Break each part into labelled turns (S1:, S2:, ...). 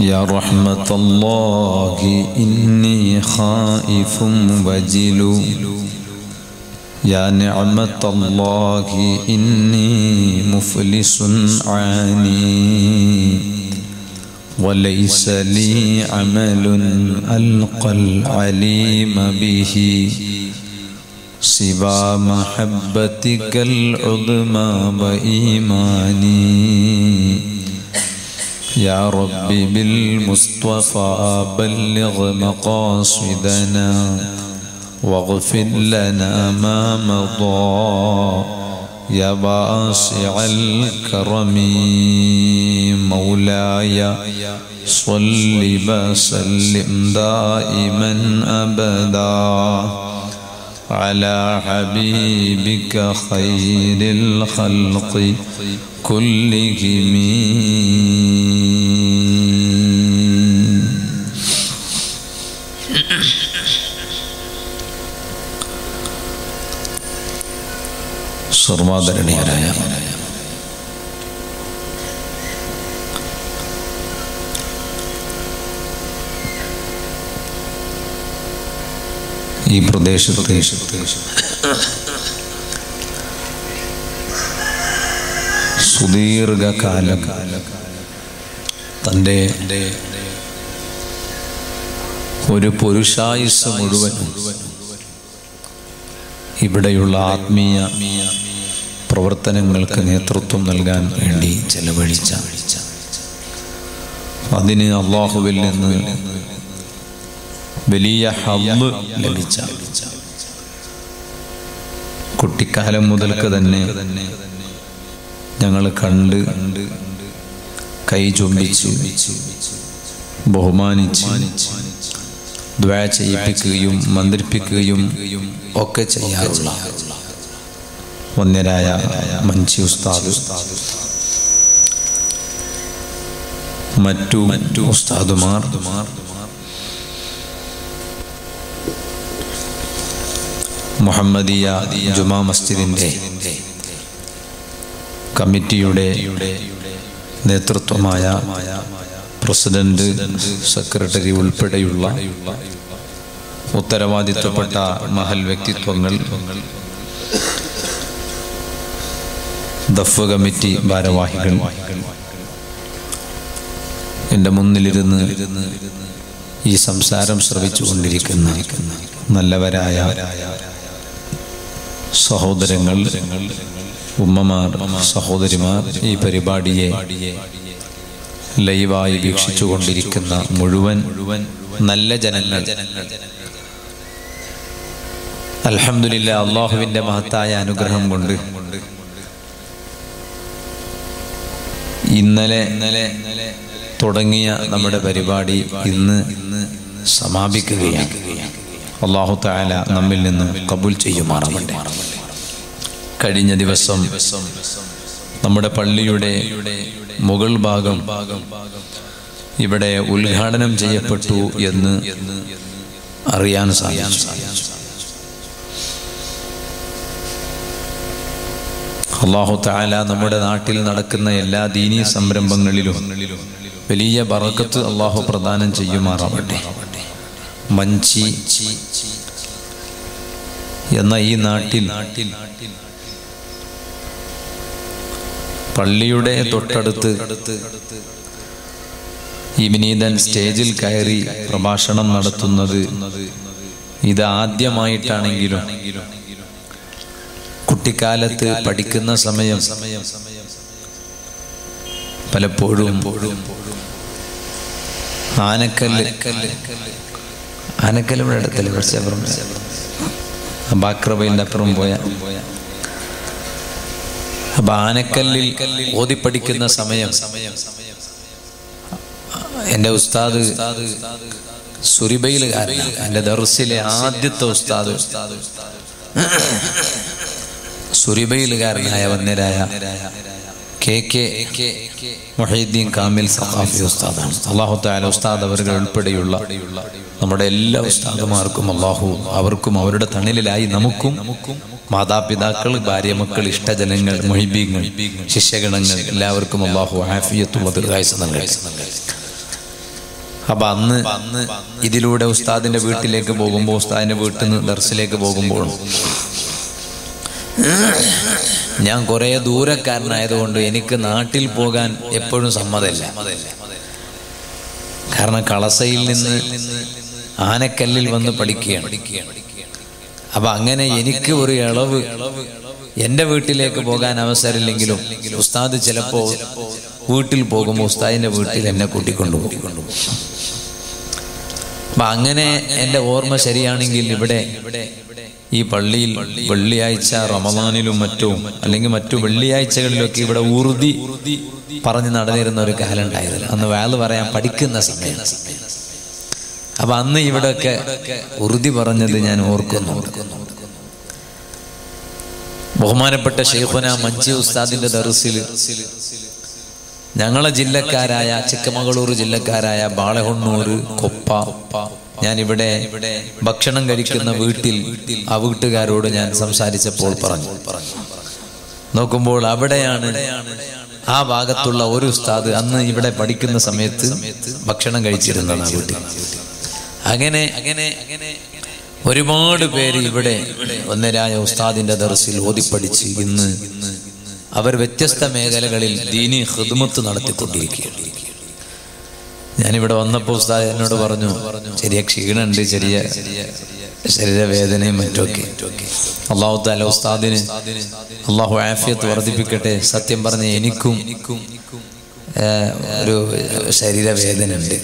S1: يا رحمة الله إني خائف وجل يا نعمة الله إني مفلس عاني. وليس لي عمل ألقى العليم به. سوى محبتك العظمى وإيماني. يا رب بالمصطفى بلغ مقاصدنا واغفر لنا ما مضى يا واسع الكرم مولاي صل وسلم دائما أبدا على حبيبك خير الخلق كلهم. സർവാദരണീയരായ ഈ പ്രദേശത്തെ സുദീർഘകാലം തന്റെ ഒരു പുരുഷായുസ് മുഴുവൻ ഇവിടെയുള്ള ആത്മീയ പ്രവർത്തനങ്ങൾക്ക് നേതൃത്വം നൽകാൻ വേണ്ടി ചെലവഴിച്ച അതിന് അള്ളാഹുവിൽ നിന്ന് വലിയ ഹല്ല് ലഭിച്ച കുട്ടിക്കാലം മുതൽക്ക് തന്നെ ഞങ്ങൾ കണ്ട് കൈ ചുംബിച്ച് ബഹുമാനിച്ച് ദ്വാ ചെയ്യിപ്പിക്കുകയും മന്ത്രിപ്പിക്കുകയും ഒക്കെ ചെയ്യാറുള്ള വന്യരായ മഞ്ചി ഉസ്താദ്. മറ്റു മറ്റു ഉസ്താദുമാർ. മുഹമ്മദിയ ജുമാ മസ്ജിദിന്റെ കമ്മിറ്റിയുടെ നേതൃത്വമായ പ്രസിഡന്റ് സെക്രട്ടറി ഉൾപ്പെടെയുള്ള ഉത്തരവാദിത്വപ്പെട്ട മഹൽ വ്യക്തിത്വങ്ങൾ ദഫ് കമ്മിറ്റി ഭാരവാഹികൾ. എന്റെ മുന്നിലിരുന്ന് ഈ സംസാരം ശ്രവിച്ചു കൊണ്ടിരിക്കുന്ന നല്ലവരായ സഹോദരങ്ങൾ ഉമ്മമാർ സഹോദരിമാർ ഈ പരിപാടിയെ ലൈവായി വീക്ഷിച്ചു കൊണ്ടിരിക്കുന്ന മുഴുവൻ നല്ല ജനങ്ങൾ. അലഹമില്ല അള്ളാഹുവിന്റെ മഹത്തായ അനുഗ്രഹം കൊണ്ട് ഇന്നലെ ഇന്നലെ തുടങ്ങിയ നമ്മുടെ പരിപാടി ഇന്ന് സമാപിക്കുകയാണ്. അള്ളാഹു താല നമ്മിൽ നിന്ന് കബൂൽ ചെയ്യുമാറാവട്ടെ. കഴിഞ്ഞ ദിവസം നമ്മുടെ പള്ളിയുടെ മുകൾ ഭാഗം ഇവിടെ ഉദ്ഘാടനം ചെയ്യപ്പെട്ടു എന്ന് അറിയാൻ സാധിച്ചു. അള്ളാഹു താല നമ്മുടെ നാട്ടിൽ നടക്കുന്ന എല്ലാ ദീനീ സംരംഭങ്ങളിലും വലിയ ബറക്കത്ത് അള്ളാഹു പ്രദാനം ചെയ്യുമാറാവട്ടെ. മഞ്ചി എന്ന ഈ നാട്ടിൽ പള്ളിയുടെ തൊട്ടടുത്ത് ഈ വിനീതൻ സ്റ്റേജിൽ കയറി പ്രഭാഷണം നടത്തുന്നത് ഇത് ആദ്യമായിട്ടാണെങ്കിലും കുട്ടിക്കാലത്ത് പഠിക്കുന്ന സമയം പലപ്പോഴും ആനക്കല്ല് ആനക്കല്ലിവിടെ അടുത്തല്ലേ? കുറച്ച് അപ്പുറം അപ്പുറം പോയ. അപ്പൊ ആനക്കല്ലിൽ ഓതിപ്പടിക്കുന്ന സമയം എന്റെ ഉസ്താദ് സുരിബയിൽ എന്റെ ദർസിലെ ആദ്യത്തെ ഉസ്താദ് ഉസ്താദ്. സുരിബയിലുകാരനായ വന്യരായ കെ കെ മൊഹീദ്ദീൻ കാമിൽ സഖാഫി ഉസ്താദാണ്. അള്ളാഹു താല ഉസ്താദ് അവരുടെ ഉൾപ്പെടെയുള്ള നമ്മുടെ എല്ലാ ഉസ്താദുമാർക്കും അള്ളാഹു അവർക്കും അവരുടെ തണലിലായി നമുക്കും മാതാപിതാക്കൾ ഭാര്യ മക്കൾ ഇഷ്ടജനങ്ങൾ മൊഹിബീങ്ങൾ ശിഷ്യഗണങ്ങൾ എല്ലാവർക്കും അള്ളാഹു ഹാഫിയത്തുള്ള ദീർഘായുസ് നൽകട്ടെ. അപ്പൊ അന്ന് അന്ന് ഇതിലൂടെ ഉസ്താദിന്റെ വീട്ടിലേക്ക് പോകുമ്പോൾ ഉസ്താദിന്റെ വീട്ടിൽ നിന്ന് ദർസിലേക്ക് പോകുമ്പോൾ ഞാൻ കുറെ ദൂരക്കാരനായതുകൊണ്ട് എനിക്ക് നാട്ടിൽ പോകാൻ എപ്പോഴും സമ്മതമില്ല. കാരണം കളസയിൽ നിന്ന് ആനക്കല്ലിൽ വന്ന് പഠിക്കുകയാണ്. അപ്പൊ അങ്ങനെ എനിക്ക് ഒരു ഇളവ് എന്റെ വീട്ടിലേക്ക് പോകാൻ അവസരമില്ലെങ്കിലും ഉസ്താദ് ചിലപ്പോ വീട്ടിൽ പോകുമ്പോൾ ഉസ്താദിന്റെ വീട്ടിൽ എന്നെ കൂട്ടിക്കൊണ്ടു അപ്പൊ അങ്ങനെ എന്റെ ഓർമ്മ ശരിയാണെങ്കിൽ ഇവിടെ ഈ പള്ളിയിൽ വെള്ളിയാഴ്ച റമദാനിലും മറ്റും അല്ലെങ്കിൽ മറ്റു വെള്ളിയാഴ്ചകളിലൊക്കെ ഇവിടെ ഉറുതി പറഞ്ഞ് നടന്നിരുന്ന ഒരു കാലം ഉണ്ടായിരുന്നു. അന്ന് വേൾ പറയാൻ പഠിക്കുന്ന സമയം. അപ്പൊ അന്ന് ഇവിടെയൊക്കെ ഉറുതി പറഞ്ഞത് ഞാൻ ഓർക്കുന്നു. ബഹുമാനപ്പെട്ട ഷെയ്ഖുന മഞ്ചി ഉസ്താദിന്റെ ദർസിൽ ഞങ്ങളെ ജില്ലക്കാരായ ചിക്കമംഗളൂർ ജില്ലക്കാരായ ബാളഹൊണ്ണൂർ കൊപ്പ ഞാൻ ഇവിടെ ഭക്ഷണം കഴിക്കുന്ന വീട്ടിൽ ആ വീട്ടുകാരോട് ഞാൻ സംസാരിച്ചപ്പോൾ പറഞ്ഞു. നോക്കുമ്പോൾ അവിടെയാണ് ആ ഭാഗത്തുള്ള ഒരു ഉസ്താദ് അന്ന് ഇവിടെ പഠിക്കുന്ന സമയത്ത് ഭക്ഷണം കഴിച്ചിരുന്നത് ആ വീട്ടിൽ. അങ്ങനെ അങ്ങനെ അങ്ങനെ ഒരുപാട് പേര് ഇവിടെ ഒന്നരായ ഉസ്താദിന്റെ ദർസിൽ ഓതിപ്പടിച്ച് ഇന്ന് അവർ വ്യത്യസ്ത മേഖലകളിൽ ദീനി ഹൃദ്മത്ത് നടത്തിക്കൊണ്ടിരിക്കുകയാണ്. ഞാനിവിടെ വന്നപ്പോൾ ഉസ്താദ് എന്നോട് പറഞ്ഞു ചെറിയ ക്ഷീണുണ്ട് ചെറിയ ശരീരവേദനയും മറ്റുമൊക്കെ. അള്ളാഹു താല ഉസ്താദിന് അള്ളാഹു ആഫിയത്ത് വർദ്ധിപ്പിക്കട്ടെ. സത്യം പറഞ്ഞ എനിക്കും ഒരു ശരീരവേദന ഉണ്ട്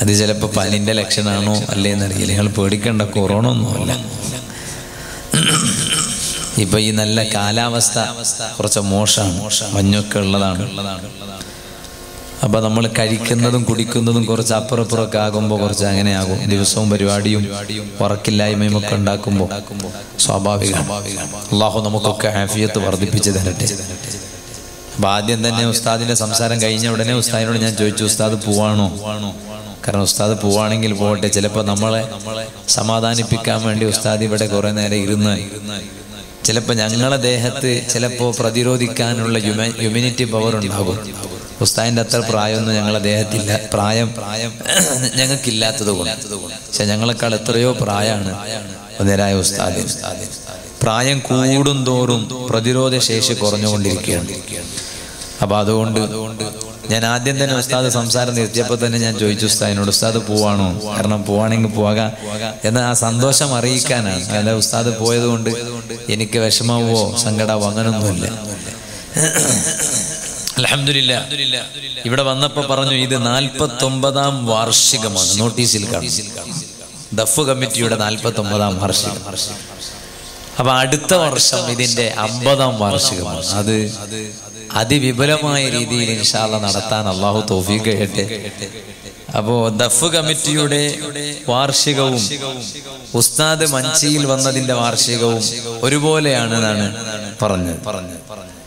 S1: അത് ചിലപ്പോൾ പനിന്റെ ലക്ഷണമാണോ അല്ലേ എന്നറിയില്ല നിങ്ങൾ പേടിക്കേണ്ട കൊറോണ ഒന്നുമല്ല. ഇപ്പൊ ഈ നല്ല കാലാവസ്ഥ കുറച്ച് മോശമാണ്. മഞ്ഞൊക്കെ ഉള്ളതാണ്. അപ്പൊ നമ്മൾ കഴിക്കുന്നതും കുടിക്കുന്നതും കുറച്ച് അപ്പുറപ്പുറമൊക്കെ ആകുമ്പോൾ കുറച്ച് അങ്ങനെ ആകും ദിവസവും പരിപാടിയും ഉറക്കില്ലായ്മയും ഒക്കെ ഉണ്ടാക്കുമ്പോൾ സ്വാഭാവിക. അള്ളാഹു നമുക്കൊക്കെ ഹാഫിയത്ത് വർദ്ധിപ്പിച്ച് തരട്ടെ. അപ്പൊ ആദ്യം തന്നെ ഉസ്താദിന്റെ സംസാരം കഴിഞ്ഞ ഉടനെ ഉസ്താദിനോട് ഞാൻ ചോദിച്ചു ഉസ്താദ് പോവാണോ? കാരണം ഉസ്താദ് പോവാണെങ്കിൽ പോകട്ടെ ചിലപ്പോൾ നമ്മളെ സമാധാനിപ്പിക്കാൻ വേണ്ടി ഉസ്താദ് ഇവിടെ കുറേ നേരം ഇരുന്ന് ചിലപ്പോൾ ഞങ്ങളെ ദേഹത്ത് ചിലപ്പോൾ പ്രതിരോധിക്കാനുള്ള ഹ്യൂമിനിറ്റി പവർ ഉണ്ടാകും. ഉസ്താദിന്റെ അത്ര പ്രായമൊന്നും ഞങ്ങൾ അദ്ദേഹത്തില്ല പ്രായം പ്രായം ഞങ്ങൾക്കില്ലാത്തത് പക്ഷെ ഞങ്ങളെക്കാൾ എത്രയോ പ്രായമാണ് ഒന്നേരായ ഉസ്താദ്. പ്രായം കൂടും തോറും പ്രതിരോധ ശേഷി കുറഞ്ഞുകൊണ്ടിരിക്കുകയാണ്. അപ്പൊ അതുകൊണ്ട് ഞാൻ ആദ്യം തന്നെ ഉസ്താദ് സംസാരം നിർത്തിയപ്പോൾ തന്നെ ഞാൻ ചോദിച്ചു ഉസ്താദിനോട് ഉസ്താദ് പോവാണോ? കാരണം പോവാണെങ്കിൽ പോകാം. എന്ന് ആ സന്തോഷം അറിയിക്കാനാണ്. അല്ല ഉസ്താദ് പോയത് കൊണ്ട് എനിക്ക് വിഷമമോ സങ്കടമോ അങ്ങനൊന്നുമില്ല. അലഹമില്ല ഇവിടെ വന്നപ്പോ പറഞ്ഞു ഇത് നാൽപ്പത്തി ഒമ്പതാം വാർഷികമാണ്. നോട്ടീസിൽ ദഫ് കമ്മിറ്റിയുടെ നാൽപ്പത്തി ഒമ്പതാം വാർഷികം. അപ്പൊ അടുത്ത വർഷം ഇതിന്റെ അമ്പതാം വാർഷികമാണ്. അത് അതിവിപുലമായ രീതിയിൽ ഇൻഷാല്ല നടത്താൻ അള്ളാഹു തോഫീക്ക് കേട്ടെ. അപ്പോ ദഫ് കമ്മിറ്റിയുടെ വാർഷികവും ഉസ്താദ് മഞ്ചിയിൽ വന്നതിന്റെ വാർഷികവും ഒരുപോലെയാണെന്നാണ് പറഞ്ഞത്.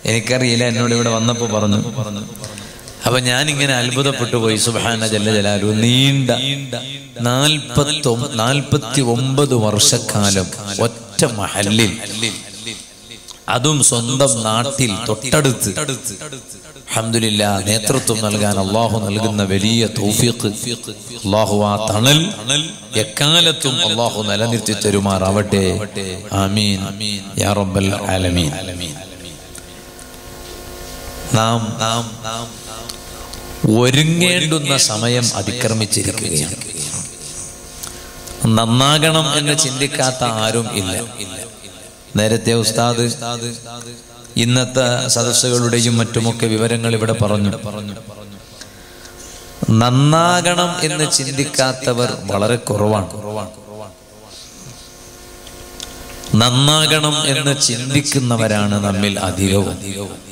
S1: എനിക്കറിയില്ല എന്നോട് ഇവിടെ വന്നപ്പോൾ പറഞ്ഞു. അപ്പൊ ഞാനിങ്ങനെ അത്ഭുതപ്പെട്ടു പോയി. സുബാന ജല്ല ജലാലു നീണ്ട നാൽപ്പത്തി നാൽപ്പത്തി ഒമ്പത് വർഷക്കാലം ഒറ്റ മഹല്ലിൽ. അതും സ്വന്തം നാട്ടിൽ തൊട്ടടുത്ത്. അഹമ്മദില്ല നേതൃത്വം നൽകാൻ അള്ളാഹു നൽകുന്ന വലിയ തൗഫീഖ്. അള്ളാഹു ആ തണൽ എക്കാലത്തും അള്ളാഹു നിലനിർത്തി തരുമാറാവട്ടെ. ആമീൻ. യാ റബ്ബൽ ആലമീൻ. നാം നാം ഒരുങ്ങേണ്ടുന്ന സമയം അതിക്രമിച്ചിരിക്കുകയാണ്. നന്നാകണം എന്ന് ചിന്തിക്കാത്ത ആരും ഇല്ല. നേരത്തെ ഉസ്താദ് ഇന്നത്തെ സദസ്സുകളുടെയും മറ്റുമൊക്കെ വിവരങ്ങൾ ഇവിടെ പറഞ്ഞു. നന്നാകണം എന്ന് ചിന്തിക്കാത്തവർ വളരെ കുറവാണ്. നന്നാകണം എന്ന് ചിന്തിക്കുന്നവരാണ് നമ്മിൽ അധികവും.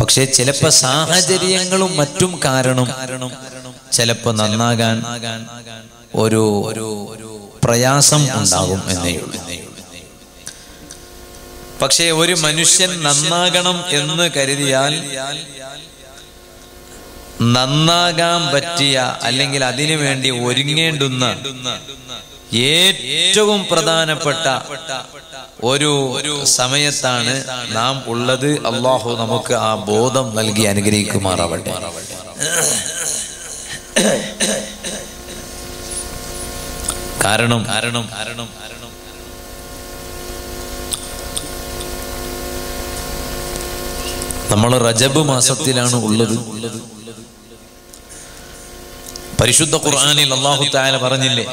S1: പക്ഷെ ചിലപ്പോ സാഹചര്യങ്ങളും മറ്റും കാരണം ചിലപ്പോ നന്നാകാൻ ഒരു ഒരു പ്രയാസം ഉണ്ടാകും എന്നേ പക്ഷേ ഒരു മനുഷ്യൻ നന്നാകണം എന്ന് കരുതിയാൽ നന്നാകാൻ പറ്റിയ അല്ലെങ്കിൽ അതിനു വേണ്ടി ഒരുങ്ങേണ്ടുന്ന ഏറ്റവും പ്രധാനപ്പെട്ട ഒരു സമയത്താണ് നാം ഉള്ളത്. അള്ളാഹു നമുക്ക് ആ ബോധം നൽകി അനുഗ്രഹിക്കുമാറാവട്ടെ. കാരണം കാരണം കാരണം നമ്മൾ റജബ് മാസത്തിലാണ് ഉള്ളത്. പരിശുദ്ധ ഖുർആാനിൽ അള്ളാഹു താല പറഞ്ഞില്ലേ?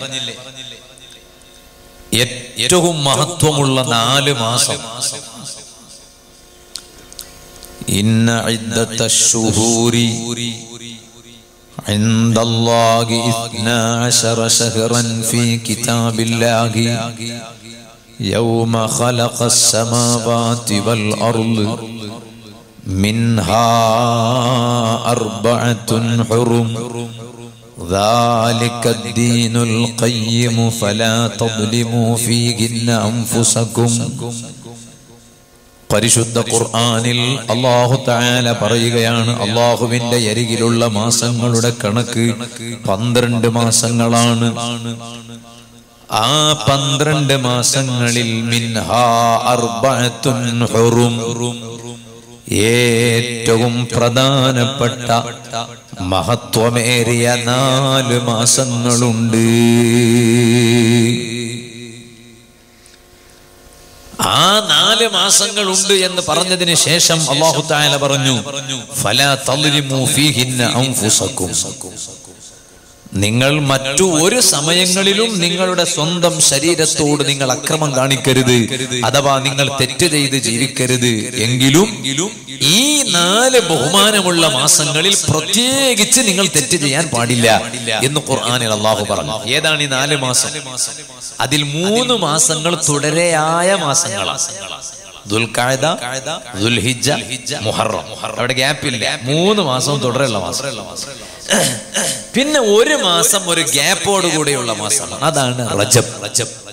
S1: ഏറ്റവും മഹത്വമുള്ള നാല് മാസം ഇന്ന ഇദ്ദത്ത الشهور عند الله اثنا عشر شهرا في كتاب الله يوم خلق السماوات والأرض منها أربعة حرم ذلك الدين القيم فلا تظلموا فيهن أنفسكم പരിശുദ്ധ ഖുർആനിൽ അള്ളാഹു താല പറയുകയാണ് അള്ളാഹുവിന്റെ അരികിലുള്ള മാസങ്ങളുടെ കണക്ക് പന്ത്രണ്ട് മാസങ്ങളാണ് ആ പന്ത്രണ്ട് മാസങ്ങളിൽ മിൻഹാ അർബഅത്തുൻ ഹുറും ഏറ്റവും പ്രധാനപ്പെട്ട മഹത്വമേറിയ നാല് മാസങ്ങളുണ്ട്. ആ നാല് മാസങ്ങളുണ്ട് എന്ന് പറഞ്ഞതിന് ശേഷം അള്ളാഹു പറഞ്ഞു ഫല തളിരിമു ഫീഹിന്ന അൻഫുസക്കും. നിങ്ങൾ മറ്റു ഒരു സമയങ്ങളിലും നിങ്ങളുടെ സ്വന്തം ശരീരത്തോട് നിങ്ങൾ അക്രമം കാണിക്കരുത്. അഥവാ നിങ്ങൾ തെറ്റ് ചെയ്ത് ജീവിക്കരുത്. എങ്കിലും ഈ നാല് ബഹുമാനമുള്ള മാസങ്ങളിൽ പ്രത്യേകിച്ച് നിങ്ങൾ തെറ്റ് ചെയ്യാൻ പാടില്ല എന്ന് ഖുർആാനിൽ അള്ളാഹു പറഞ്ഞു. ഏതാണ് ഈ നാല് മാസം? അതിൽ മൂന്ന് മാസങ്ങൾ തുടരെയായ മാസങ്ങളാണ്. മുഹറം. അവിടെ ഗ്യാപ്പില്ല. മൂന്ന് മാസം തുടരെയുള്ള മാസം പിന്നെ ഒരു മാസം ഒരു ഗ്യാപ്പോട് കൂടെയുള്ള മാസമാണ്. അതാണ് റജബ്. റജബ്.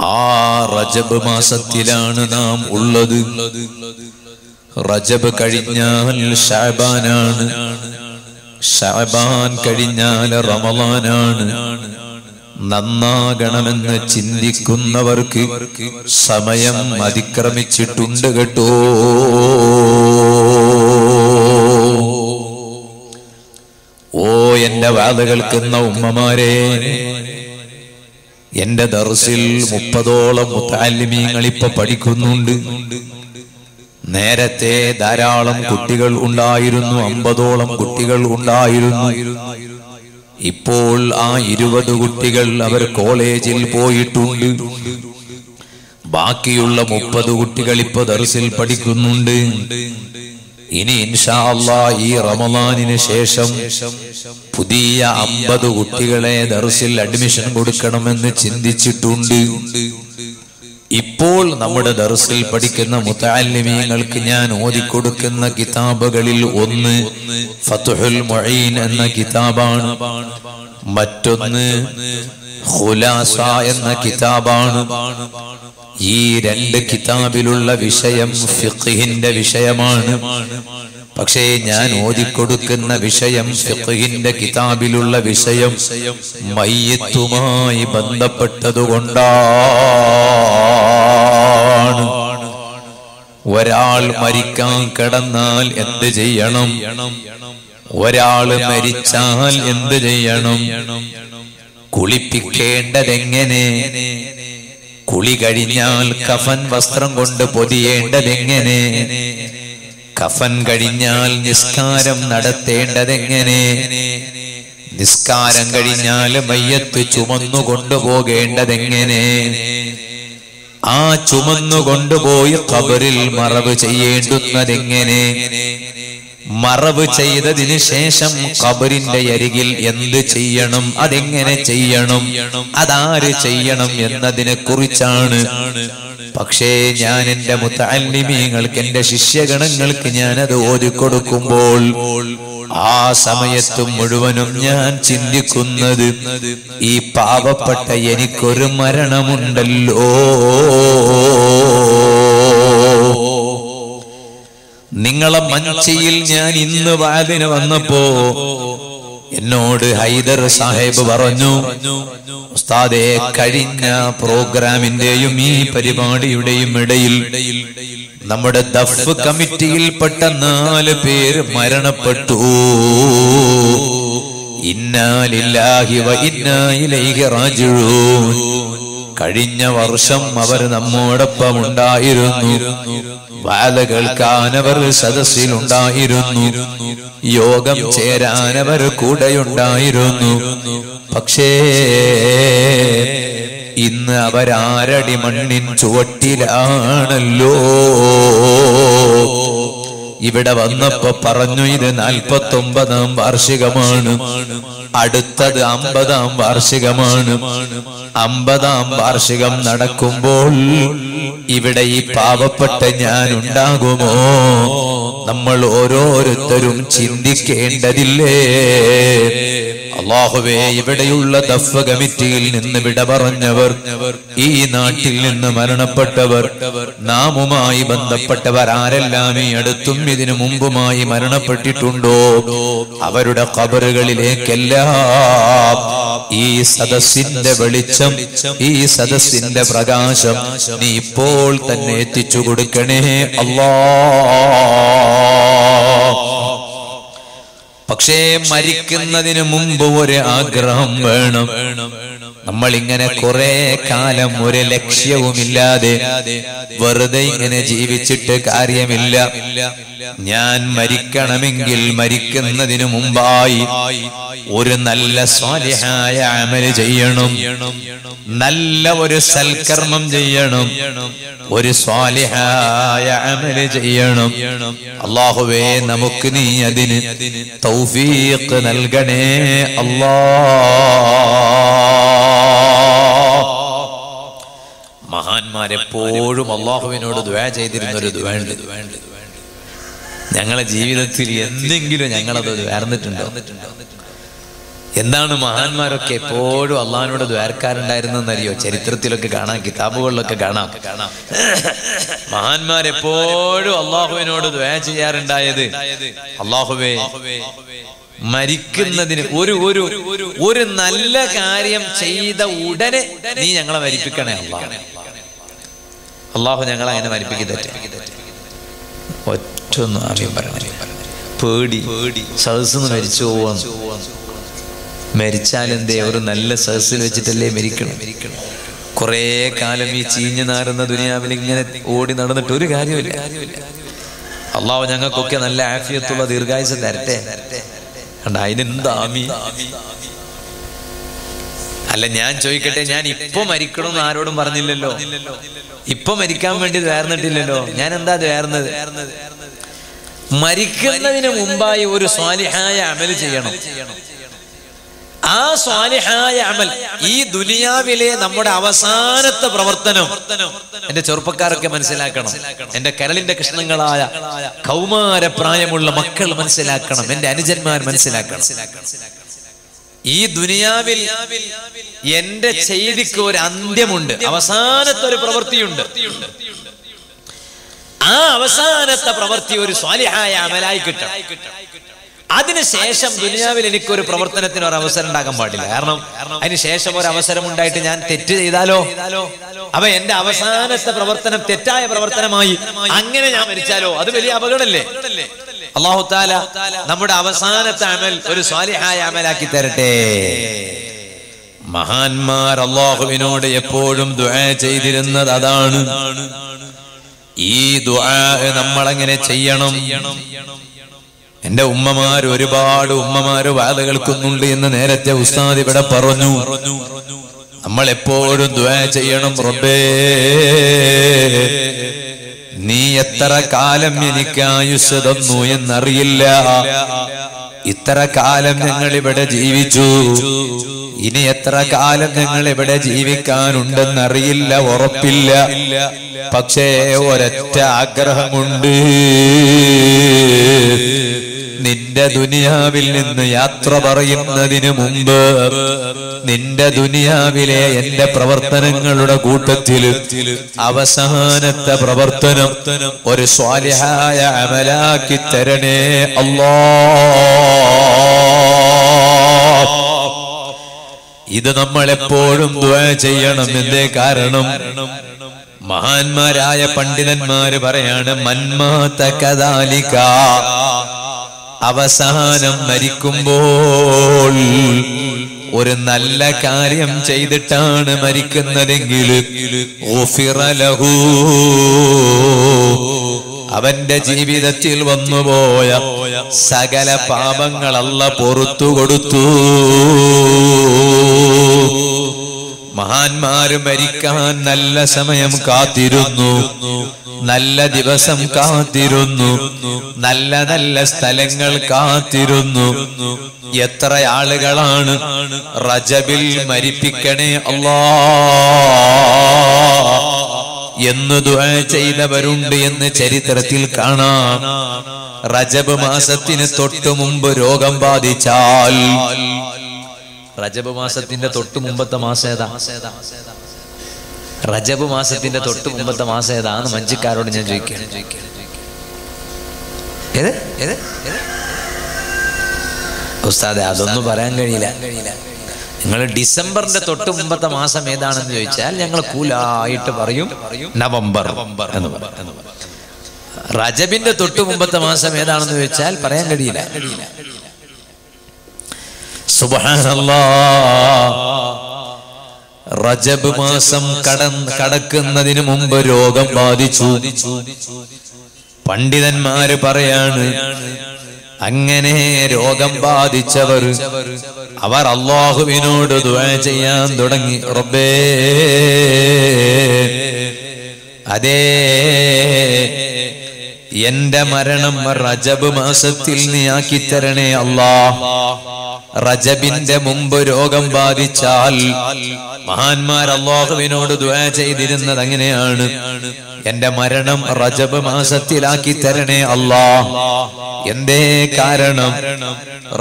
S1: ആ റജബ് മാസത്തിലാണ് നാം ഉള്ളത്. റജബ് കഴിഞ്ഞാൽ ഷാബാനാണ്. ഷാബാൻ കഴിഞ്ഞാൽ റമലാനാണ് നന്നാകണമെന്ന് ചിന്തിക്കുന്നവർക്ക് സമയം അതിക്രമിച്ചിട്ടുണ്ട് കേട്ടോ. ഓ എന്റെ വാത കേൾക്കുന്ന ഉമ്മമാരെ എന്റെ ദർസിൽ മുപ്പതോളം മുത്താലിമീങ്ങൾ ഇപ്പൊ പഠിക്കുന്നുണ്ട്. നേരത്തെ ധാരാളം കുട്ടികൾ ഉണ്ടായിരുന്നു അമ്പതോളം കുട്ടികൾ ഉണ്ടായിരുന്നു. ഇപ്പോൾ ആ ഇരുപത് കുട്ടികൾ അവർ കോളേജിൽ പോയിട്ടുണ്ട്. ബാക്കിയുള്ള മുപ്പത് കുട്ടികൾ ഇപ്പൊ ദർസിൽ പഠിക്കുന്നുണ്ട്. ഇനി ഇൻഷാ അള്ളാ ഈ റമദാനിന് ശേഷം പുതിയ അമ്പത് കുട്ടികളെ ദർസിൽ അഡ്മിഷൻ കൊടുക്കണമെന്ന് ചിന്തിച്ചിട്ടുണ്ട്. ഇപ്പോൾ നമ്മുടെ ദർസിൽ പഠിക്കുന്ന മുത്താലിമീങ്ങൾക്ക് ഞാൻ ഓതിക്കൊടുക്കുന്ന കിതാബുകളിൽ ഒന്ന് ഫത്തുഹുൽ മൊഴീൻ എന്ന കിതാബാണ്. മറ്റൊന്ന് ഖുലാസ എന്ന കിതാബാണ്. ഈ രണ്ട് കിതാബിലുള്ള വിഷയം ഫിഖിന്റെ വിഷയമാണ്. പക്ഷേ ഞാൻ ഓതിക്കൊടുക്കുന്ന വിഷയം ഫിഖിന്റെ കിതാബിലുള്ള വിഷയം മയ്യത്തുമായി ബന്ധപ്പെട്ടതുകൊണ്ടാണ് ഒരാൾ മരിക്കാൻ കിടന്നാൽ എന്ത് ചെയ്യണം? ഒരാൾ മരിച്ചാൽ എന്ത് ചെയ്യണം? കുളിപ്പിക്കേണ്ടതെങ്ങനെ? കുളി കഴിഞ്ഞാൽ കഫൻ വസ്ത്രം കൊണ്ട് പൊതിയേണ്ടതെങ്ങനെ? കഫൻ കഴിഞ്ഞാൽ നിസ്കാരം നടത്തേണ്ടതെങ്ങനെ? നിസ്കാരം കഴിഞ്ഞാൽ മയ്യത്ത് ചുമന്നു കൊണ്ടുപോകേണ്ടതെങ്ങനെ ആ ചുമന്നു കൊണ്ടുപോയി ഖബറിൽ മറവ് ചെയ്യേണ്ടുന്നതെങ്ങനെ? മറവ് ചെയ്തതിന് ശേഷം കബറിന്റെ അരികിൽ എന്ത് ചെയ്യണം? അതെങ്ങനെ ചെയ്യണം? അതാര് ചെയ്യണം എന്നതിനെ കുറിച്ചാണ് പക്ഷേ ഞാൻ എന്റെ മുത്തല്ലിമീങ്ങൾക്ക് എന്റെ ശിഷ്യഗണങ്ങൾക്ക് ഞാൻ അത് ഓതിക്കൊടുക്കുമ്പോൾ ആ സമയത്തും മുഴുവനും ഞാൻ ചിന്തിക്കുന്നത് ഈ പാവപ്പെട്ട എനിക്കൊരു മരണമുണ്ടല്ലോ. നിങ്ങളെ മഞ്ചയിൽ ഞാൻ ഇന്ന് വാലിന് വന്നപ്പോ എന്നോട് ഹൈദർ സാഹേബ് പറഞ്ഞു ഉസ്താദെ കഴിഞ്ഞ പ്രോഗ്രാമിന്റെയും ഈ പരിപാടിയുടെയും ഇടയിൽ നമ്മുടെ ദഫ് കമ്മിറ്റിയിൽപ്പെട്ട നാല് പേര് മരണപ്പെട്ടു. ഇന്നാലില്ലാഹി വ ഇന്നാ ഇലൈഹി റാജിഊൻ. കഴിഞ്ഞ വർഷം അവർ നമ്മോടൊപ്പം ഉണ്ടായിരുന്നു വാല കേൾക്കാൻ അവർ സദസ്സിലുണ്ടായിരുന്നു. യോഗം ചേരാൻ അവർ കൂടെയുണ്ടായിരുന്നു. പക്ഷേ ഇന്ന് അവരാരടി മണ്ണിൻ ചുവട്ടിലാണല്ലോ. ഇവിടെ വന്നപ്പോ പറഞ്ഞു ഇത് നാൽപ്പത്തി ഒമ്പതാം വാർഷികമാണ്. അടുത്തത് അമ്പതാം വാർഷികമാണ്. അമ്പതാം വാർഷികം നടക്കുമ്പോൾ ഇവിടെ ഈ പാവപ്പെട്ട ഞാൻ ഉണ്ടാകുമോ നമ്മൾ ഓരോരുത്തരും ചിന്തിക്കേണ്ടതില്ലേ? അള്ളാഹുവേ ഇവിടെയുള്ള ദഫ് കമ്മിറ്റിയിൽ നിന്ന് വിട പറഞ്ഞവർ ഈ നാട്ടിൽ നിന്ന് മരണപ്പെട്ടവർ നാമുമായി ബന്ധപ്പെട്ടവർ ആരെല്ലാം ഈ അടുത്തും ഇതിനു മുമ്പുമായി മരണപ്പെട്ടിട്ടുണ്ടോ? അവരുടെ കബറുകളിലേക്കെല്ലാം ഈ സദസ്സിന്റെ വെളിച്ചം ഈ സദസ്സിന്റെ പ്രകാശം നീ ഇപ്പോൾ തന്നെ എത്തിച്ചു കൊടുക്കണേ അല്ലാ. പക്ഷേ മരിക്കുന്നതിന് മുമ്പ് ഒരു ആഗ്രഹം വേണം. നമ്മൾ ഇങ്ങനെ കുറെ കാലം ഒരു ലക്ഷ്യവുമില്ലാതെ വെറുതെ ഇങ്ങനെ ജീവിച്ചിട്ട് കാര്യമില്ല. ഞാൻ മരിക്കണമെങ്കിൽ മരിക്കുന്നതിന് മുമ്പായി ഒരു നല്ല സ്വാലിഹായ അമൽ ചെയ്യണം. നല്ല ഒരു സൽക്കർമ്മം ചെയ്യണം. ഒരു സ്വാലിഹായ അമൽ ചെയ്യണം. അള്ളാഹുവേ നമുക്ക് നീ അതിന് തൗഫീഖ് നൽകണേ. അല്ലാ. മഹാന്മാരെപ്പോഴും അള്ളാഹുവിനോട് ദ്വയ ചെയ്തിരുന്ന ഒരു ദ്വാണ്ട് ഞങ്ങളെ ജീവിതത്തിൽ എന്തെങ്കിലും ഞങ്ങളത് വേർന്നിട്ടുണ്ടോ? എന്താണ് മഹാന്മാരൊക്കെ എപ്പോഴും അള്ളാഹിനോട് ദ്വാരക്കാരുണ്ടായിരുന്നെന്നറിയോ ചരിത്രത്തിലൊക്കെ കാണാം കിതാബുകളിലൊക്കെ കാണാം. മഹാന്മാരെപ്പോഴും അള്ളാഹുവിനോട് ദ്വയ ചെയ്യാറുണ്ടായത് അള്ളാഹുവേ മരിക്കുന്നതിന് ഒരു ഒരു ഒരു നല്ല കാര്യം ചെയ്ത ഉടനെ നീ ഞങ്ങളെ മരിപ്പിക്കണേ അള്ളാഹ് അള്ളാഹു ഞങ്ങളെ അങ്ങനെ മരിപ്പിക്കി തെറ്റ് ഒറ്റൊന്നും പറഞ്ഞു പേടി പേടി. സദസ്സെന്ന് മരിച്ചു പോവാന്ന് മരിച്ചാലെന്തേ ഒരു നല്ല സദസ്സിൽ വെച്ചിട്ടല്ലേ മരിക്കണം. കുറേ കാലം ഈ ചീഞ്ഞു നാറുന്ന ദുനിയാവിൽ ഇങ്ങനെ ഓടി നടന്നിട്ട് ഒരു കാര്യമില്ല അള്ളാഹു ഞങ്ങൾക്കൊക്കെ നല്ല ആഫിയത്തുള്ള ദീർഘായുസ് തരട്ടെ. കണ്ട അതിനെന്താമി അല്ല ഞാൻ ചോദിക്കട്ടെ ഞാൻ ഇപ്പൊ മരിക്കണമെന്ന് ആരോടും പറഞ്ഞില്ലല്ലോ. ഇപ്പൊ മരിക്കാൻ വേണ്ടി വേർന്നിട്ടില്ലല്ലോ. ഞാൻ എന്താ വേർന്നത്? മരിക്കുന്നതിന് മുമ്പായി ഒരു സ്വാലിഹായ അമൽ ചെയ്യണം. ആ സ്വാലിഹായ അമൽ ഈ ദുനിയാവിലെ നമ്മുടെ അവസാനത്തെ പ്രവർത്തനം എന്റെ ചെറുപ്പക്കാരൊക്കെ മനസ്സിലാക്കണം. എന്റെ കരളിന്റെ കൃഷ്ണങ്ങളായ കൗമാരപ്രായമുള്ള മക്കൾ മനസ്സിലാക്കണം. എന്റെ അനുജന്മാർ മനസ്സിലാക്കണം. ഈ ദുനിയാവിൽ എന്റെ ചെയ്തിക്ക് ഒരു അന്ത്യമുണ്ട്. അവസാനത്തെ ഒരു പ്രവൃത്തിയുണ്ട്. ആ അവസാനത്തെ പ്രവൃത്തി ഒരു സ്വാലിഹായ അമലായി കിട്ടും. അതിനുശേഷം ദുനിയാവിൽ എനിക്ക് ഒരു പ്രവർത്തനത്തിന് ഒരു അവസരം ഉണ്ടാകാൻ പാടില്ല. കാരണം അതിനുശേഷം ഒരു അവസരം ഉണ്ടായിട്ട് ഞാൻ തെറ്റ് ചെയ്താലോ? അപ്പൊ എന്റെ അവസാനത്തെ പ്രവർത്തനം തെറ്റായ പ്രവർത്തനമായി അങ്ങനെ ഞാൻ മരിച്ചാലോ? അത് വലിയ അപകടമല്ലേ? അള്ളാഹു താല നമ്മുടെ അവസാനത്തെ അമൽ ഒരു സ്വാലിഹായ അമലാക്കി തരട്ടെ. മഹാന്മാർ അള്ളാഹുവിനോട് എപ്പോഴും ദുആ ചെയ്തിരുന്നത് അതാണ്. ഈ ദുആ നമ്മളെങ്ങനെ ചെയ്യണം. എന്റെ ഉമ്മമാർ ഒരുപാട് ഉമ്മമാര് വാത കേൾക്കുന്നുണ്ട് എന്ന് നേരത്തെ ഉസ്താദ് ഇവിടെ പറഞ്ഞു. നമ്മൾ എപ്പോഴും ദ്വാ ചെയ്യണം റബ്ബേ. നീ എത്ര കാലം എനിക്ക് ആയുസ് തന്നു എന്നറിയില്ല. ഇത്ര കാലം ഞങ്ങൾ ഇവിടെ ജീവിച്ചു. ഇനി എത്ര കാലം ഞങ്ങൾ ഇവിടെ ജീവിക്കാനുണ്ടെന്നറിയില്ല ഉറപ്പില്ല. പക്ഷേ ഒരൊറ്റ ആഗ്രഹമുണ്ട്. നിന്റെ ദുനിയാവിൽ നിന്ന് യാത്ര പറയുന്നതിന് മുമ്പ് നിന്റെ ദുനിയാവിലെ എന്റെ പ്രവർത്തനങ്ങളുടെ കൂട്ടത്തിൽ അവസാനത്തെ പ്രവർത്തനം ഒരു സ്വാലിഹായ അമലാക്കി തരണേ അല്ലോ. ഇത് നമ്മൾ എപ്പോഴും ദുആ ചെയ്യണം. എന്തേ കാരണം? മഹാന്മാരായ പണ്ഡിതന്മാര് പറയാണ് മന്മാത കദാലിക അവസാനം മരിക്കുമ്പോൾ ഒരു നല്ല കാര്യം ചെയ്തിട്ടാണ് മരിക്കുന്നതെങ്കിൽ. അവന്റെ ജീവിതത്തിൽ വന്നുപോയ സകല പാപങ്ങളല്ല പൊറത്തു കൊടുത്തു മഹാന്മാര് മരിക്കാൻ നല്ല സമയം കാത്തിരുന്നു. നല്ല ദിവസം കാത്തിരുന്നു. നല്ല നല്ല സ്ഥലങ്ങൾ കാത്തിരുന്നു. എത്ര ആളുകളാണ് റജബിൽ മരിപ്പിക്കണേ അല്ലാ. എന്ന് ദുആ ചെയ്തവരുണ്ട് എന്ന് ചരിത്രത്തിൽ കാണാം. റജബ് മാസത്തിന് തൊട്ടു മുമ്പ് രോഗം ബാധിച്ചാൽ റജബ് മാസത്തിന്റെ തൊട്ടു മുമ്പത്തെ മാസം റജബ് മാസത്തിന്റെ തൊട്ടു മുമ്പത്തെ മാസം ഏതാന്ന് മഞ്ചിക്കാരോട് ഞാൻ ചോദിക്കുകയാണ്. ഏത്? ഉസ്താദെ അതൊന്നും പറയാൻ കഴിയില്ല. നിങ്ങൾ ഡിസംബറിന്റെ തൊട്ട് മുമ്പത്തെ മാസം ഏതാണെന്ന് ചോദിച്ചാൽ ഞങ്ങൾ കൂലായിട്ട് പറയും നവംബർ എന്ന് പറയും. റജബിന്റെ തൊട്ട് മുമ്പത്തെ മാസം ഏതാണെന്ന് ചോദിച്ചാൽ പറയാൻ കഴിയില്ല. റജബ് മാസം കടന്ന് കടക്കുന്നതിന് മുമ്പ് രോഗം ബാധിച്ചു. പണ്ഡിതന്മാര് പറയാണ് അങ്ങനെ രോഗം ബാധിച്ചവർ അവർ അള്ളാഹുവിനോട് ദുആ ചെയ്യാൻ തുടങ്ങി. റബ്ബേ. അതേ എന്റെ മരണം റജബ് മാസത്തിൽ നീ ആക്കി തരണേ അല്ലാ റജബിന്റെ മുമ്പ് രോഗം ബാധിച്ചാൽ മഹാന്മാർ അള്ളാഹുവിനോട് ദുആ ചെയ്തിരുന്നത് അങ്ങനെയാണ്. എന്റെ മരണം റജബ് മാസത്തിലാക്കി തരണേ അല്ലാ എന്തേ കാരണം?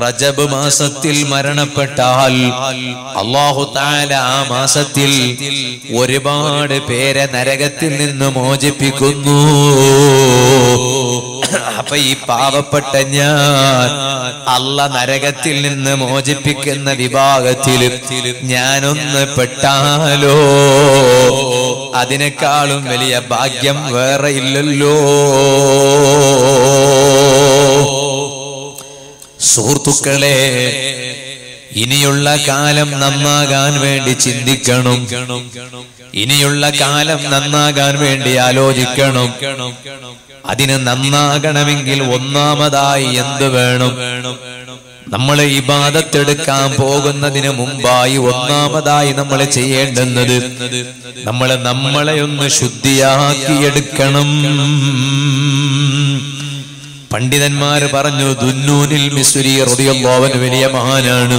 S1: റജബ് മാസത്തിൽ മരണപ്പെട്ടാൽ അള്ളാഹു താല ആ മാസത്തിൽ ഒരുപാട് പേരെ നരകത്തിൽ നിന്ന് മോചിപ്പിക്കുന്നു. അപ്പൊ ഈ പാവപ്പെട്ട ഞാൻ അല്ല നരകത്തിൽ നിന്ന് മോചിപ്പിക്കുന്ന വിഭാഗത്തിൽ ഞാനൊന്ന് പെട്ടാലോ? അതിനേക്കാളും വലിയ ഭാഗ്യം വേറെ ഇല്ലല്ലോ. സുഹൃത്തുക്കളെ ഇനിയുള്ള കാലം നന്നാകാൻ വേണ്ടി ചിന്തിക്കണം. ഇനിയുള്ള കാലം നന്നാകാൻ വേണ്ടി ആലോചിക്കണം. അതിന് നന്നാകണമെങ്കിൽ ഒന്നാമതായി എന്ത് വേണം? നമ്മൾ ഇബാദത്തെടുക്കാൻ പോകുന്നതിന് മുമ്പായി ഒന്നാമതായി നമ്മൾ ചെയ്യേണ്ടുന്നത് നമ്മൾ നമ്മളെ ഒന്ന് ശുദ്ധിയാക്കിയെടുക്കണം. പണ്ഡിതന്മാര് പറഞ്ഞു ദുന്നൂനിൽ മിസുരി റതിയല്ലോവൻ വലിയ മഹാനാണ്.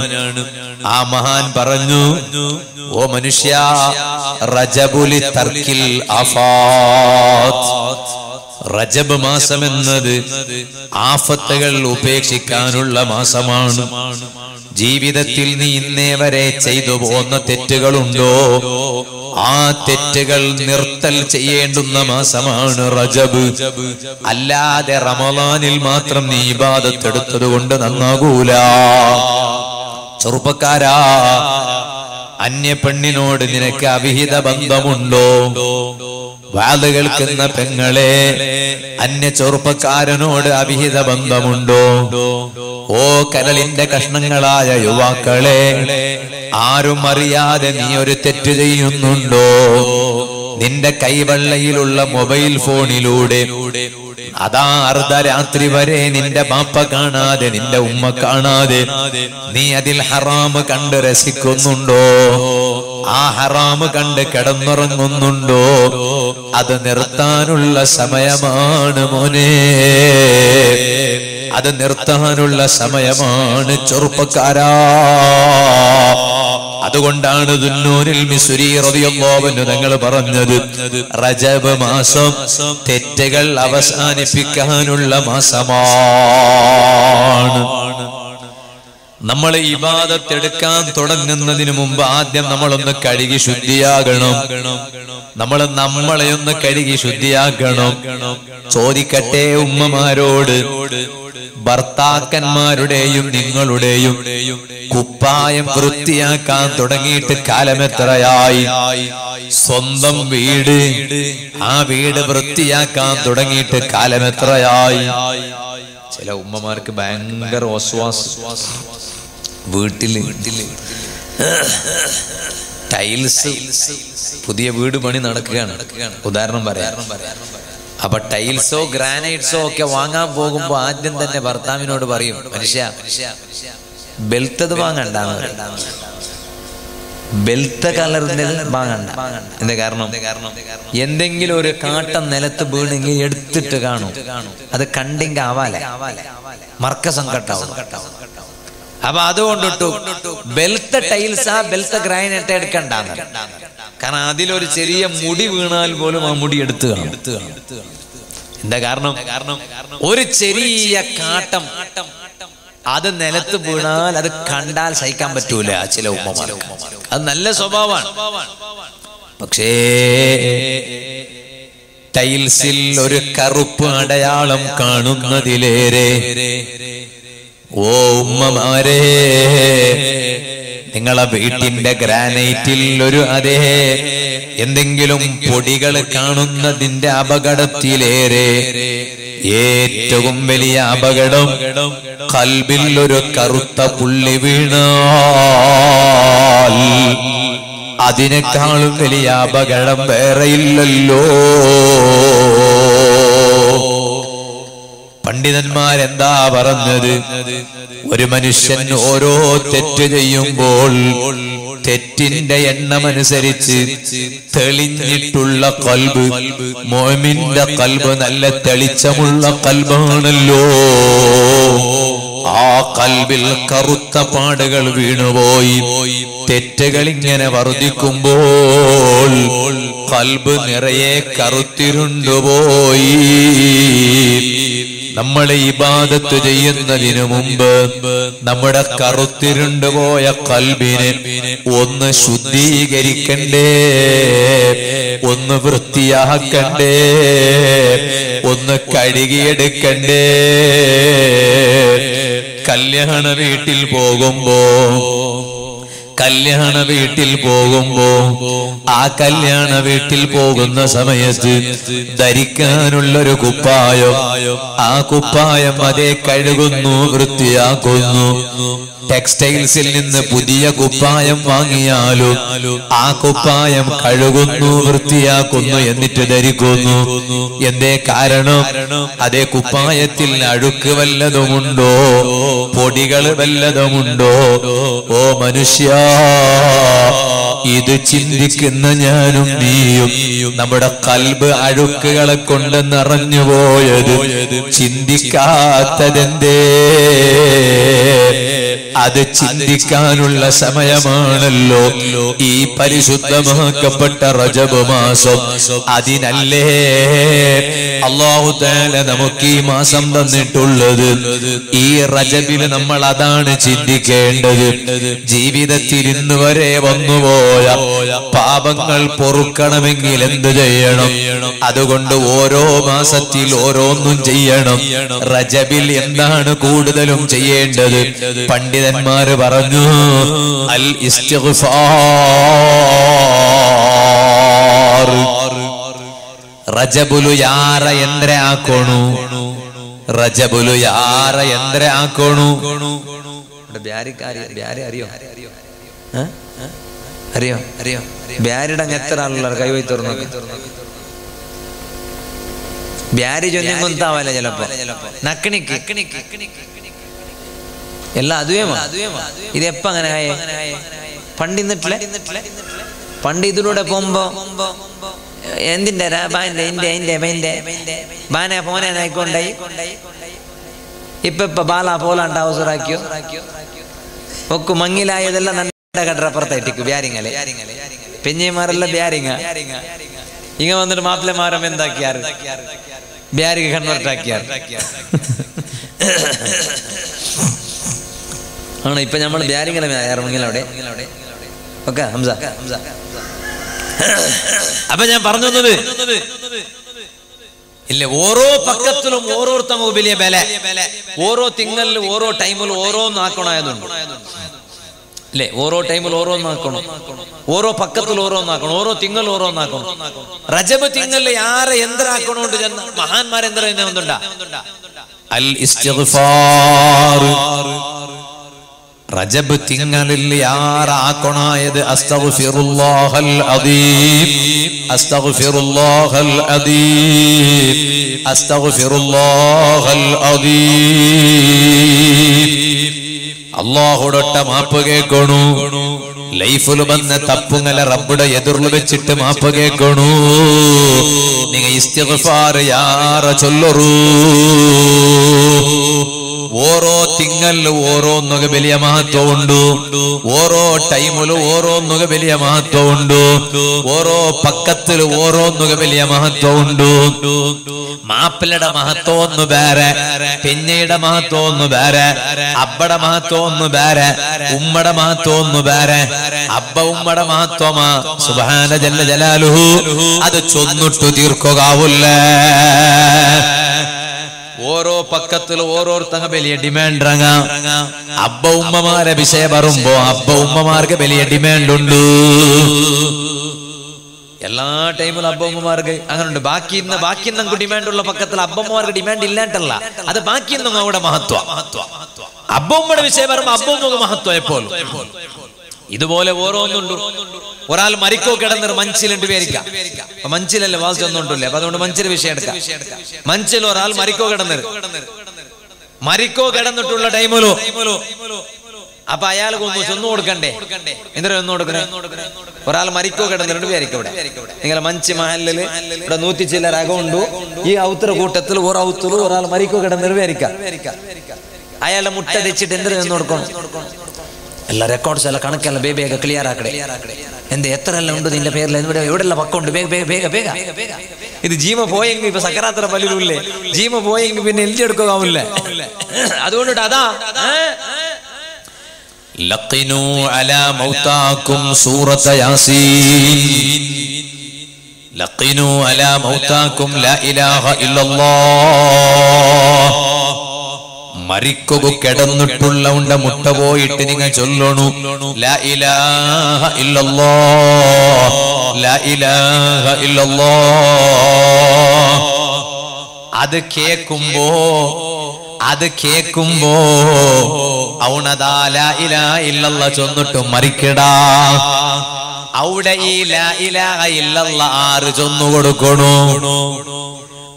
S1: ആ മഹാൻ പറഞ്ഞു ഓ മനുഷ്യ റജബുലി തർക്കിൽ അഫാത്ത്. റജബ് മാസം എന്നത് ആഫത്തുകൾ ഉപേക്ഷിക്കാനുള്ള മാസമാണ്. ജീവിതത്തിൽ നീ ഇന്നേ വരെ ചെയ്തു പോന്ന തെറ്റുകളുണ്ടോ? ആ തെറ്റുകൾ നിർത്തൽ ചെയ്യേണ്ടുന്ന മാസമാണ് റജബ്. അല്ലാതെ റമദാനിൽ മാത്രം നീ ഇബാദത്തെടുത്തത് കൊണ്ട് നന്നാകൂല. ചെറുപ്പക്കാരാ അന്യ പെണ്ണിനോട് നിനക്ക് അവിഹിത ബന്ധമുണ്ടോ? വാത് കേൾക്കുന്ന പെങ്ങളെ അന്യ ചെറുപ്പക്കാരനോട് അവിഹിത ബന്ധമുണ്ടോ? ഓ കരളിന്റെ കഷ്ണങ്ങളായ യുവാക്കളെ ആരും അറിയാതെ നീ ഒരു തെറ്റ് ചെയ്യുന്നുണ്ടോ? നിന്റെ കൈവെള്ളയിലുള്ള മൊബൈൽ ഫോണിലൂടെ അതാ അർദ്ധരാത്രി വരെ നിന്റെ ബാപ്പ കാണാതെ നിന്റെ ഉമ്മ കാണാതെ. നീ അതിൽ ഹറാമ് കണ്ട് രസിക്കുന്നുണ്ടോ? ആ ഹറാമ് കണ്ട് കിടന്നുറങ്ങുന്നുണ്ടോ? അത് നിർത്താനുള്ള സമയമാണ് മോനെ. അത് നിർത്താനുള്ള സമയമാണ് ചെറുപ്പക്കാരാ. അതുകൊണ്ടാണ് ദുന്നൂരിൽ മിസുരി അൻഹു തങ്ങൾ പറഞ്ഞത്. റജബ് മാസം തെറ്റുകൾ അവസാനിപ്പിക്കാനുള്ള മാസമാണ്. നമ്മൾ ഇബാദത്തെടുക്കാൻ തുടങ്ങുന്നതിന് മുമ്പ് ആദ്യം നമ്മളൊന്ന് കഴുകി ശുദ്ധിയാകണം. നമ്മൾ നമ്മളെ ഒന്ന് കഴുകി ശുദ്ധിയാക്കണം ചോദിക്കട്ടെ ഉമ്മമാരോട്. ഭർത്താക്കന്മാരുടെയും നിങ്ങളുടെയും കുപ്പായം വൃത്തിയാക്കാൻ തുടങ്ങിയിട്ട് കാലമെത്രയായി സ്വന്തം വീട് ആ വീട് വൃത്തിയാക്കാൻ തുടങ്ങിയിട്ട് കാലമെത്രയായി ചില ഉമ്മമാർക്ക് ഭയങ്കര വീട്ടിൽ ടൈൽസ് പുതിയ വീട് പണി നടക്കുകയാണ്. ഉദാഹരണം പറയാം. അപ്പൊ ടൈൽസോ ഗ്രാനൈറ്റ്സോ ഒക്കെ വാങ്ങാൻ പോകുമ്പോ ആദ്യം തന്നെ ഭർത്താവിനോട് പറയും മനുഷ്യ ബെൽത്തത് വാങ്ങണ്ട. ബെൽത്ത കലറിന് വാങ്ങണ്ട. എന്താ കാരണം? എന്തെങ്കിലും ഒരു കാട്ടം നിലത്ത് വീണെങ്കിൽ എടുത്തിട്ട് കാണും. അത് കണ്ടെങ്കിൽ ആവാല. മർക്ക സങ്കട്ടാവും അപ്പൊ അതുകൊണ്ടിട്ടു ബെൽത്ത ടൈൽസ് ആ ബെൽത്ത ഗ്രാനൈറ്റ് എടുക്കണ്ടാന്ന്. കാരണം അതിലൊരു ചെറിയ മുടി വീണാൽ പോലും ആ മുടി എടുത്തു എന്താ കാരണം കാരണം? ഒരു ചെറിയ കാട്ടം അത് നിലത്ത് വീണാൽ അത് കണ്ടാൽ സഹിക്കാൻ പറ്റൂല ചില ഉമ്മമാർക്ക്. അത് നല്ല സ്വഭാവമാണ്. പക്ഷേ ടൈൽസിൽ ഒരു കറുപ്പ് അടയാളം കാണുന്നതിലേറെ ഓ ഉമ്മമാരെ നിങ്ങളെ വീട്ടിന്റെ ഗ്രാനൈറ്റിൽ ഒരു അതേ എന്തെങ്കിലും പൊടികൾ കാണുന്നതിന്റെ അപകടത്തിലേറെ ഏറ്റവും വലിയ അപകടം കൽബിൽ ഒരു കറുത്ത പുള്ളി വീണാൽ അതിനേക്കാളും വലിയ അപകടം വേറെയില്ലല്ലോ. പണ്ഡിതന്മാരെന്താ പറഞ്ഞത്? ഒരു മനുഷ്യൻ ഓരോ തെറ്റ് ചെയ്യുമ്പോൾ തെറ്റിന്റെ എണ്ണമനുസരിച്ച് തെളിഞ്ഞിട്ടുള്ള കൽബ് മോമിന്റെ കൽബ് നല്ല തെളിച്ചമുള്ള കൽബാണല്ലോ. ആ കൽബിൽ കറുത്ത പാടുകൾ വീണുപോയി. തെറ്റുകൾ ഇങ്ങനെ വർദ്ധിക്കുമ്പോൾ കൽബ് നിറയെ കറുത്തിരുണ്ടുപോയി. നമ്മൾ ഇബാദത്ത് ചെയ്യുന്നതിനു മുമ്പ് നമ്മുടെ കറുത്തിരുണ്ടുപോയ കൽബിനെ ഒന്ന് ശുദ്ധീകരിക്കണ്ടേ ഒന്ന് വൃത്തിയാക്കണ്ടേ ഒന്ന് കഴുകിയെടുക്കണ്ടേ. കല്യാണ വീട്ടിൽ പോകുമ്പോ കല്യാണ വീട്ടിൽ പോകുമ്പോ ആ കല്യാണ വീട്ടിൽ പോകുന്ന സമയത്ത് ധരിക്കാനുള്ളൊരു കുപ്പായം ആ കുപ്പായം അതേ കഴുകുന്നു വൃത്തിയാക്കുന്നു. ടെക്സ്റ്റൈൽസിൽ നിന്ന് പുതിയ കുപ്പായം വാങ്ങിയാലും ആ കുപ്പായം കഴുകുന്നു വൃത്തിയാക്കുന്നു എന്നിട്ട് ധരിക്കുന്നു. എന്തേ കാരണം? അതേ കുപ്പായത്തിൽ അഴുക്ക് വല്ലതുമുണ്ടോ? പൊടികൾ വല്ലതുമുണ്ടോ? ഓ മനുഷ്യ ഇത് ചിന്തിക്കുന്ന ഞാനും നീയും നമ്മുടെ കൽബ് അഴുക്കുകളെ കൊണ്ട് നിറഞ്ഞുപോയത് ചിന്തിക്കാത്തതെന്തേ? അത് ചിന്തിക്കാനുള്ള സമയമാണല്ലോ. ഈ പരിശുദ്ധമാക്കപ്പെട്ട റജബ് മാസം. അതിനല്ലേ അള്ളാഹു താല നമുക്ക് ഈ മാസം തന്നിട്ടുള്ളത്. ഈ റജബിൽ നമ്മൾ അതാണ് ചിന്തിക്കേണ്ടത്. ജീവിതത്തിൽ ഇന്ന് വരെ വന്നുപോയ പാപങ്ങൾ പൊറുക്കണമെങ്കിൽ എന്ത് ചെയ്യണം? അതുകൊണ്ട് ഓരോ മാസത്തിൽ ഓരോന്നും ചെയ്യണം. റജബിൽ എന്താണ് കൂടുതലും ചെയ്യേണ്ടത്? പണ്ഡിതന്മാര് പറഞ്ഞു അൽ റജബുലു യാറ യന്ത്ര ആക്കോണു. റജബുലു യാറ യന്ത്ര ആക്കോണു. അറിയോ? അറിയോ? അറിയോ? ബ്യാരിയുടെ അങ്ങ് എത്ര ആളുള്ള കൈവൈ തുറന്നു ബ്യാരി ചിലപ്പോ. നക്കിണിക്ക്. എല്ലാം അതുവേമാ ഇത് എപ്പ അങ്ങനെ ആയേ? പണ്ട് ഇന്നിട്ടില്ല പണ്ട് ഇതിലൂടെ പോകുമ്പോ എന്തിന്റെ ബാനെ ഫോനെ നായിക്കൊണ്ടായി ഇപ്പൊ ഇപ്പൊ ബാല പോലാണ്ട് ഹൗസറാക്കിയോ ഒക്കെ മങ്ങിലായതെല്ലാം നല്ല കടറപ്പുറത്തായിട്ടിക്കു ബ്യാരിങ്ങലെ പെഞ്ഞിമാരെല്ലാം ബ്യാരിങ്ങ ഇങ്ങ വന്നിട്ട് മാപ്പിളമാരം എന്താക്കിയാറ് ബ്യാരിക കൺവെർട്ട് ആക്കിയാറ് ആണ്? ഇപ്പൊ നമ്മൾ ബാരിങ്ങനെ ഇറങ്ങി അവിടെ? ഓക്കെ ഹംസ. അപ്പൊ ഞാൻ പറഞ്ഞു തന്നത് ഇല്ല ഓരോ പക്കത്തിലും ഓരോരുത്ത വലിയ ബല ഓരോ തിങ്ങലിലും ഓരോ ടൈമിലും ഓരോന്ന് ആക്കണമായതുണ്ട്. അല്ലേ ഓരോ ടൈമിൽ ഓരോന്നാക്കണം ഓരോ പക്കത്തിൽ ഓരോന്നാക്കണം ഓരോ തിങ്ങൽ ഓരോന്നാക്കണം റജബ് തിങ്ങലിൽ ആരെ എന്തരാക്കണോണ്ട് ചെന്ന മഹാന്മാരെന്തര എന്നുണ്ടാ അൽ ഇസ്തിഗ്ഫാർ റജബ് തിങ്ങലിൽ യാറാക്കണായത് അസ്തഗ്ഫിറുല്ലാഹൽ അദീം അസ്തഗ്ഫിറുല്ലാഹൽ അദീം അസ്തഗ്ഫിറുല്ലാഹൽ അദീം അള്ളാഹുടൊട്ട മാപ്പ് കേൾക്കണു ലൈഫിൽ വന്ന തപ്പുങ്ങല റബ്ബുടെ എതിർൽ വെച്ചിട്ട് മാപ്പ് കേൾക്കണു നിങ്ങൾ ഇസ്തിഗ്ഫാർ യാറ ചൊല്ലറൂ. ഓരോ തിങ്ങൽ ഓരോന്നൊക്കെ വലിയ മഹത്വം ഉണ്ട് ഓരോ ടൈമിൽ ഓരോന്നൊക്കെ വലിയ മഹത്വം ഉണ്ട് ഓരോ പക്കത്തിൽ ഓരോന്നൊക്കെ വലിയ മഹത്വം ഉണ്ട് മാപ്പിളയുടെ മഹത്വം ഒന്ന് വേറെ പിന്നയുടെ മഹത്വം ഒന്ന് വേറെ അബ്ബടെ മഹത്വം ഒന്ന് വേറെ ഉമ്മടെ മഹത്വം ഒന്ന് വേറെ അബ്ബ ഉമ്മടെ മഹത്വമാ. സുബാന ജല്ല ജലാലുഹു. അത് ചൊന്നിട്ടു തീർക്കുകാവൂല്ലേ ഓരോ പക്കത്തിൽ ഓരോരുത്തങ്ങ വലിയ ഡിമാൻഡ് ഇറങ്ങാം. അബ്ബ ഉമ്മമാരെ വിഷയം പറയുമ്പോ അബ്ബ ഉമ്മമാർക്ക് വലിയ ഡിമാൻഡ് ഉണ്ട്. എല്ലാ ടൈമിലും അബ്ബമ്മമാർക്ക് അങ്ങനെ ഉണ്ട് ബാക്കി ഇന്ന് ബാക്കി നമുക്ക് ഡിമാൻഡ് ഉള്ള പക്കത്തിൽ അബ്ബമ്മമാർക്ക് ഡിമാൻഡ് ഇല്ലാണ്ടല്ല. അത് ബാക്കി ഇന്നും അവിടെ മഹത്വം. അബ്ബമ്മയുടെ വിഷയം പറയുമ്പോ അബ്ബമ്മക്ക് മഹത്വം എപ്പോഴും. ഇതുപോലെ ഓരോന്നുണ്ട്. ഒരാൾ മരിക്കോ കിടന്നിട്ട് മഞ്ചിലുണ്ട് വിചാരിക്കാം മഞ്ചിലല്ലേ വാസ് ഒന്നുണ്ടല്ലേ അപ്പൊ അതുകൊണ്ട് മഞ്ചിൽ വിഷയം എടുക്കാം. മഞ്ചിൽ ഒരാൾ മരിക്കോ കിടന്നൊരു. മരിക്കോ കിടന്നിട്ടുള്ള ടൈമിലോ? അപ്പൊ അയാൾ കൊന്നു. ചെന്നു കൊടുക്കണ്ടേ? എന്തിനാ ഒന്നു കൊടുക്കണേ? ഒരാൾ മരിക്കോ കിടന്നിട്ടുണ്ട് വിചാരിക്കും ഇവിടെ. നിങ്ങളെ മഞ്ച് മഹലിൽ ഇവിടെ നൂറ്റി ചില്ലർ അകമുണ്ട് ഈ ഔത്തര കൂട്ടത്തിൽ ഒരു ഔത്തലും ഒരാൾ മരിക്കോ കിടന്നിട്ട് വിചാരിക്കാം അയാളെ മുട്ട തെച്ചിട്ട് നിന്ന് കൊടുക്കണം? എല്ലാ റെക്കോർഡ്സ് എല്ലാം ಕಣಕ್ಕೆಲ್ಲ ಬೇಗ ಬೇಗ ക്ലിയർ ಆಕಡೆ എന്ത് എത്ര എല്ലാം ഉണ്ട് നിന്റെ പേരിൽ? ഇവിടെ എവിടെയുള്ള പക്കമുണ്ട്? വേഗ വേഗ വേഗ വേഗ. ഇത് ജീമ പോയെങ്കിൽ ഇപ്പൊ സക്കരാത്ര പലരുമില്ലേ ജീമ പോയെങ്കിൽ പിന്നെ എൽജി എടുക്കാവില്ല അതുകൊണ്ട് അതാ ലത്തിനു അലാ മൗതാക്കും സൂറത്ത് യാസീൻ. ലത്തിനു അലാ മൗതാക്കും ലാ ഇലാഹ ഇല്ലല്ലാഹ് മരിക്കുക കിടന്നിട്ടുള്ള ഉണ്ട മുട്ട പോയിട്ട് നിങ്ങൾ ചൊല്ലണു. ലാ ഇലാഹ ലാ ഇലാഹ അത് കേക്കുമ്പോ അത് കേക്കുമ്പോ ഔണതാ ലാ ഇല്ലല്ല ചൊന്നിട്ട് മരിക്കടാ. അവിടെ ഈ ലാ ഇലാഹ ഇല്ലല്ല ആറ് ചൊന്നു കൊടുക്കണു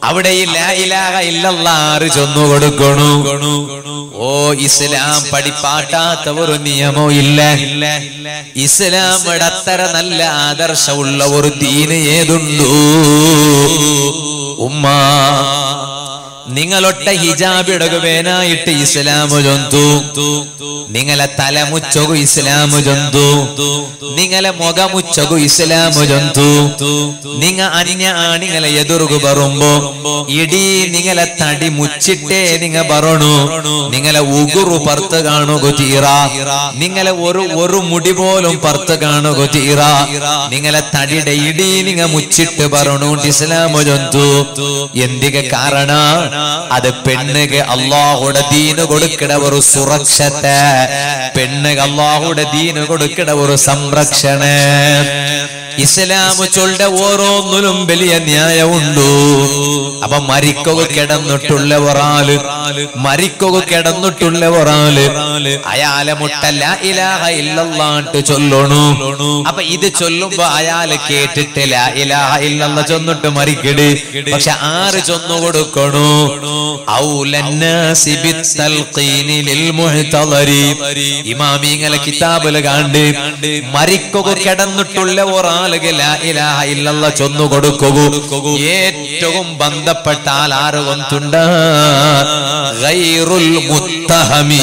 S1: അവിടെ ചൊന്നു കൊടുക്കണു. ഓ ഇസ്ലാം പഠിപ്പാട്ടാത്ത ഒരു നിയമോ ഇല്ല. ഇസ്ലാം അത്ര നല്ല ആദർശമുള്ള ഒരു തീന് ഏതുണ്ടു? ഉമ്മ നിങ്ങളൊട്ട ഹിജാബിടകുവേനായിട്ട് ഇസ്ലാമു ചൊന്തു. നിങ്ങളെ തലമുച്ചകു ഇസ്ലാമു ചൊന്തു. നിങ്ങളെ മുഖമുച്ചകു ഇസ്ലാമു ചൊന്തു. നിങ്ങ അന്യ ആണിങ്ങളെ എതിർകു പറമ്പോ ഇടീ നിങ്ങളെ തടി മുച്ചിട്ടേ നിങ്ങ പറണു. നിങ്ങളെ ഉഗുറു പർത്ത് കാണുക തീറ നിങ്ങളെ ഒരു ഒരു മുടി പോലും പർത്ത് കാണുക തീറ നിങ്ങളെ തടിയുടെ ഇടി നിങ്ങ മുച്ചിട്ട് പറണു. ഇസ്ലാമു ചൊന്തു. എന്തിക കാരണ? അത് പെണ്ണുക അള്ളാഹുടെ ദീന് കൊടുക്കണ ഒരു സുരക്ഷത്തെ. പെണ്ണുക അള്ളാഹുടെ ദീന് കൊടുക്കണ ഒരു സംരക്ഷണ. ഇസ്ലാം ചൊല്ല ഓരോന്നിലും വലിയ ന്യായമുണ്ടു? അപ്പൊ മരിക്കുക കിടന്നിട്ടുള്ള ഒരാൾ മരിക്കുക കിടന്നിട്ടുള്ള ഒരാൾ അയാളെ മുട്ടല്ല ഇലാഹ ഇല്ലല്ലാണ്ട് ചൊല്ലണു. അപ്പൊ ഇത് ചൊല്ലുമ്പോ അയാൾ കേട്ടിട്ടില്ല ഇലാഹ ഇല്ലല്ല ചൊന്നിട്ട് മരിക്കട്. പക്ഷെ ആറ് ചൊന്നു കൊടുക്കണു? ഇമാമിങ്ങളെ കിതാബിൽ കാണ്ട് മരിക്കുക കിടന്നിട്ടുള്ള ഇല്ലല്ല ചൊന്നു ഏറ്റവും ബന്ധപ്പെട്ട ആൾ ആര് കൊണ്ടുണ്ട ഗൈറുൽ മുത്തഹമീ.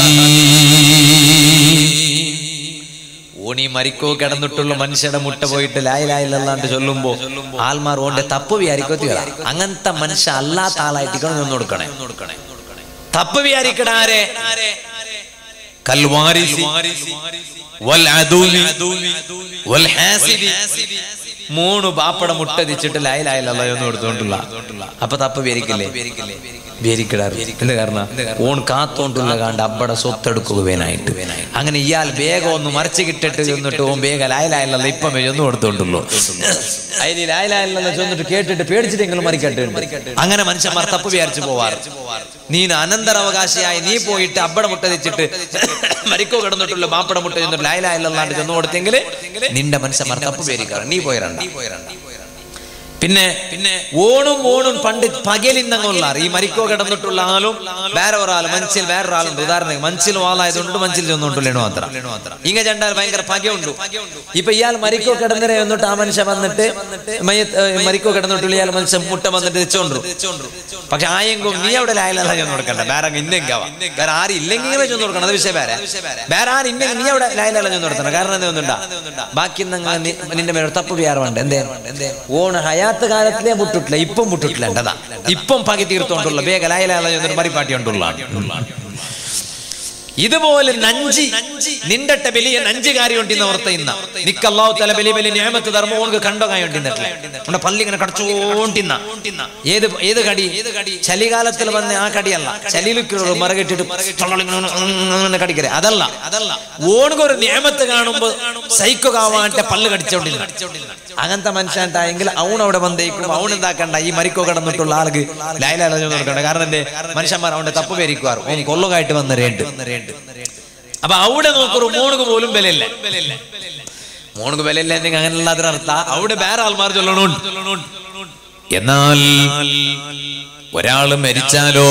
S1: ഓണി മരിക്കോ കിടന്നിട്ടുള്ള മനുഷ്യരുടെ മുട്ട പോയിട്ട് ലായിലായില്ലാണ്ട് ചൊല്ലുമ്പോ ആൽമാർ ഓന്റെ തപ്പ് വിചാരിക്കത്തില്ല അങ്ങനത്തെ മനുഷ്യ അല്ലാത്ത ആളായിട്ടിക്കണം നിന്ന് കൊടുക്കണേ തപ്പ് വിചാരിക്കണാരെ كالوارث والعدو والحاسد. മൂന്ന് ബാപ്പട മുട്ട തിച്ചിട്ട് ലായിലായില്ല എന്ന് കൊടുത്തോണ്ടുള്ള അപ്പൊ തപ്പ് വിരിക്കില്ലേ വിരിക്കിടാറ് എന്ത് കാരണം ഓൺ കാത്തോണ്ടുള്ള കാണ്ട് അബ്ബട സ്വത്തെടുക്കുകയായിട്ട് അങ്ങനെ ഇയാൾ വേഗം ഒന്ന് മറിച്ച് കിട്ടിട്ട് ചെന്നിട്ട് ഓൻ വേഗം ലായലായല്ലോ ഇപ്പം ചെന്ന് കൊടുത്തോണ്ടുള്ളൂ അതിന് ലായലായല്ലോ ചെന്നിട്ട് കേട്ടിട്ട് പേടിച്ചിട്ടെങ്കിലും മറിക്കട്ടെ അങ്ങനെ മനുഷ്യന്മാർ തപ്പ് വിചാരിച്ചു പോവാറ് നീ അനന്തരാവകാശിയായി നീ പോയിട്ട് അബ്ബട മുട്ട തിച്ചിട്ട് മരിക്കോ കിടന്നിട്ടുള്ള ബാപ്പട മുട്ട ചെന്നിട്ട് ലായലായല്ലാണ്ട് ചെന്ന് കൊടുത്തെങ്കിൽ നിന്റെ മനുഷ്യന്മാർ തപ്പ് പേരിക്കാറ് നീ போயிடறான் പിന്നെ പിന്നെ ഓണും ഓണും പണ്ട് പകലിന്നങ്ങളുള്ള ഈ മരിക്കോ കിടന്നിട്ടുള്ള ആളും വേറെ ഒരാളും മഞ്ചിൽ വേറൊരാളുണ്ട്. ഉദാഹരണം മനസ്സിൽ വാളായതുകൊണ്ട് മഞ്ചിൽ ചെന്നുകൊണ്ടുള്ളൂ മാത്രം ഇങ്ങ ചെണ്ടാൽ ഭയങ്കര പകയുണ്ട്. ഇപ്പൊ ഇയാൾ മരിക്കോ കിടന്നിരെ വന്നിട്ട് ആ മനുഷ്യൻ വന്നിട്ട് മരിക്കോ കിടന്നിട്ടുള്ള ഇയാൾ മനുഷ്യൻ മുട്ട വന്നിട്ട് വെച്ചോണ്ടു. പക്ഷെ ആയെങ്കും നീ അവിടെ ലായലല്ല ചെന്ന് കൊടുക്കണ്ട വേറെ ഇന്നെങ്കാവാ വേറെ ആരും ഇല്ലെങ്കിൽ ഇങ്ങനെ ചെന്ന് കൊടുക്കണം അത് വിഷയം വേറെ. വേറെ. ആരും ഇല്ലെങ്കിൽ നീ അവിടെ ലായലല്ല ചെന്ന് കൊടുക്കണം കാരണം എന്താ ബാക്കി നിങ്ങൾ നിന്റെ മേലെ തപ്പ് വിയാറുണ്ട് എന്തേ? എന്തേ? ഓണ് ഹയാത്ത് കാലത്തിലേ മുട്ടിട്ടില്ല ഇപ്പം മുട്ടിട്ടില്ല എന്റതാ ഇപ്പം പകി തീർത്തോണ്ടുള്ള വേഗ ലായലല്ല ചെന്നിട്ട് മറിപ്പാട്ടി കൊണ്ടുള്ള ഇതുപോലെ നഞ്ചി നിന്റെ വലിയ നഞ്ചുകാരി ഉണ്ടെന്ന് ഓർത്ത ഇന്ന നിക്കല്ലാവു തല വലിയ വലിയ നിയമത്ത് ധർമ്മം ഓണക്ക് കണ്ടോ കായുണ്ടിന്നിട്ടില്ല നമ്മുടെ പള്ളി ഇങ്ങനെ കടച്ചോണ്ടിന്ന. ഏത് ഏത് കടി? ചലികാലത്തിൽ വന്ന ആ കടിയല്ല. ചലിയിലേക്ക് മറകെട്ടിട്ട് കടിക്കരുത് അതല്ല അതല്ല. ഓണക്ക് ഒരു നിയമത്ത് കാണുമ്പോ സൈക്കോ കാവാന്റെ പല്ല് കടിച്ചോണ്ടിരുന്ന. അങ്ങനത്തെ മനുഷ്യണ്ടായെങ്കിൽ അവൻ അവിടെ വന്നേക്കും. അവൻ എന്താക്കണ്ട? ഈ മരിക്കോ കടന്നിട്ടുള്ള ആൾക്ക് ലൈലാലോചന കാരണം മനുഷ്യന്മാർ അവന്റെ തപ്പ് പേരിക്കുവാർ ഓൻ കൊള്ളുകായിട്ട് വന്ന രേണ്ട് അപ്പൊ അവിടെ നോക്കൊരു മോണുക്ക് പോലും വിലയില്ല മോണുക്ക് വിലയില്ല എന്നെങ്കിൽ അങ്ങനെയുള്ള അതിനർത്ഥ അവിടെ വേറെ ആൾമാർ ചൊല്ലണുണ്ട്. എന്നാൽ ഒരാൾ മരിച്ചാലോ?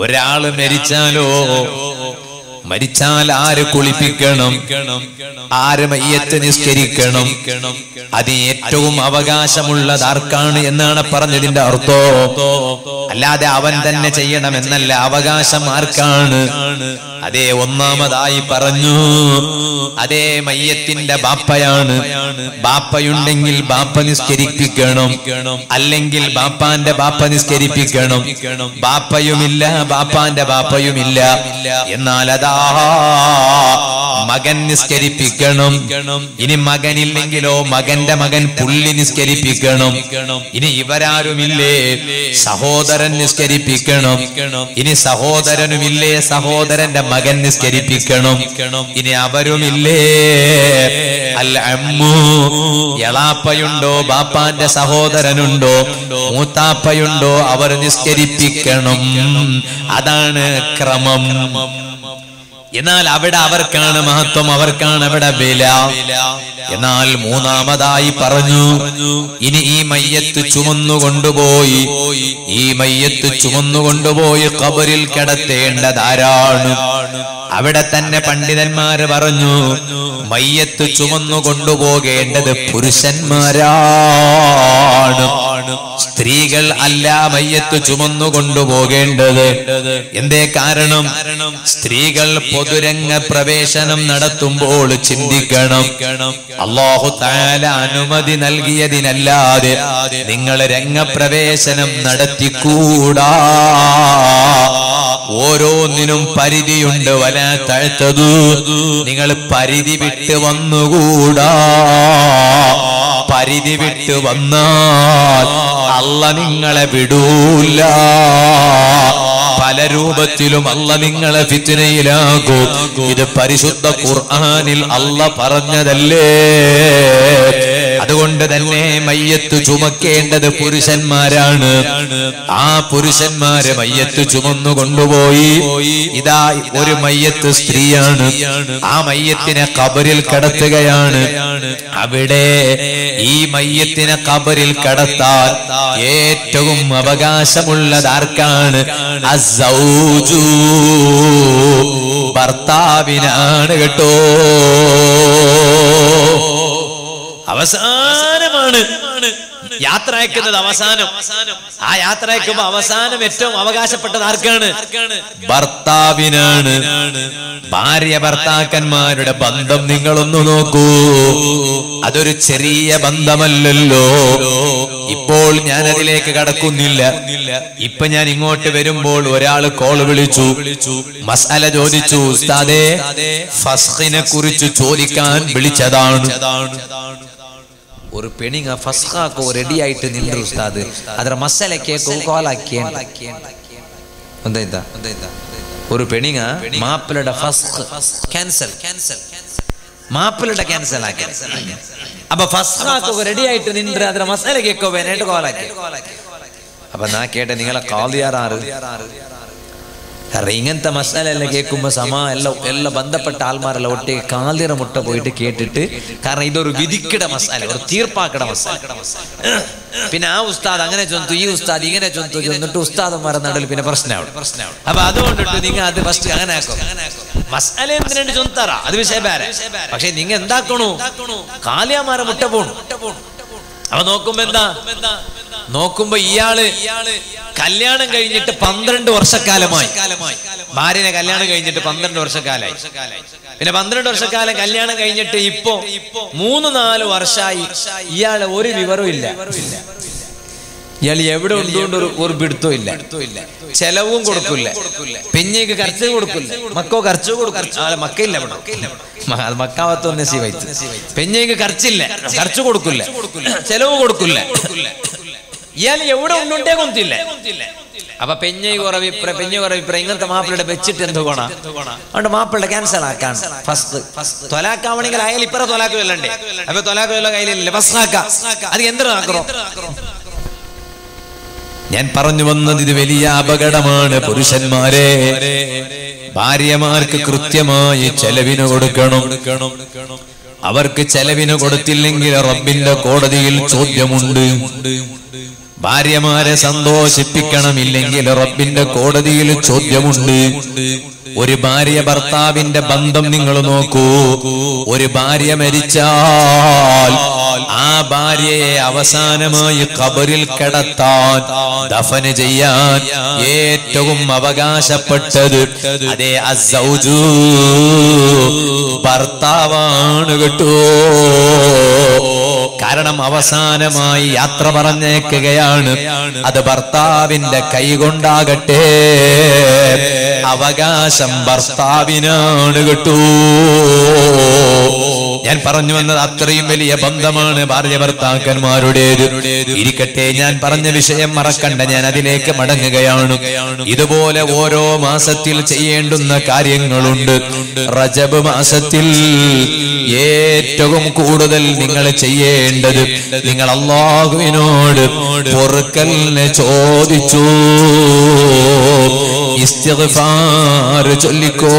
S1: ഒരാൾ മരിച്ചാലോ? മരിച്ചാൽ ആര് കുളിപ്പിക്കണം? ആര് മയ്യത്ത് നിസ്കരിക്കണം? അത് ഏറ്റവും അവകാശമുള്ളത് ആർക്കാണ് എന്നാണ് പറഞ്ഞതിന്റെ അർത്ഥോ. അല്ലാതെ അവൻ തന്നെ ചെയ്യണം എന്നല്ല അവകാശം ആർക്കാണ്? അതേ ഒന്നാമതായി പറഞ്ഞു അതേ മയ്യത്തിന്റെ ബാപ്പയാണ്. ബാപ്പയുണ്ടെങ്കിൽ ബാപ്പ നിസ്കരിപ്പിക്കണം. അല്ലെങ്കിൽ ബാപ്പാന്റെ ബാപ്പ നിസ്കരിപ്പിക്കണം. ബാപ്പയുമില്ല ബാപ്പാന്റെ ബാപ്പയുമില്ല. എന്നാൽ അതാ മകൻ നിസ്കരിപ്പിക്കണം. ഇനി മകനില്ലെങ്കിലോ മകന്റെ മകൻ പുള്ളി നിസ്കരിപ്പിക്കണം. ഇനി ഇവരാരുമില്ലേ? സഹോദരൻ നിസ്കരിപ്പിക്കണം. ഇനി സഹോദരനുമില്ലേ? സഹോദരന്റെ മകൻ നിസ്കരിപ്പിക്കണം. ഇനി അവരുമില്ലേ? അല്ല അമ്മു എളാപ്പയുണ്ടോ? ബാപ്പാന്റെ സഹോദരനുണ്ടോ? മൂത്താപ്പയുണ്ടോ? അവർ നിസ്കരിപ്പിക്കണം. അതാണ് ക്രമം. എന്നാൽ അവിടെ അവർക്കാണ് മഹത്വം അവർക്കാണ് അവിടെ വില. എന്നാൽ മൂന്നാമതായി പറഞ്ഞു ഇനി ഈ മയ്യത്ത് ചുമന്നു കൊണ്ടുപോയി ഈ മയ്യത്ത് ചുമന്നു കൊണ്ടുപോയി കബറിൽ കിടത്തേണ്ടതാരാണ് അവിടെ തന്നെ പണ്ഡിതന്മാര് പറഞ്ഞു മയ്യത്ത് ചുമന്നു കൊണ്ടുപോകേണ്ടത് പുരുഷന്മാരാണ്. സ്ത്രീകൾ അല്ല മയ്യത്ത് ചുമന്നു കൊണ്ടുപോകേണ്ടത്. എന്തേ കാരണം? സ്ത്രീകൾ പൊതുരംഗ പ്രവേശനം നടത്തുമ്പോൾ ചിന്തിക്കണം. അള്ളാഹു താല അനുമതി നൽകിയതിനല്ലാതെ നിങ്ങൾ രംഗപ്രവേശനം നടത്തിക്കൂടാ. ഓരോന്നിനും പരിധിയുണ്ട് വല താഴ്ത്തതു. നിങ്ങൾ പരിധി വിട്ട് വന്നുകൂടാ. പരിധി വിട്ടു വന്നാൽ അല്ല നിങ്ങളെ വിടൂല. പല രൂപത്തിലും അല്ല നിങ്ങളെ ഫിത്തിനയിലാകും ഇത് പരിശുദ്ധ ഖുർആാനിൽ അല്ല പറഞ്ഞതല്ലേ? അതുകൊണ്ട് തന്നെ മയ്യത്ത് ചുമക്കേണ്ടത് പുരുഷന്മാരാണ്. ആ പുരുഷന്മാര് മയ്യത്ത് ചുമന്നു കൊണ്ടുപോയി. ഇതാ ഒരു മയ്യത്ത് സ്ത്രീയാണ്. ആ മയ്യത്തിനെ കബറിൽ കടത്തുകയാണ്. അവിടെ ഈ മയ്യത്തിനെ കബറിൽ കടത്താൻ ഏറ്റവും അവകാശമുള്ളത് ആർക്കാണ്? ഭർത്താവിനാണ് കേട്ടോ. അവസാനമാണ്. യാത്ര അയക്കുന്നത് അവസാനം. ആ യാത്ര അയക്കുമ്പോ അവസാനം ഏറ്റവും അവകാശപ്പെട്ടത് ആർക്കാണ്? ഭർത്താവിനാണ്. ഭാര്യ ഭർത്താക്കന്മാരുടെ ബന്ധം നിങ്ങളൊന്നു നോക്കൂ. അതൊരു ചെറിയ ബന്ധമല്ലല്ലോ. ഇപ്പോൾ ഞാൻ അതിലേക്ക് കടക്കുന്നില്ല. ഇപ്പൊ ഞാൻ ഇങ്ങോട്ട് വരുമ്പോൾ ഒരാൾ കോൾ വിളിച്ചു. മസാല ചോദിച്ചു ഉസ്താദേ ഫസ്ഖിനെ കുറിച്ച് ചോദിക്കാൻ വിളിച്ചതാണ്. ஒரு ಪೆಣಿಗ ಫಸ್ಹಾಕು ರೆಡಿ ಆಯ್ತು ನಿಂದ್ರು ಉಸ್ತಾದ್ ಅದರ ಮಸಾಲೆ ಕೇಕು ಕಾಲ್ ಹಾಕಿ ಒಂದಾಯ್ತಾ ஒரு பெண்ணிங்க மாப்பிள்ளட ஃபஸ்ட் கேன்சல் கேன்சல் மாப்பிள்ளட கேன்சல் ஆக்கி அப்ப ஃபஸ்ட் நாக்கு ரெடி ஆயிட்டு நின்று ಅದರ ಮಸಾಲೆ ಕೇಕೋವೆ ನೆಟ್ ಕಾಲ್ அப்ப நான் கேட்டேன் நீங்களா கால் யார் കാരണം ഇങ്ങനത്തെ മസാല എല്ലാം സമാ സമ എല്ലാം എല്ലാം ബന്ധപ്പെട്ട ആൾമാരെല്ലാം ഒട്ടി കാലിറ മുട്ട പോയിട്ട് കേട്ടിട്ട് കാരണം ഇതൊരു വിധിക്കട മസാല ഒരു തീർപ്പാക്കട മസാല. പിന്നെ ആ ഉസ്താദ് അങ്ങനെ ചൊന്തു ഈ ഉസ്താദ് ഇങ്ങനെ ചൊന്തു ചൊന്നിട്ട് ഉസ്താദന്മാരെ നടുവിൽ പിന്നെ പ്രശ്നമാണ് അപ്പൊ അതുകൊണ്ടിട്ട് നിങ്ങൾ അത് ഫസ്റ്റ് അങ്ങനെ ആക്കും. മസാല ചൊന്താറ അത് വിഷയം പക്ഷെ നിങ്ങൾ എന്താക്കണു? കാലിയാമാരെ മുട്ട പോണു. അപ്പൊ നോക്കുമ്പോ എന്താ? നോക്കുമ്പോ ഇയാൾ കല്യാണം കഴിഞ്ഞിട്ട് പന്ത്രണ്ട് വർഷക്കാലമായി. ഭാര്യനെ കല്യാണം കഴിഞ്ഞിട്ട് പന്ത്രണ്ട് വർഷക്കാലായി പിന്നെ പന്ത്രണ്ട് വർഷക്കാലം കല്യാണം കഴിഞ്ഞിട്ട് ഇപ്പോ മൂന്ന് നാല് വർഷമായി ഇയാൾ ഒരു വിവരവും ഇല്ല. ഇയാൾ എവിടെ ഉണ്ടുകൊണ്ട് ഒരു പിടുത്തവും ഇല്ല. ചെലവും കൊടുക്കില്ല പെഞ്ഞേക്ക് കറച്ചു കൊടുക്കില്ല മക്കോ കറച്ചു കൊടുക്കില്ല മക്കയില്ല അവിടെ മ- അത് മക്കാവത്തൊന്നെ ശിവൈത്ത് പെഞ്ഞേക്ക് കർച്ചില്ല കറച്ചു കൊടുക്കില്ല ചെലവ് കൊടുക്കില്ല ഇയാൾ എവിടെ ഉണ്ടുണ്ടേ കൊന്തില്ല അപ്പൊ പെഞ്ഞൈ കുറവിപ്ര പെഞ്ഞ കുറവിപ്ര ഇങ്ങനത്തെ മാപ്പിളുടെ വെച്ചിട്ട് എന്ത് ഗുണ അതുകൊണ്ട് മാപ്പിളുടെ ക്യാൻസൽ ആക്കാൻ ഫസ്റ്റ് തൊലാക്കാവണെങ്കിൽ അയാൾ ഇപ്പറ തൊലാക്ക് വല്ലണ്ടേ അപ്പൊ തൊലാക്ക് വല്ല കയ്യിലില്ല ഫസ്റ്റാക്കാം അത് എന്തിനാക്കറോ ഞാൻ പറഞ്ഞു വന്നത് ഇത് വലിയ അപകടമാണ് പുരുഷന്മാരെ. ഭാര്യമാർക്ക് കൃത്യമായി ചെലവിന് കൊടുക്കണം. അവർക്ക് ചെലവിന് കൊടുത്തില്ലെങ്കിൽ റബ്ബിന്റെ കോടതിയിൽ ചോദ്യമുണ്ട്. ഭാര്യമാരെ സന്തോഷിപ്പിക്കണമില്ലെങ്കിൽ റബ്ബിന്റെ കോടതിയിൽ ചോദ്യമുണ്ട്. ഒരു ഭാര്യ ഭർത്താവിന്റെ ബന്ധം നിങ്ങൾ നോക്കൂ. ഒരു ഭാര്യ മരിച്ചാൽ ആ ഭാര്യയെ അവസാനമായി കബറിൽ കിടത്താൻ ദഫന് ചെയ്യാൻ ഏറ്റവും അവകാശപ്പെട്ടത് അതേ അസൗജു. ഭർത്താവാണ് കേട്ടോ. കാരണം അവസാനമായി യാത്ര പറഞ്ഞേക്കുകയാണ്. അത് ഭർത്താവിന്റെ കൈകൊണ്ടാകട്ടെ അവകാശം ഭർത്താവിനാണ് കേട്ടോ. ഞാൻ പറഞ്ഞു വന്നത് അത്രയും വലിയ ബന്ധമാണ് ഭാര്യ ഭർത്താക്കന്മാരുടേത്. ഇരിക്കട്ടെ ഞാൻ പറഞ്ഞ വിഷയം മറക്കണ്ട. ഞാൻ അതിലേക്ക് മടങ്ങുകയാണ്. ഇതുപോലെ ഓരോ മാസത്തിൽ ചെയ്യേണ്ടുന്ന കാര്യങ്ങളുണ്ട്. റജബ് മാസത്തിൽ ഏറ്റവും കൂടുതൽ നിങ്ങൾ ചെയ്യേണ്ടത് നിങ്ങൾ അള്ളാഹുവിനോട് പൊറുക്കലിനെ ചോദിച്ചു. ഇസ്തിഗ്ഫാർ ചൊല്ലിക്കോ.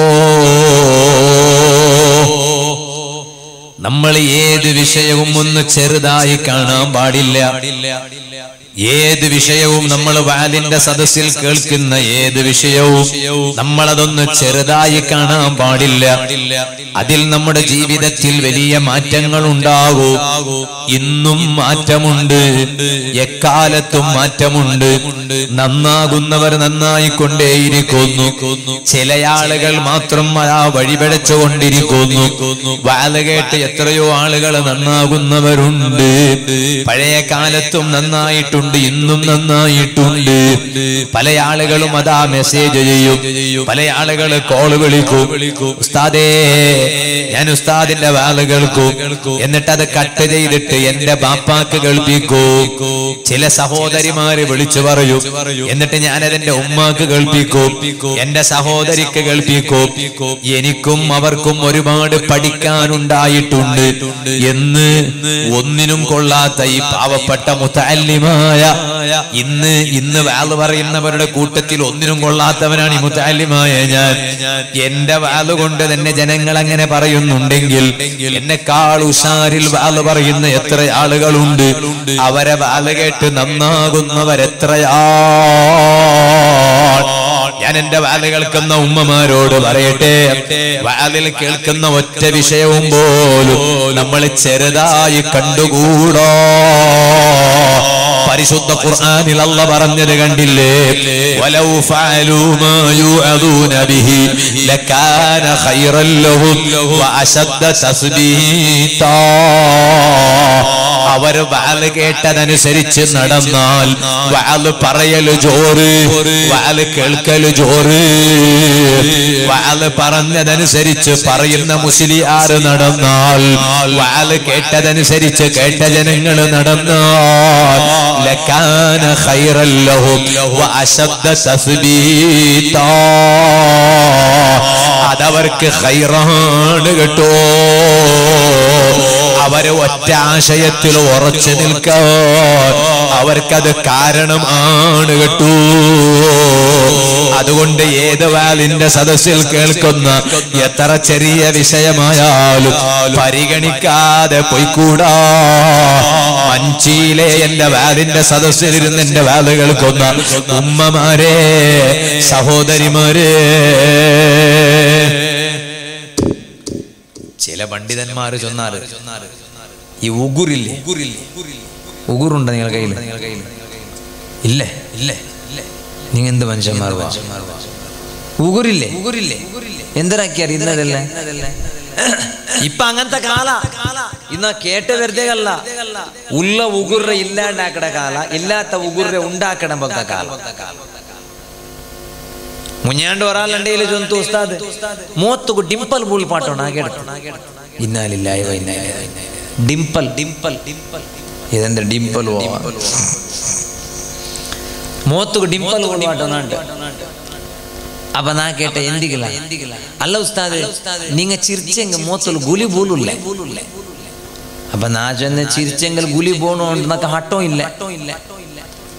S1: നമ്മൾ ഏത് വിഷയവും ഒന്ന് ചെറുതായി കാണാൻ പാടില്ല. ഏത് വിഷയവും നമ്മൾ വാലിന്റെ സദസ്സിൽ കേൾക്കുന്ന ഏത് വിഷയവും നമ്മളതൊന്ന് ചെറുതായി കാണാൻ പാടില്ല. അതിൽ നമ്മുടെ ജീവിതത്തിൽ വലിയ മാറ്റങ്ങൾ ഉണ്ടാകൂ. ഇന്നും മാറ്റമുണ്ട്. എക്കാലത്തും മാറ്റമുണ്ട്. നന്നാകുന്നവർ നന്നായിക്കൊണ്ടേയിരിക്കുന്നു. ചില ആളുകൾ മാത്രം ആ വഴിപഴച്ചുകൊണ്ടിരിക്കുന്നു വാല കേട്ട് എത്രയോ ആളുകൾ നന്നാകുന്നവരുണ്ട്. പഴയ കാലത്തും നന്നായിട്ടുണ്ട്. ഇന്നും നന്നായിട്ടുണ്ട്. പല ആളുകളും അതാ മെസ്സേജ് ചെയ്യും. പല ആളുകൾ കോൾ വിളിക്കും. ഉസ്താദേ ഞാൻ ഉസ്താദിന്റെ വാളുകൾക്കും എന്നിട്ട് അത് കട്ട് ചെയ്തിട്ട് എന്റെ ബാപ്പാക്ക് കേൾപ്പിക്കൂ. ചില സഹോദരിമാര് വിളിച്ചു പറയും. എന്നിട്ട് ഞാൻ ഉമ്മാക്ക് കേൾപ്പിക്കും. എന്റെ സഹോദരിക്ക് കേൾപ്പിക്കും. എനിക്കും അവർക്കും ഒരുപാട് പഠിക്കാനുണ്ടായിട്ടുണ്ട്. എന്ന് ഒന്നിനും കൊള്ളാത്ത ഈ പാവപ്പെട്ട മുത്തല്ലിമായ ഇന്ന് ഇന്ന് വാൽ പറയുന്നവരുടെ കൂട്ടത്തിൽ ഒന്നിനും കൊള്ളാത്തവനാണ് ഈ മുത്താലിമായ ഞാൻ. എന്റെ വാൽ കൊണ്ട് തന്നെ ജനങ്ങൾ അങ്ങനെ പറയുന്നുണ്ടെങ്കിൽ എന്നെക്കാൾ ഉഷാരിൽ വാൽ പറയുന്ന എത്ര ആളുകളുണ്ട്? അവരെ വാൽ കേട്ട് നന്നാകുന്നവരെത്രയാ ഞാൻ എന്റെ വാൽ കേൾക്കുന്ന ഉമ്മമാരോട് പറയട്ടെ. വാലിൽ കേൾക്കുന്ന ഒറ്റ വിഷയവും പോലും നമ്മൾ ചെറുതായി കണ്ടുകൂടോ. പരിശുദ്ധ ഖുർആനിൽ അല്ല പറഞ്ഞത് കണ്ടില്ലേ? വലൗ ഫഅലൂ മാ യുഅദൂന ബിഹി ലകാന ഖൈറൻ ലഹും വഅശദ്ദ തസ്ബീതാ. അവർ വാൽ കേട്ടതനുസരിച്ച് നടന്നാൽ വാൽ പറയൽ ജോറ് വാൽ കേൾക്കൽ ജോറ്. വാൽ പറഞ്ഞതനുസരിച്ച് പറയുന്ന മുസ്ലിയാറ് നടന്നാൽ വാൽ കേട്ടതനുസരിച്ച് കേട്ട ജനങ്ങൾ നടന്നാൽ അതവർക്ക് ഹൈറാണ് കേട്ടോ. അവർ ഒറ്റ ആശയത്തിൽ ഉറച്ചു നിൽക്കാൻ അവർക്കത് കാരണമാണ് കേട്ടൂ. അതുകൊണ്ട് ഏത് വാലിന്റെ സദസ്സിൽ കേൾക്കുന്ന എത്ര ചെറിയ വിഷയമായാലും പരിഗണിക്കാതെ പോയിക്കൂടാ. മഞ്ചിയിലെ എന്റെ വാലിന്റെ സദസ്സിലിരുന്ന് എന്റെ വാൽ കേൾക്കുന്ന ഉമ്മമാരെ സഹോദരിമാരെ. ചില പണ്ഡിതന്മാർ ചൊന്നാറ് ഈ ഉഗുറില്ലേ ഉഗുറുണ്ട് നിങ്ങൾ കയ്യിൽ ഇല്ലേ? ഇല്ലേ നിങ്ങൾ എന്ത് മനുഷ്യന്മാർ ഉഗുറില്ലേ ഉഗുറില്ലേ എന്തിനാക്കി അറിയുന്നതല്ലേ ഇപ്പൊ അങ്ങനത്തെ കാല ഇന്ന കേട്ട വെറുതെ അല്ല ഉള്ള ഉഗുറ ഇല്ലാണ്ടാക്കട കാല ഇല്ലാത്ത ഉഗുറ ഉണ്ടാക്കണം പൊക്ക കാല മുഞ്ഞാണ്ട് ഒരാളുണ്ടെങ്കിൽ ചൊന്തു ഉസ്താദ് മൂത്തുకు ഡിംപൽ പൂൾ പാട്ടോണ് ആകെ ഇന്നാലില്ലായ ഡിംപൽ ഡിംപൽ ഇതെന്താ ഡിംപൽ മൂത്തുకు ഡിംപൽ പൂൾ പാട്ടോണുണ്ട് അപ്പൊ നാ കേട്ട എന്തികള? അല്ല ഉസ്താദ് നിങ്ങ ചിരിച്ചെങ്ക മൂത്തൽ ഗുലി പോലുള്ളേ അപ്പൊ നാ ചെന്ന് ചിരിച്ചെങ്കിൽ ഗുലി പോണോണ്ട് നക്ക ഹട്ടോ ഇല്ല.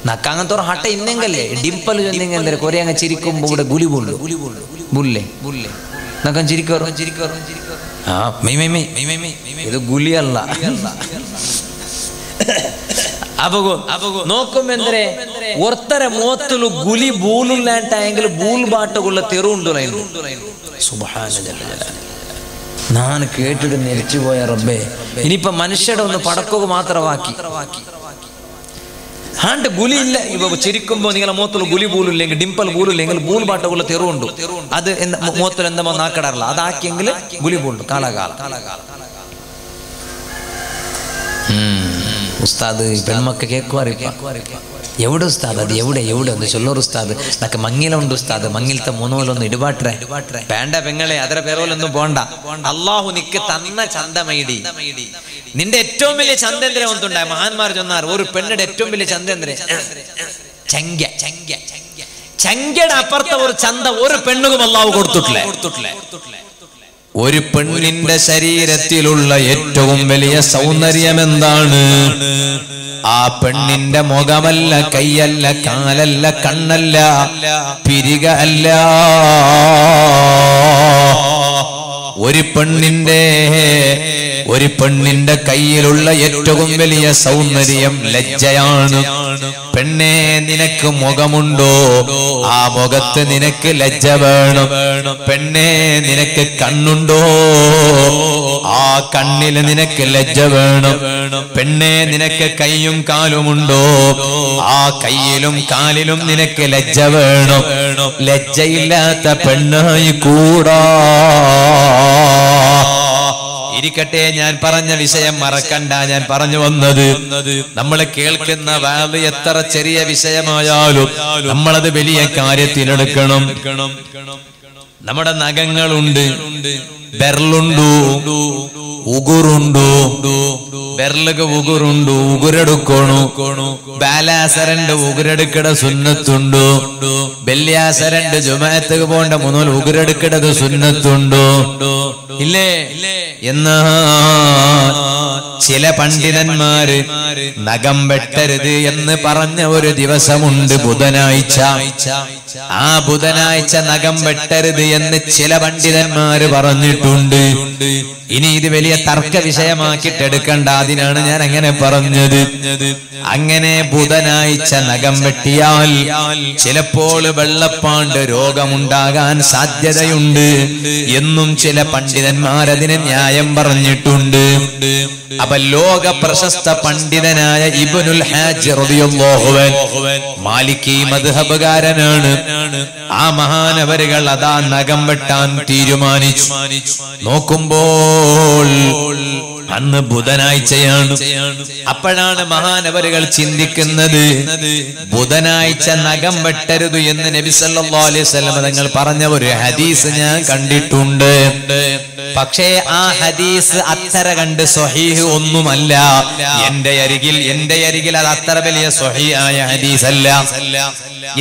S1: നക്കാങ്ങത്തോറ ഹട്ട ഇന്നെങ്കല്ലേ ഡിംപൽ ചെന്നെങ്കിൽ കൊറേ അങ്ങ് ചിരിക്കുമ്പോ ഇവിടെ ഗുലി ബുള്ളു ബുല്ലേ നക്കാൻ ചിരിക്കോറും ചിരിക്കോറും ആ മീ മീ മീ. മീ ഇത് ഗുലിയല്ല. ಅಬಗು ಅಬಗು കേട്ടിട്ട് നെരിച്ചു പോയ റബ്ബേ. ഇനിയിപ്പൊ മനുഷ്യടെ ഒന്ന് പടക്കുക മാത്രമാക്കി ഹാൻഡ് ഗുലി ഇല്ല. ഇപ്പൊ ചിരിക്കുമ്പോ നിങ്ങളെ മൂത്തുള്ള ഗുലി പോലില്ലെങ്കിൽ ഡിംപിൾ പോലില്ലെങ്കിൽ ബൂൽ പാട്ടുള്ള തെറുണ്ട് അത് മൂത്തിൽ എന്തോ നാക്കടാറില്ല അതാക്കിയെങ്കിൽ ഗുലി പോലുണ്ട്. കാലകാലം. കാലകാലം. ഉസ്താദ് പെൺമക്ക കേൾക്കുവാറിപ്പ എവിടെ ഉസ്താദ് അത്? എവിടെ? എവിടെ? ഒന്ന് ചൊല്ലൂർ ഉസ്താദ്. നക്ക് മങ്ങിലുണ്ട് ഉസ്താദ്. മങ്ങിലത്തെ മൂന്നോലൊന്ന് ഇടുപാട്ടെ വേണ്ട പെങ്ങളെ അതര പേരോലൊന്നും പോണ്ട. അള്ളാഹു നിക്ക് തന്ന ചന്തമൈടി. നിന്റെ ഏറ്റവും വലിയ ചന്തേന്ദ്രം ഒന്നുണ്ടായ മഹാന്മാർ ചൊന്നാർ ഒരു പെണ്ണിന്റെ ഏറ്റവും വലിയ ചന്തേന്ദ്ര ചങ്ക. ചങ്ക ചങ്കയുടെ അപ്പുറത്തെ ഒരു ചന്ത ഒരു പെണ്ണുകും അള്ളാഹു കൊടുത്തിട്ടില്ലേ. ഒരു പെണ്ണിന്റെ ശരീരത്തിലുള്ള ഏറ്റവും വലിയ സൗന്ദര്യം എന്താണ് ആ പെണ്ണിന്റെ മുഖമല്ല കൈയല്ല കാലല്ല കണ്ണല്ല പിരിക അല്ല. ഒരു പെണ്ണിന്റെ ഒരു പെണ്ണിന്റെ കയ്യിലുള്ള ഏറ്റവും വലിയ സൗന്ദര്യം ലജ്ജയാണ്. പെണ്ണെ നിനക്ക് മുഖമുണ്ടോ? ആ മുഖത്ത് നിനക്ക് ലജ്ജ വേണം. പെണ്ണെ നിനക്ക് കണ്ണുണ്ടോ? ആ കണ്ണിൽ നിനക്ക് ലജ്ജ വേണം. പെണ്ണെ നിനക്ക് കൈയും കാലുമുണ്ടോ? ആ കയ്യിലും കാലിലും നിനക്ക് ലജ്ജ വേണം. ലജ്ജയില്ലാത്ത പെണ്ണായി കൂടാ. ഇരിക്കട്ടെ ഞാൻ പറഞ്ഞ വിഷയം മറക്കണ്ട ഞാൻ പറഞ്ഞു വന്നത് നമ്മൾ കേൾക്കുന്ന വാൽ എത്ര ചെറിയ വിഷയമായാലും നമ്മളത് വലിയ കാര്യത്തിലെടുക്കണം നമ്മുടെ നഖങ്ങളുണ്ട് ബെർലുണ്ടു ഉഗുറുണ്ടു. ബെർലക്ക് ഉഗുറുണ്ടു. ഉഗുരെടുക്കണു. ബാലാസരണ്ട് ഉഗുരെടുക്കട സുന്നത്തുണ്ടു. ബല്യാസരണ്ട് ജുമായത്തേക്ക് പോണ്ട മുന്നോൽ ഉഗുരെടുക്കടത് സുന്നത്തുണ്ടു. ഇല്ലേ? എന്നാ ചില പണ്ഡിതന്മാര് നഖം വെട്ടരുത് എന്ന് പറഞ്ഞ ഒരു ദിവസമുണ്ട് ബുധനാഴ്ച. ആ ബുധനാഴ്ച നഖം വെട്ടരുത് എന്ന് ചില പണ്ഡിതന്മാര് പറഞ്ഞിട്ടുണ്ട്. ഇനി ഇത് വലിയ തർക്ക വിഷയമാക്കിട്ട് എടുക്കണ്ട അതിനാണ് ഞാൻ അങ്ങനെ പറഞ്ഞത്. അങ്ങനെ ബുധനാഴ്ച നഖം വെട്ടിയാൽ ചിലപ്പോൾ വെള്ളപ്പാണ്ട് രോഗമുണ്ടാകാൻ സാധ്യതയുണ്ട് എന്നും ചില പണ്ഡിതന്മാർ അതിന് ന്യായം പറഞ്ഞിട്ടുണ്ട്. അപ്പൊ ലോക പ്രശസ്ത പണ്ഡിതനായ ഇബനുൽ ഹാജ് മാലിക്കി മധുഹബുകാരനാണ് ആ മഹാനവരുകൾ അതാ നഖം വെട്ടാൻ തീരുമാനിച്ചു. നോക്കുമ്പോൾ അന്ന് ബുധനാഴ്ചയാണ്. അപ്പോഴാണ് മഹാനവരുകൾ ചിന്തിക്കുന്നത് ബുധനാഴ്ച നഖം വെട്ടരുത് എന്ന് നബി സല്ലല്ലാഹു അലൈഹി വസല്ലം തങ്ങൾ പറഞ്ഞ ഒരു ഹദീസ് ഞാൻ കണ്ടിട്ടുണ്ട്. പക്ഷേ ആ ഹദീസ് അത്ര കണ്ട് സ്വഹീഹ് ഒന്നുമല്ല. എന്റെ അരികിൽ എന്റെ അരികിൽ അത് അത്ര വലിയ സ്വഹീഹായ ഹദീസ് അല്ല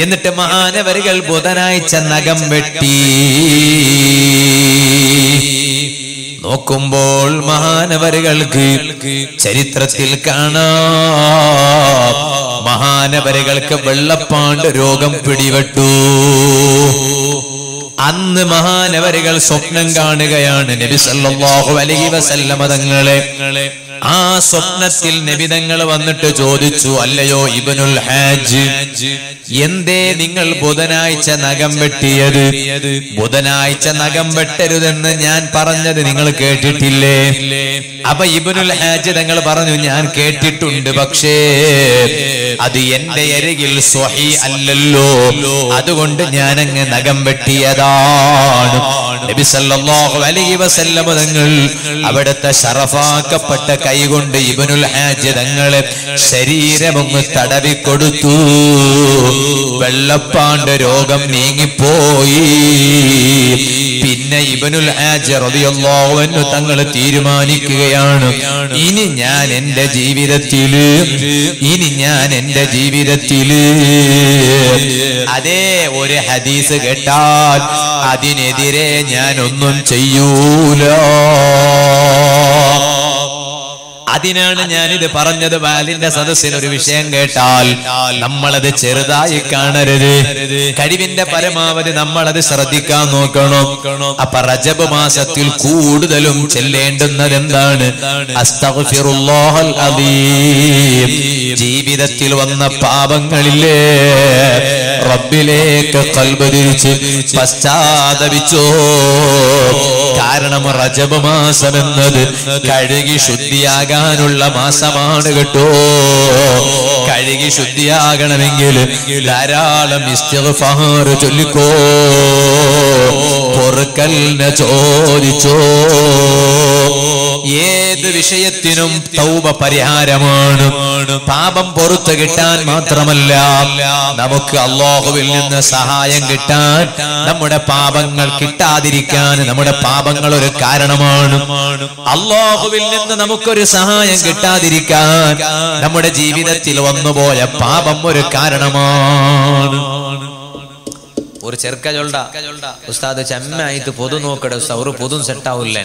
S1: എന്നിട്ട് മഹാനവരുകൾ ബുധനാഴ്ച നഖം വെട്ടി. നോക്കുമ്പോൾ മഹാനവരുകൾക്ക് ചരിത്രത്തിൽ കാണാം. മഹാനവരുകൾക്ക് വെള്ളപ്പാണ്ട് രോഗം പിടിപെട്ടു. അന്ന് മഹാനവരുകൾ സ്വപ്നം കാണുകയാണ് നബി സല്ലല്ലാഹു അലൈഹി വസല്ലമ തങ്ങളെ. ആ സ്വപ്നത്തിൽ നബിതങ്ങൾ വന്നിട്ട് ചോദിച്ചു അല്ലയോ ഇബനുൽ ഹാജ്? എന്തേ നിങ്ങൾ ബുധനാഴ്ച നഖം വെട്ടിയത്? ബുധനാഴ്ച നഖം വെട്ടരുതെന്ന് ഞാൻ പറഞ്ഞത് നിങ്ങൾ കേട്ടിട്ടില്ലേ? അപ്പൊ ഇബനുൽ ഹാജ് തങ്ങൾ പറഞ്ഞു ഞാൻ കേട്ടിട്ടുണ്ട് പക്ഷേ അത് എന്റെ അരികിൽ സ്വഹി അല്ലല്ലോ. അതുകൊണ്ട് ഞാൻ അങ്ങ് നഖം വെട്ടിയതാണ്. നബി സല്ലല്ലാഹു അലൈഹി വസല്ലം തങ്ങൾ അവിടുത്തെ ശറഫാക്കപ്പെട്ട കൈകൊണ്ട് ഇബനുൽ ഹാജ് തങ്ങളെ ശരീരമൊന്ന് തടവി കൊടുത്തു. വെള്ളപ്പാണ്ട് രോഗം നീങ്ങിപ്പോയി. പിന്നെ റളിയല്ലാഹു അൻഹു തങ്ങൾ തീരുമാനിക്കുകയാണ് ഇനി ഞാൻ എന്റെ ജീവിതത്തിൽ ഇനി ഞാൻ എന്റെ ജീവിതത്തിൽ അതേ ഒരു ഹദീസ് കേട്ടാൽ അതിനെതിരെ ഞാൻ ഒന്നും ചെയ്യൂല. അതിനാണ് ഞാനിത് പറഞ്ഞത്. ബാലിന്റെ സദസ്സിന് ഒരു വിഷയം കേട്ടാൽ നമ്മളത് ചെറുതായി കാണരുത്. കഴിവിന്റെ പരമാവധി നമ്മളത് ശ്രദ്ധിക്കാൻ നോക്കണം. അപ്പൊ റജബ് മാസത്തിൽ കൂടുതലും ചെല്ലേണ്ടുന്നത് എന്താണ്. ജീവിതത്തിൽ വന്ന പാപങ്ങളില്ലേ റബ്ബിലേക്ക് കൽബ് തിരിച്ച് പശ്ചാത്തപിച്ചോ. കാരണം റജബ് മാസം എന്നത് കഴുകി ശുദ്ധിയാകാനുള്ള മാസമാണ് കേട്ടോ. കഴുകി ശുദ്ധിയാകണമെങ്കിൽ ധാരാളം ഇസ്തിഗ്ഫാർ ചൊല്ലിക്കോ. പൊറുക്കലിനെ ചോദിച്ചോ. ഏത് വിഷയത്തിനും തൗബ പരിഹാരമാണ് പാപം പുറത്തു കിട്ടാൻ മാത്രമല്ല നമുക്ക് അള്ളാഹുവിൽ നിന്ന് സഹായം കിട്ടാൻ നമ്മുടെ പാപങ്ങൾ കിട്ടാതിരിക്കാൻ നമ്മുടെ പാപങ്ങൾ ഒരു കാരണമാണ്. അള്ളാഹുവിൽ നിന്ന് നമുക്കൊരു സഹായം കിട്ടാതിരിക്കാൻ നമ്മുടെ ജീവിതത്തിൽ വന്നുപോയ പാപം ഒരു കാരണമാണ്. ഒരു ചെറുക്ക ഉസ്താദ് ചെമ്മായിട്ട് പൊതു നോക്കട ഉസ്താദ് ഒരു പൊതും സെറ്റാവൂല്ലേ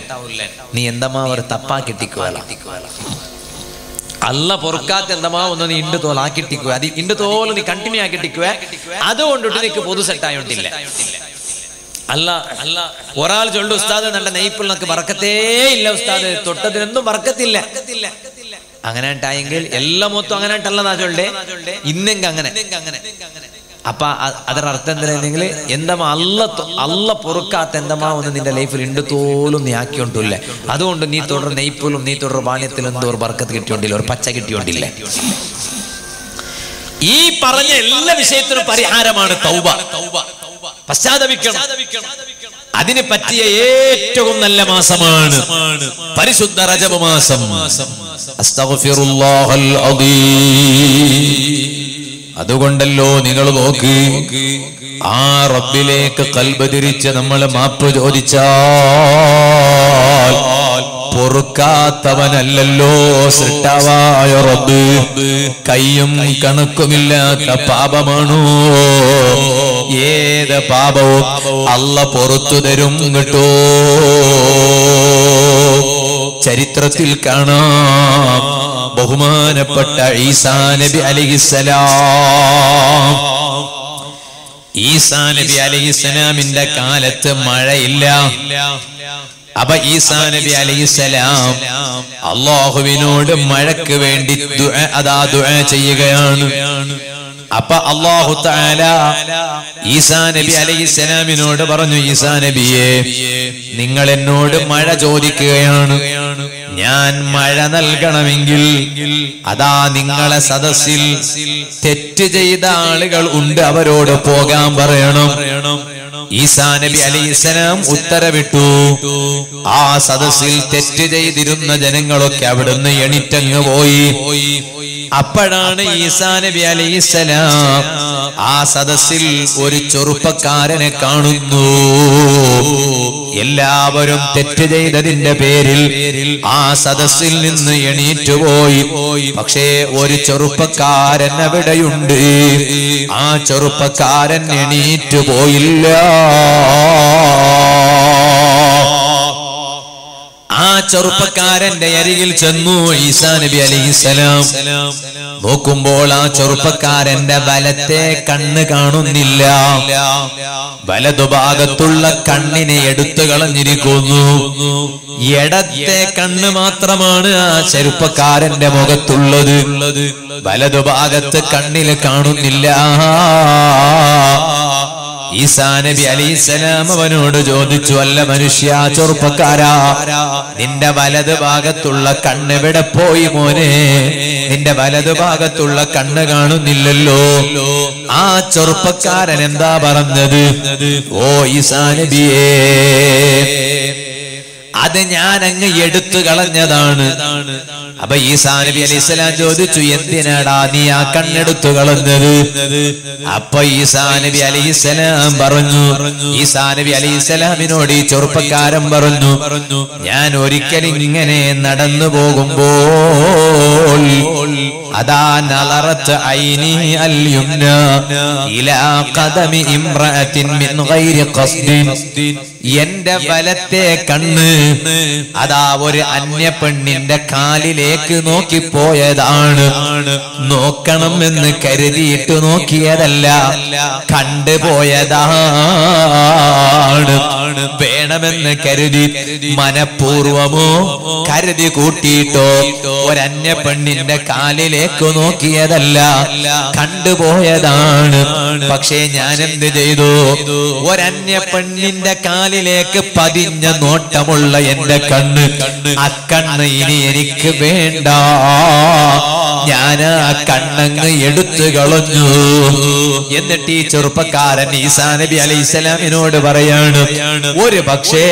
S1: നീ എന്തമാ ഒരു തപ്പാക്കിട്ടിക്കുവല അല്ല. പൊറുക്കാത്ത എന്തമാ ഒന്ന് നീ ഇണ്ട് തോൽ ആക്കിട്ടിക്കുക അത് ഇണ്ട് തോൽ നീ കണ്ടിന്യൂ ആക്കിട്ടിക്കുക അതുകൊണ്ടിട്ട് നിനക്ക് പൊതു സെറ്റായോണ്ടില്ല അല്ല അല്ല ഒരാൾ ചൊല്ലു ഉസ്താദ് നല്ല നെയ്പ്പിൾ നമുക്ക് മറക്കത്തേ ഇല്ല ഉസ്താദ്. തൊട്ടതിനൊന്നും മറക്കത്തില്ല. അങ്ങനെ ആയെങ്കിൽ എല്ലാ മൊത്തം അങ്ങനെ ഉണ്ടല്ലതാ ചൊല്ലേ. ഇന്നെങ്കിൽ അങ്ങനെ. അപ്പൊ അതിന്റെ അർത്ഥം എന്തിനെങ്കിൽ എന്തമാ അല്ല അല്ല പൊറുക്കാത്ത എന്തമാ ഒന്ന് നിന്റെ ലൈഫിൽ ഉണ്ട് തോലും നീ ആക്കിയോണ്ടില്ലേ? അതുകൊണ്ട് നീ തുടർ നെയ്പ്പിലും നീ തുടർ ബാല്യത്തിലും എന്തോ ഒരു ബർക്കത്ത് കിട്ടിയോണ്ടില്ല? ഒരു പച്ച കിട്ടിയോണ്ടില്ലേ? ഈ പറഞ്ഞ എല്ലാ വിഷയത്തിനും പരിഹാരമാണ് തൗബ. പശ്ചാത്തപിക്കണം. അതിന് പറ്റിയ ഏറ്റവും നല്ല മാസമാണ് പരിശുദ്ധ റജബ് മാസം. മാസം അതുകൊണ്ടല്ലോ നിങ്ങൾ നോക്ക്. ആ റബ്ബിലേക്ക് കൽബ് തിരിച്ച് നമ്മൾ മാപ്പ് ചോദിച്ചാൽ പൊറുക്കാത്തവനല്ലല്ലോ സൃഷ്ടാവായ റബ്ബ്. കയ്യും കണക്കുമില്ലാത്ത പാപമാണോ? ഏത് പാപവും അല്ല പൊറത്തു തരും കേട്ടോ. ചരിത്രത്തിൽ കാണാം. ബഹുമാനപ്പെട്ട ഈസാ നബി അലിഹിസലാം ഈസാ നബി അലിഹിസലാമിന്റെ കാലത്ത് മഴയില്ല. അപ്പൊ ഈസാ നബി അലൈഹിസലാം അള്ളാഹുവിനോട് മഴയ്ക്ക് വേണ്ടി അതാ ദുആ ചെയ്യുകയാണ്. അപ്പൊ അള്ളാഹു ഈസാ നബി അലൈഹിസ്സലാമിനോട് പറഞ്ഞു ഈസാ നബിയെ നിങ്ങൾ എന്നോട് മഴ ചോദിക്കുകയാണ്. ഞാൻ മഴ നൽകണമെങ്കിൽ അതാ നിങ്ങളെ സദസ്സിൽ തെറ്റ് ചെയ്ത ആളുകൾ ഉണ്ട് അവരോട് പോകാൻ പറയണം. ഈസാ നബി അലൈഹിസ്സലാം ഉത്തരവിട്ടു. ആ സദസ്സിൽ തെറ്റ് ചെയ്തിരുന്ന ജനങ്ങളൊക്കെ അവിടുന്ന് എണിറ്റങ്ങ് പോയി. അപ്പോഴാണ് ഈസാ നബി അലൈഹിസ്സലാം ആ സദസ്സിൽ ഒരു ചെറുപ്പക്കാരനെ കാണുന്നു. എല്ലാവരും തെറ്റ് ചെയ്തതിന്റെ പേരിൽ ആ സദസ്സിൽ നിന്ന് എണീറ്റുപോയി പക്ഷേ ഒരു ചെറുപ്പക്കാരൻ അവിടെയുണ്ട്. ആ ചെറുപ്പക്കാരൻ എണീറ്റു പോയില്ല. ആ ചെറുപ്പക്കാരന്റെ അരികിൽ ചെന്നു ഈസാ നബി അലൈഹിസ്സലാം നോക്കുമ്പോൾ ആ ചെറുപ്പക്കാരന്റെ വലത്തെ കണ്ണ് കാണുന്നില്ല. വലതുഭാഗത്തുള്ള കണ്ണിനെ എടുത്തു കളഞ്ഞിരിക്കുന്നു. ഇടത്തെ കണ്ണ് മാത്രമാണ് ആ ചെറുപ്പക്കാരന്റെ മുഖത്തുള്ളത്. വലതുഭാഗത്ത് കണ്ണിൽ കാണുന്നില്ല. ഈസാ നബി അലിസ്സലാം അവനോട് ചോദിച്ചു അല്ല മനുഷ്യ ചെറുപ്പക്കാരാ? നിന്റെ വലത് ഭാഗത്തുള്ള കണ്ണ് എവിടെ പോയി മോനെ? നിന്റെ വലത് ഭാഗത്തുള്ള കണ്ണ് കാണുന്നില്ലല്ലോ. ആ ചെറുപ്പക്കാരൻ എന്താ പറഞ്ഞത്? ഓ ഈസാ നബിയേ അത് ഞാൻ അങ്ങ് എടുത്തു കളഞ്ഞതാണ്. അപ്പൊ ഈ നബി അലൈഹി സ്വലാം ചോദിച്ചു എന്തിനാടാ നീ ആ കണ്ണെടുത്തു കളഞ്ഞത്? അപ്പൊ ഈസാ നബി അലൈഹി സ്വലാം പറഞ്ഞു ഈ നബി അലൈഹി സ്വലാമിനോട് ഈ ചെറുപ്പക്കാരൻ പറഞ്ഞു ഞാൻ ഒരിക്കലും ഇങ്ങനെ നടന്നു പോകുമ്പോൾ അതാ നളറത്ത് ഐനി അൽ യുംന ഇലാ ഖദമി ഇംറഅത്തിൻ മിൻ ഗൈരി ഖസ്ദിൻ. എന്റെ വലത്തെ കണ്ണ് അതാ ഒരു അന്യ പെണ്ണിന്റെ കാലിലേക്ക് നോക്കിപ്പോയതാണ്. നോക്കണം എന്ന് കരുതിയിട്ട് നോക്കിയതല്ല കണ്ടുപോയതാണ്. വേണമെന്ന് കരുതി മനഃപൂർവമോ കരുതി കൂട്ടിയിട്ടോ ഒരന്യ പെണ്ണിന്റെ കാലിലേക്ക് നോക്കിയതല്ല കണ്ടുപോയതാണ്. പക്ഷേ ഞാൻ എന്ത് ചെയ്തു? ഒരന്യ പെണ്ണിന്റെ കാലിലേക്ക് പതിഞ്ഞ നോട്ടമുള്ള എന്റെ കണ്ണ്. അക്കണ്ണ് ഇനി എനിക്ക് വേണ്ട. ഞാൻ ആ കണ്ണങ്ങ് എടുത്തു കളഞ്ഞു. എന്നിട്ട് ഈ ചെറുപ്പക്കാരൻ ഈസാ നബി അലൈഹി സ്വലാമിനോട് പറയാണ് ഒരു പക്ഷേ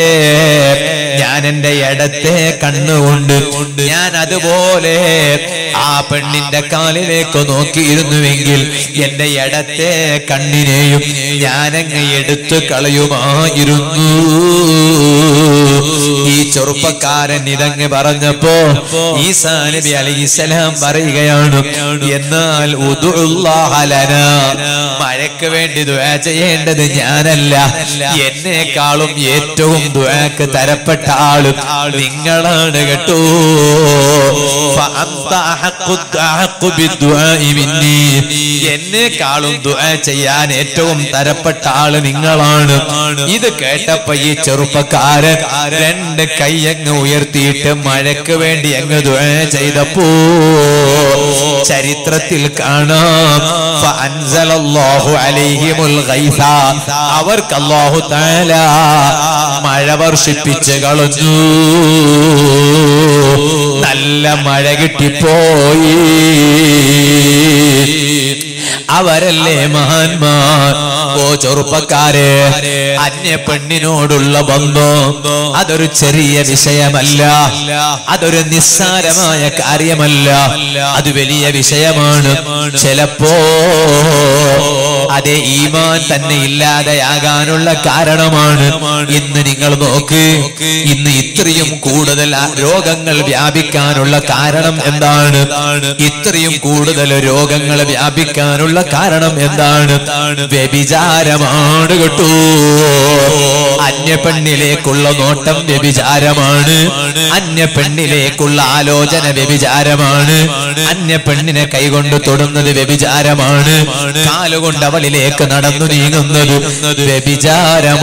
S1: ഞാൻ എന്റെ ഇടത്തെ കണ്ണുകൊണ്ട് ഞാൻ അതുപോലെ ആ പെണ്ണിന്റെ കാലിലേക്ക് നോക്കിയിരുന്നുവെങ്കിൽ എന്റെ ഇടത്തെ കണ്ണിനെയും ഞാനങ്ങ് എടുത്തു കളയുമായിരുന്നു. ചെറുപ്പക്കാരൻ ഇതങ്ങ് പറഞ്ഞപ്പോ ഈസാ നബി അലൈഹിസലാം പറയുകയാണ് എന്നാൽ മഴയ്ക്ക് വേണ്ടി ദുആ ചെയ്യേണ്ടത് ഞാനല്ല. എന്നെക്കാളും ഏറ്റവും ദുആക്ക് തരപ്പെട്ട ആൾ നിങ്ങളാണ് കേട്ടോ. എന്നെക്കാളും ദുആ ചെയ്യാൻ ഏറ്റവും തരപ്പെട്ട ആൾ നിങ്ങളാണ്. ഇത് കേട്ടപ്പോ ഈ ചെറുപ്പക്കാരൻ രണ്ട് കൈയങ്ങ് ഉയർത്തിയിട്ട് മഴയ്ക്ക് വേണ്ടി അങ്ങ് ചെയ്തപ്പോ ചരിത്രത്തിൽ കാണാം. അവർക്ക് അല്ലാഹു തആല മഴ വർഷിപ്പിച്ച് കളഞ്ഞു. നല്ല മഴ കിട്ടിപ്പോയി. അവരല്ലേ മഹാന്മാർ? ഓ ചെറുപ്പക്കാരെ അന്യ പെണ്ണിനോടുള്ള ബന്ധം അതൊരു ചെറിയ വിഷയമല്ല. അതൊരു നിസ്സാരമായ കാര്യമല്ല. അത് വലിയ വിഷയമാണ്. ചിലപ്പോ അതേ ഈമാൻ തന്നെ ഇല്ലാതെയാകാനുള്ള കാരണമാണ് ഇന്ന് നിങ്ങൾ നോക്ക്. ഇന്ന് ഇത്രയും കൂടുതൽ രോഗങ്ങൾ വ്യാപിക്കാനുള്ള കാരണം എന്താണ്? ഇത്രയും കൂടുതൽ രോഗങ്ങൾ വ്യാപിക്കാനുള്ള കാരണം എന്താണ്? വ്യഭിചാരമാണ് കേട്ടോ. അന്യ പെണ്ണിലേക്കുള്ള നോട്ടം വ്യഭിചാരമാണ്. അന്യ പെണ്ണിലേക്കുള്ള ആലോചന വ്യഭിചാരമാണ്. അന്യ പെണ്ണിനെ കൈകൊണ്ട് തൊടുന്നത് വ്യഭിചാരമാണ്. കാലുകൊണ്ട് അവളിലേക്ക് നടന്നു നീങ്ങുന്നത് വ്യഭിചാരമാണ്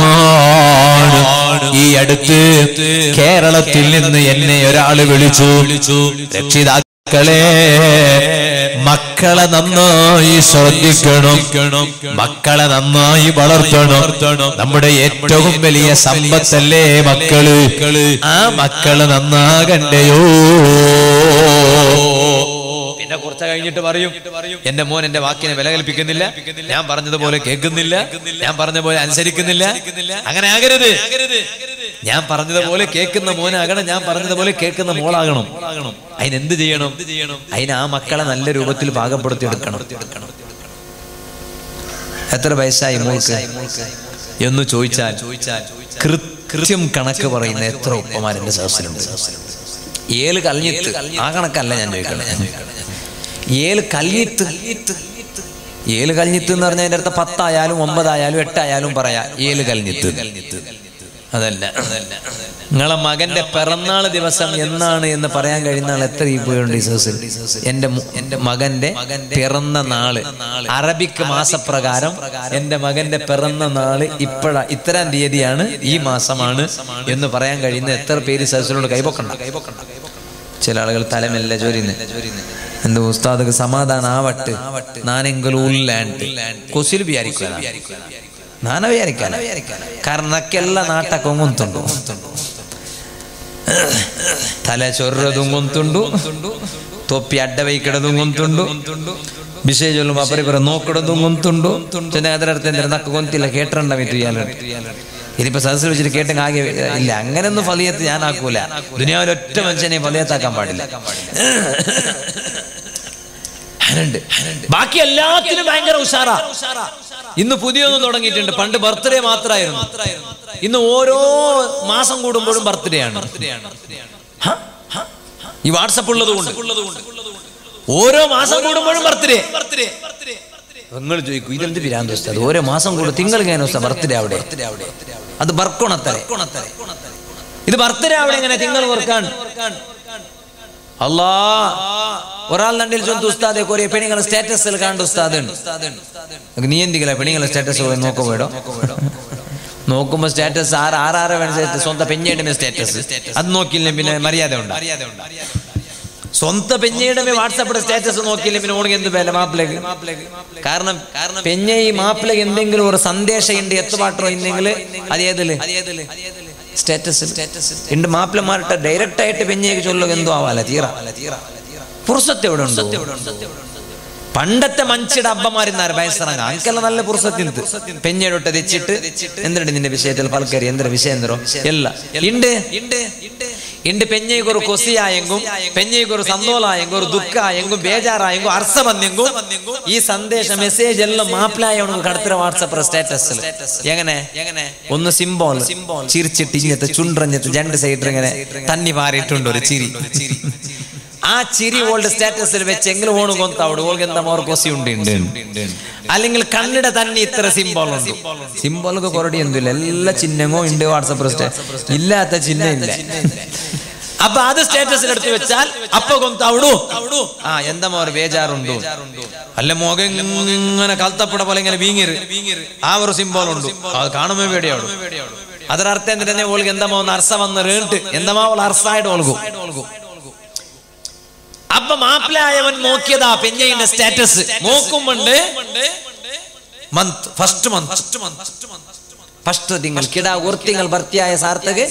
S1: ഈ അടുത്ത് കേരളത്തിൽ നിന്ന് എന്നെ ഒരാൾ വിളിച്ചു. രക്ഷിതാക്കളെ മക്കളെ നന്നായി ശ്രദ്ധിക്കണം. മക്കളെ നന്നായി വളർത്തണം. നമ്മുടെ ഏറ്റവും വലിയ സമ്പത്തല്ലേ മക്കൾ? ആ മക്കൾ നന്നാകണ്ടയോ? കുറച്ച് കഴിഞ്ഞിട്ട് പറയും എന്റെ മോൻ എന്റെ വാക്കിനെ വില കൽപ്പിക്കുന്നില്ല ഞാൻ പറഞ്ഞതുപോലെ കേൾക്കുന്നില്ല. ഞാൻ പറഞ്ഞ പോലെ അനുസരിക്കുന്നില്ല. അങ്ങനെ ആകരുത്. ഞാൻ പറഞ്ഞതുപോലെ കേൾക്കുന്ന മോനാകണം ഞാൻ പറഞ്ഞതുപോലെ കേൾക്കുന്ന മോളാകണം. അതിനെന്ത് ചെയ്യണം? അതിന് ആ മക്കളെ നല്ല രൂപത്തിൽ പാകപ്പെടുത്തി എടുക്കണം എത്ര വയസ്സായി മോൾക്ക്? എന്ന് ചോദിച്ചാൽ കൃത്യം കണക്ക് പറയുന്ന എത്ര ഉപ്പമാരെന്റെ സദസ്സിലുണ്ട്. ഏഴ് കളഞ്ഞിട്ട് ആ കണക്കല്ല ഞാൻ ചോദിക്കണേ. ഏഴ് കല്ലിത്ത് ഏൽ കല്ഞ്ഞിത്ത് എന്ന് പറഞ്ഞാൽ അതിന്റെ അടുത്ത് പത്തായാലും ഒമ്പതായാലും എട്ടായാലും പറയാ ഏൽ കല്ഞ്ഞിത്ത് അതല്ല. നിങ്ങളെ മകന്റെ പിറന്നാൾ ദിവസം എന്നാണ് എന്ന് പറയാൻ കഴിയുന്ന ആൾ എത്ര ഇപ്പോഴുണ്ട് ഈ സദസ്സിൽ? എന്റെ എന്റെ മകന്റെ പിറന്ന നാൾ. അറബിക്ക് മാസപ്രകാരം എന്റെ മകന്റെ പിറന്ന നാൾ ഇപ്പോഴാ ഇത്തരം തീയതിയാണ് ഈ മാസമാണ് എന്ന് പറയാൻ കഴിയുന്ന എത്ര പേര് സഹസിലോട് കൈപൊക്കണ്ട. ചില ആളുകൾ തലമെല്ല ജോലിന്ന് എന്റെ ഉസ്താദക്ക് സമാധാനം ആവട്ടെ ഞാൻ എങ്കിലും ഉള്ളാണ്ട് കൊസിൽ വിചാരിക്കാം ನಾನು ಯಾರಿಕಲ್ಲ ಕರ್ಣಕ್ಕೆಲ್ಲ ನಾಟಕ ಗುಂತುಂಡು ತಲೆ ಚೊರ್ರದು ಗುಂತುಂಡು ತೊಪ್ಪಿ ಅಡ್ಡ ವೈಕಡದು ಗುಂತುಂಡು ಬಿಸೇಜೊಲ್ಲು ಅಪರಿಪರ ನೋಕಡದು ಗುಂತುಂಡು ಚೆನ್ನಾಗಿ ಅದರ ಅರ್ಥ ಅಂದ್ರೆ ನಕ್ಕ ಗೊಂತಿಲ್ಲ ಕೇಟ್ರಂಡ ಮಿತು ಯಾರು ഇനിയിപ്പോ സദസ്സിൽ വെച്ചിട്ട് കേട്ടും ആകെ ഇല്ല അങ്ങനെയൊന്നും ഫലിയത്ത് ഞാൻ ആക്കൂല ദുനിയാവിൽ ഒറ്റ മനുഷ്യനെ ഫലിയത്താക്കാൻ പാടില്ല. ബാക്കി എല്ലാത്തിനും ഭയങ്കര ഉഷാറാ. ഇന്ന് പുതിയൊന്നും തുടങ്ങിയിട്ടുണ്ട്. പണ്ട് ബർത്ത്ഡേ മാത്രമായിരുന്നു. ഇന്ന് ഓരോ മാസം കൂടുമ്പോഴും ബർത്ത്ഡേ ആണ്? ഈ വാട്സപ്പ് ഉള്ളത് കൊണ്ട് ഓരോ മാസം കൂടുമ്പോഴും ബർത്ത്ഡേ. നിങ്ങൾ ചോദിക്കും ഇതെന്ത് പിരാന്തോസ്ത അത് ഓരോ മാസം കൂടെ. തിങ്കൾ കഴിഞ്ഞ ബർത്ത്ഡേ അവിടെ. അത് ബർക്കോണത്തരെ ഇത് ബർത്ത്ഡേ അവിടെ എങ്ങനെ തിങ്കൾ ഓർക്കാൻ? അല്ലാ ഒരാൾ നണ്ടിൽ ചൊന്ത് ഉസ്താദെ കൊറിയ പെണ്ണുങ്ങളെ സ്റ്റാറ്റസിൽ കാണുന്ന ഉസ്താദ് നീ എന്തില്ല പെണ്ണുങ്ങളെ സ്റ്റാറ്റസ് പോയി നോക്കോ വേടോ നോക്കുമ്പോ സ്റ്റാറ്റസ് ആറ് ആറാറ് വേണം സ്വന്തം പെഞ്ഞേടിന്റെ സ്റ്റാറ്റസ്. അത് നോക്കിയില്ല പിന്നെ മര്യാദ ഉണ്ട് സ്വന്തം പെഞ്ഞയുടെ വാട്സാപ്പിടെ സ്റ്റാറ്റസ് നോക്കിയില്ല പിന്നെ ഓണെങ്കിൽ എന്ത് വേല മാപ്പിളേക്ക്? കാരണം കാരണം പെഞ്ഞ ഈ മാപ്പിളേക്ക് എന്തെങ്കിലും ഒരു സന്ദേശം ഉണ്ട് എത്തുപാട്ടോ ഇന്നെങ്കിൽ അതേതിൽ സ്റ്റാറ്റസ് ഉണ്ട് മാപ്പിളമാരുടെ ഡയറക്റ്റ് ആയിട്ട് പെഞ്ഞയ്ക്ക് ചൊല്ലുക എന്തോ ആവാല തീറ. തീറ. പുറസത്ത് എവിടെ ഉണ്ടോ? പണ്ടത്തെ മഞ്ചിട അബ്ബമാരുന്നാര് വയസ്സിറങ്ങാം അങ്കല്ല നല്ല പുറസത്തിന്ത് പെഞ്ഞെടുട്ട് തെച്ചിട്ട് എന്തിനുണ്ട് നിന്റെ വിഷയത്തിൽ പൽക്കരി? എന്തൊരു വിഷയം എന്തോ എല്ല ഇണ്ട്. ഇണ്ട് കുറു കൊസിയായെങ്കും പെഞ്ഞയ്ക്ക് ഒരു സന്തോളായെങ്കും ഒരു ദുഃഖായെങ്കും ബേജാറായെങ്കും അർസബന്ധെങ്കും ഈ സന്ദേശ മെസ്സേജ് എല്ലാം മാപ്പിലായ കടത്തിര വാട്സപ്പ് സ്റ്റാറ്റസ് എങ്ങനെ? ഒന്ന് സിംബോൾ ചിരിച്ചിട്ട് ഇങ്ങനത്തെ ചുണ്ടഞ്ഞത്ത് ജണ്ട് സൈഡ് ഇങ്ങനെ തന്നി മാറിയിട്ടുണ്ട് ഒരു ചിരി. ആ ചിരി ഓൾഡ് സ്റ്റാറ്റസിൽ വെച്ച് എങ്കിലും ഓണ് കൊന്തവിടെ ഓൾക്ക് എന്താ മോർ കൊസി ഉണ്ട് ഉണ്ട്, ഉണ്ട്. അല്ലെങ്കിൽ കണ്ണിടെ തന്നെ ഇത്ര സിംബോൾ ഉണ്ട് സിംബോളൊക്കെ കുറടി എന്തില്ല എല്ലാ ചിഹ്നമോ ഉണ്ട് വാട്സപ്പ് ഇല്ലാത്ത ചിഹ്നം ഇല്ല അപ്പൊ അത് സ്റ്റാറ്റസിൽ എടുത്ത് വെച്ചാൽ അപ്പൊ കൊന്തവിടൂ ആ എന്താ മോർ ബേജാറുണ്ടു അല്ല മുഖം ഇങ്ങനെ കൽത്തപ്പട പോലെ ഇങ്ങനെ വീങ്ങിര് ആ ഒരു സിംബോൾ ഉണ്ട് അത് കാണുമ്പോ പേടിയാവും ಅದರ ಅರ್ಥ ಅಂದ್ರೆ ಓಳ್ಗೆ ಎಂದಮ್ಮ ಒಂದು ಅರ್ಸ വന്ന് റേണ്ട് എന്തമാ അവൾ അർസായിട്ട് ഒൾകും അപ്പൊ മാപ്പിലായവൻ നോക്കിയതാ പെഞ്ഞയിന്റെ status നോക്കുമ്പോണ്ട് month first month first month first month first തിങ്കൾ കിടാവ് ഉർത്തിങ്ങൾ ഭർത്തിയായ സാർത്ഥക്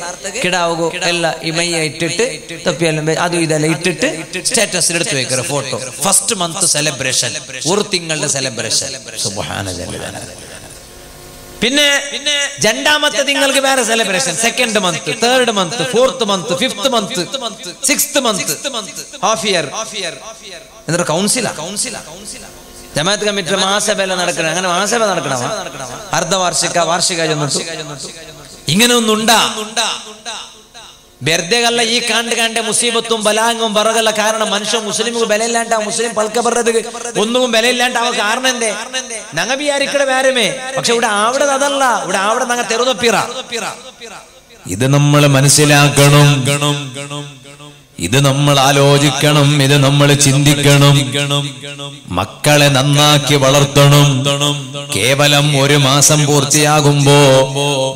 S1: കിടാവുകോ എല്ലാം ഇമയ്യ ഇട്ടിട്ട് തൊപ്പിയെല്ലാം അതും ഇതെല്ലാം ഇട്ടിട്ട് സ്റ്റാറ്റസ് എടുത്ത് വെക്കുക ഫോട്ടോ ഫസ്റ്റ് മന്ത് സെലിബ്രേഷൻ ഉർത്തിങ്ങളുടെ സെലിബ്രേഷൻ സുബാന പിന്നെ പിന്നെ രണ്ടാമത്തെ നിങ്ങൾക്ക് വേറെ celebration second month third month fourth month fifth month sixth month half year എന്നിട്ട് കൗൺസിലാ കൗൺസിലാ ജമാഅത്ത് കമ്മിറ്റി മാസവേല നടക്കണം. അങ്ങനെ മാസവേല നടക്കണം? അർദ്ധവാർഷിക വാർഷിക ഇങ്ങനെ ഒന്നുണ്ടാ വെറുതെ ഈ കണ്ട് കണ്ട മുസീബത്തും ബലാങ്ങും പറകല്ല കാരണം മനുഷ്യൻ മുസ്ലിമുക്ക് ബലയില്ലാണ്ട് ആ മുസ്ലിം പൽക്ക പറഞ്ഞത് ഒന്നും ബലയില്ലാണ്ട് അവ കാരണം എന്തേ? ഞങ്ങ വിചാരിക്കട വേരമേ പക്ഷെ ഇവിടെ അവിടെ അതല്ല. ഇവിടെ അവിടെ ഞങ്ങൾ തെറുതപ്പിറ ഇത് നമ്മൾ മനസ്സിലാക്കണം. ഇത് നമ്മൾ ആലോചിക്കണം ഇത് നമ്മൾ ചിന്തിക്കണം. മക്കളെ നന്നാക്കി വളർത്തണം. കേവലം ഒരു മാസം പൂർത്തിയാകുമ്പോ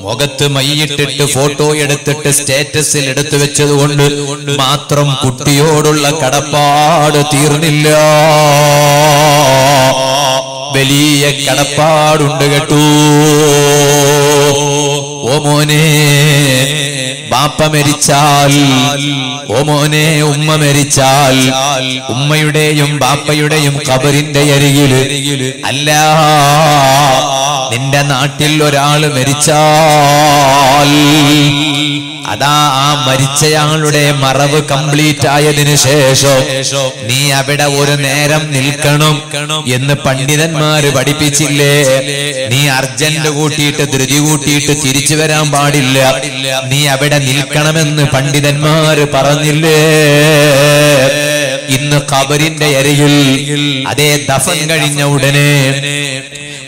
S1: മുഖത്ത് മയ്യിട്ടിട്ട് ഫോട്ടോ എടുത്തിട്ട് സ്റ്റേറ്റസിൽ എടുത്തു വെച്ചത് കൊണ്ട് മാത്രം കുട്ടിയോടുള്ള കടപ്പാട് തീർന്നില്ല. വലിയ കടപ്പാടുണ്ട് കേട്ടൂ. ഓ മോനെ ബാപ്പ മരിച്ചാൽ ഓ മോനെ ഉമ്മ മരിച്ചാൽ ഉമ്മയുടെയും ബാപ്പയുടെയും കബറിന്റെ അരികിൽ അല്ല നിന്റെ നാട്ടിൽ ഒരാൾ മരിച്ചാൽ അതാ ആ മരിച്ചയാളുടെ മറവ് കംപ്ലീറ്റ് ആയതിനു ശേഷം നീ അവിടെ ഒരു നേരം നിൽക്കണം എന്ന് പണ്ഡിതന്മാര് പഠിപ്പിച്ചില്ലേ? നീ അർജന്റ് കൂട്ടിയിട്ട് ധൃതി കൂട്ടിയിട്ട് തിരിച്ചു വരാൻ പാടില്ല. നീ അവിടെ നിൽക്കണമെന്ന് പണ്ഡിതന്മാര് പറഞ്ഞില്ലേ? ഇന്ന് ഖബറിന്റെ അരികിൽ അതേ ദഫൻ കഴിഞ്ഞ ഉടനെ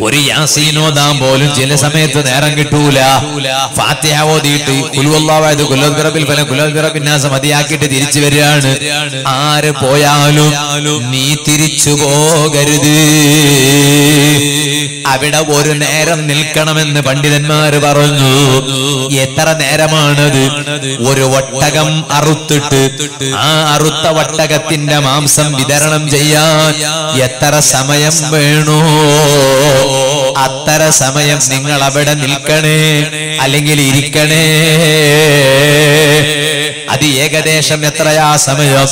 S1: ഒരു യാസീനോദാൻ പോലും ചില സമയത്ത് നേരം കിട്ടൂല. ഫാത്തിഹ തിരിച്ചു വരികയാണ്. ആര് പോയാലും നീ തിരിച്ചു പോകരുത്. അവിടെ ഒരു നേരം നിൽക്കണമെന്ന് പണ്ഡിതന്മാര് പറഞ്ഞു. എത്ര നേരമാണത്? ഒരു ഒട്ടകം അറുത്തിട്ട് ആ അറുത്ത ഒട്ടകത്തിന്റെ മാംസം വിതരണം ചെയ്യാൻ എത്ര സമയം വേണോ? അത്തര സമയം നിങ്ങൾ അവിടെ നിൽക്കണേ അല്ലെങ്കിൽ ഇരിക്കണേ? അത് ഏകദേശം എത്രയാ സമയം?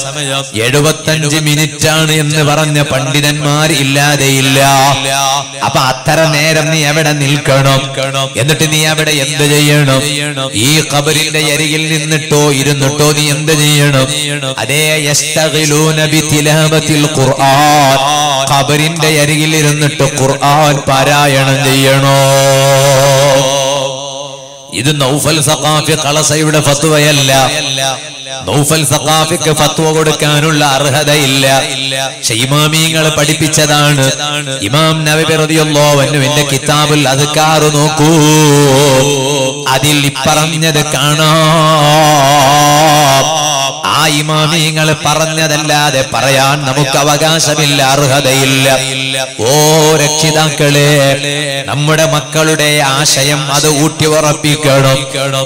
S1: എഴുപത്തഞ്ച് മിനിറ്റ് ആണ് എന്ന് പറഞ്ഞ പണ്ഡിതന്മാർ ഇല്ലാതെയില്ല. അപ്പൊ അത്ര നേരം നീ എവിടെ നിൽക്കണം? എന്നിട്ട് നീ അവിടെ എന്ത് ചെയ്യണം? ഈ ഖബറിന്റെ അരികിൽ നിന്നിട്ടോ ഇരുന്നിട്ടോ നീ എന്ത് ചെയ്യണം? അതേ ഖുർആൻ. അരികിൽ ഇരുന്നിട്ട് ഖുർആൻ പാരായണം ചെയ്യണോ? ഇത് നൗഫൽ സഖാഫി കളസയുടെ ഫത്വയല്ല. നൗഫൽ സഖാഫിക്ക് ഫത്വ കൊടുക്കാനുള്ള അർഹതയില്ല. പക്ഷെ പഠിപ്പിച്ചതാണ്. ഇമാം നബി റളിയല്ലാഹു കിതാബിൽ കിതാബുൽ അദ്കാർ നോക്കൂ. അതിൽ ഇപ്പറഞ്ഞത് കാണാം. ആ ഇമാമിങ്ങൾ പറഞ്ഞതല്ലാതെ പറയാൻ നമുക്ക് അവകാശമില്ല അർഹതയില്ല. ഓ രക്ഷിതാക്കളെ നമ്മുടെ മക്കളുടെ ആശയം അത് ഊട്ടി ഉറപ്പിക്കണം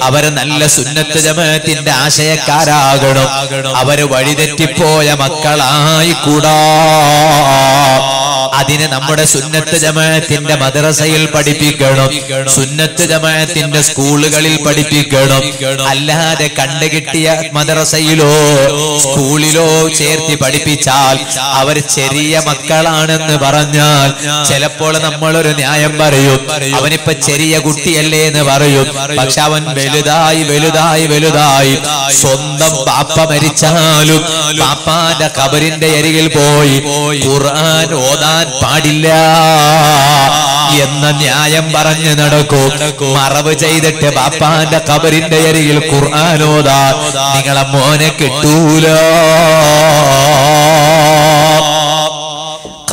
S1: അവർ നല്ല സുന്നത്ത് ജമാഅത്തിന്റെ ആശയക്കാരാകണം. അവർ വഴിതെറ്റിപ്പോയ മക്കളായി കൂടാ അതിന് നമ്മുടെ സുന്നത്ത് ജമാഅത്തിന്റെ മദ്രസയിൽ പഠിപ്പിക്കണം. സുന്നത്ത് ജമാഅത്തിന്റെ സ്കൂളുകളിൽ പഠിപ്പിക്കണം. അല്ലാതെ കണ്ടുകിട്ടിയ മദ്രസയിലോ സ്കൂളിലോ ചേർത്തി പഠിപ്പിച്ചാൽ അവർ ചെറിയ മക്കളാണെന്ന് പറഞ്ഞാൽ ചിലപ്പോൾ നമ്മളൊരു ന്യായം പറയും. അവനിപ്പോ ചെറിയ കുട്ടിയല്ലേ എന്ന് പറയും. പക്ഷെ അവൻ വലുതായി വലുതായി വലുതായി സ്വന്തം പാപ്പ മരിച്ചാലും പാപ്പാന്റെ കബറിന്റെ അരികിൽ പോയി ഖുർആൻ ഓതാൻ പാടില്ല എന്ന ന്യായം പറഞ്ഞു നടക്കൂ. മറവ് ചെയ്തിട്ട് ബാപ്പാന്റെ കബറിന്റെ അരികിൽ കുറാനോദാ നിങ്ങളെ മോനെ കിട്ടൂല.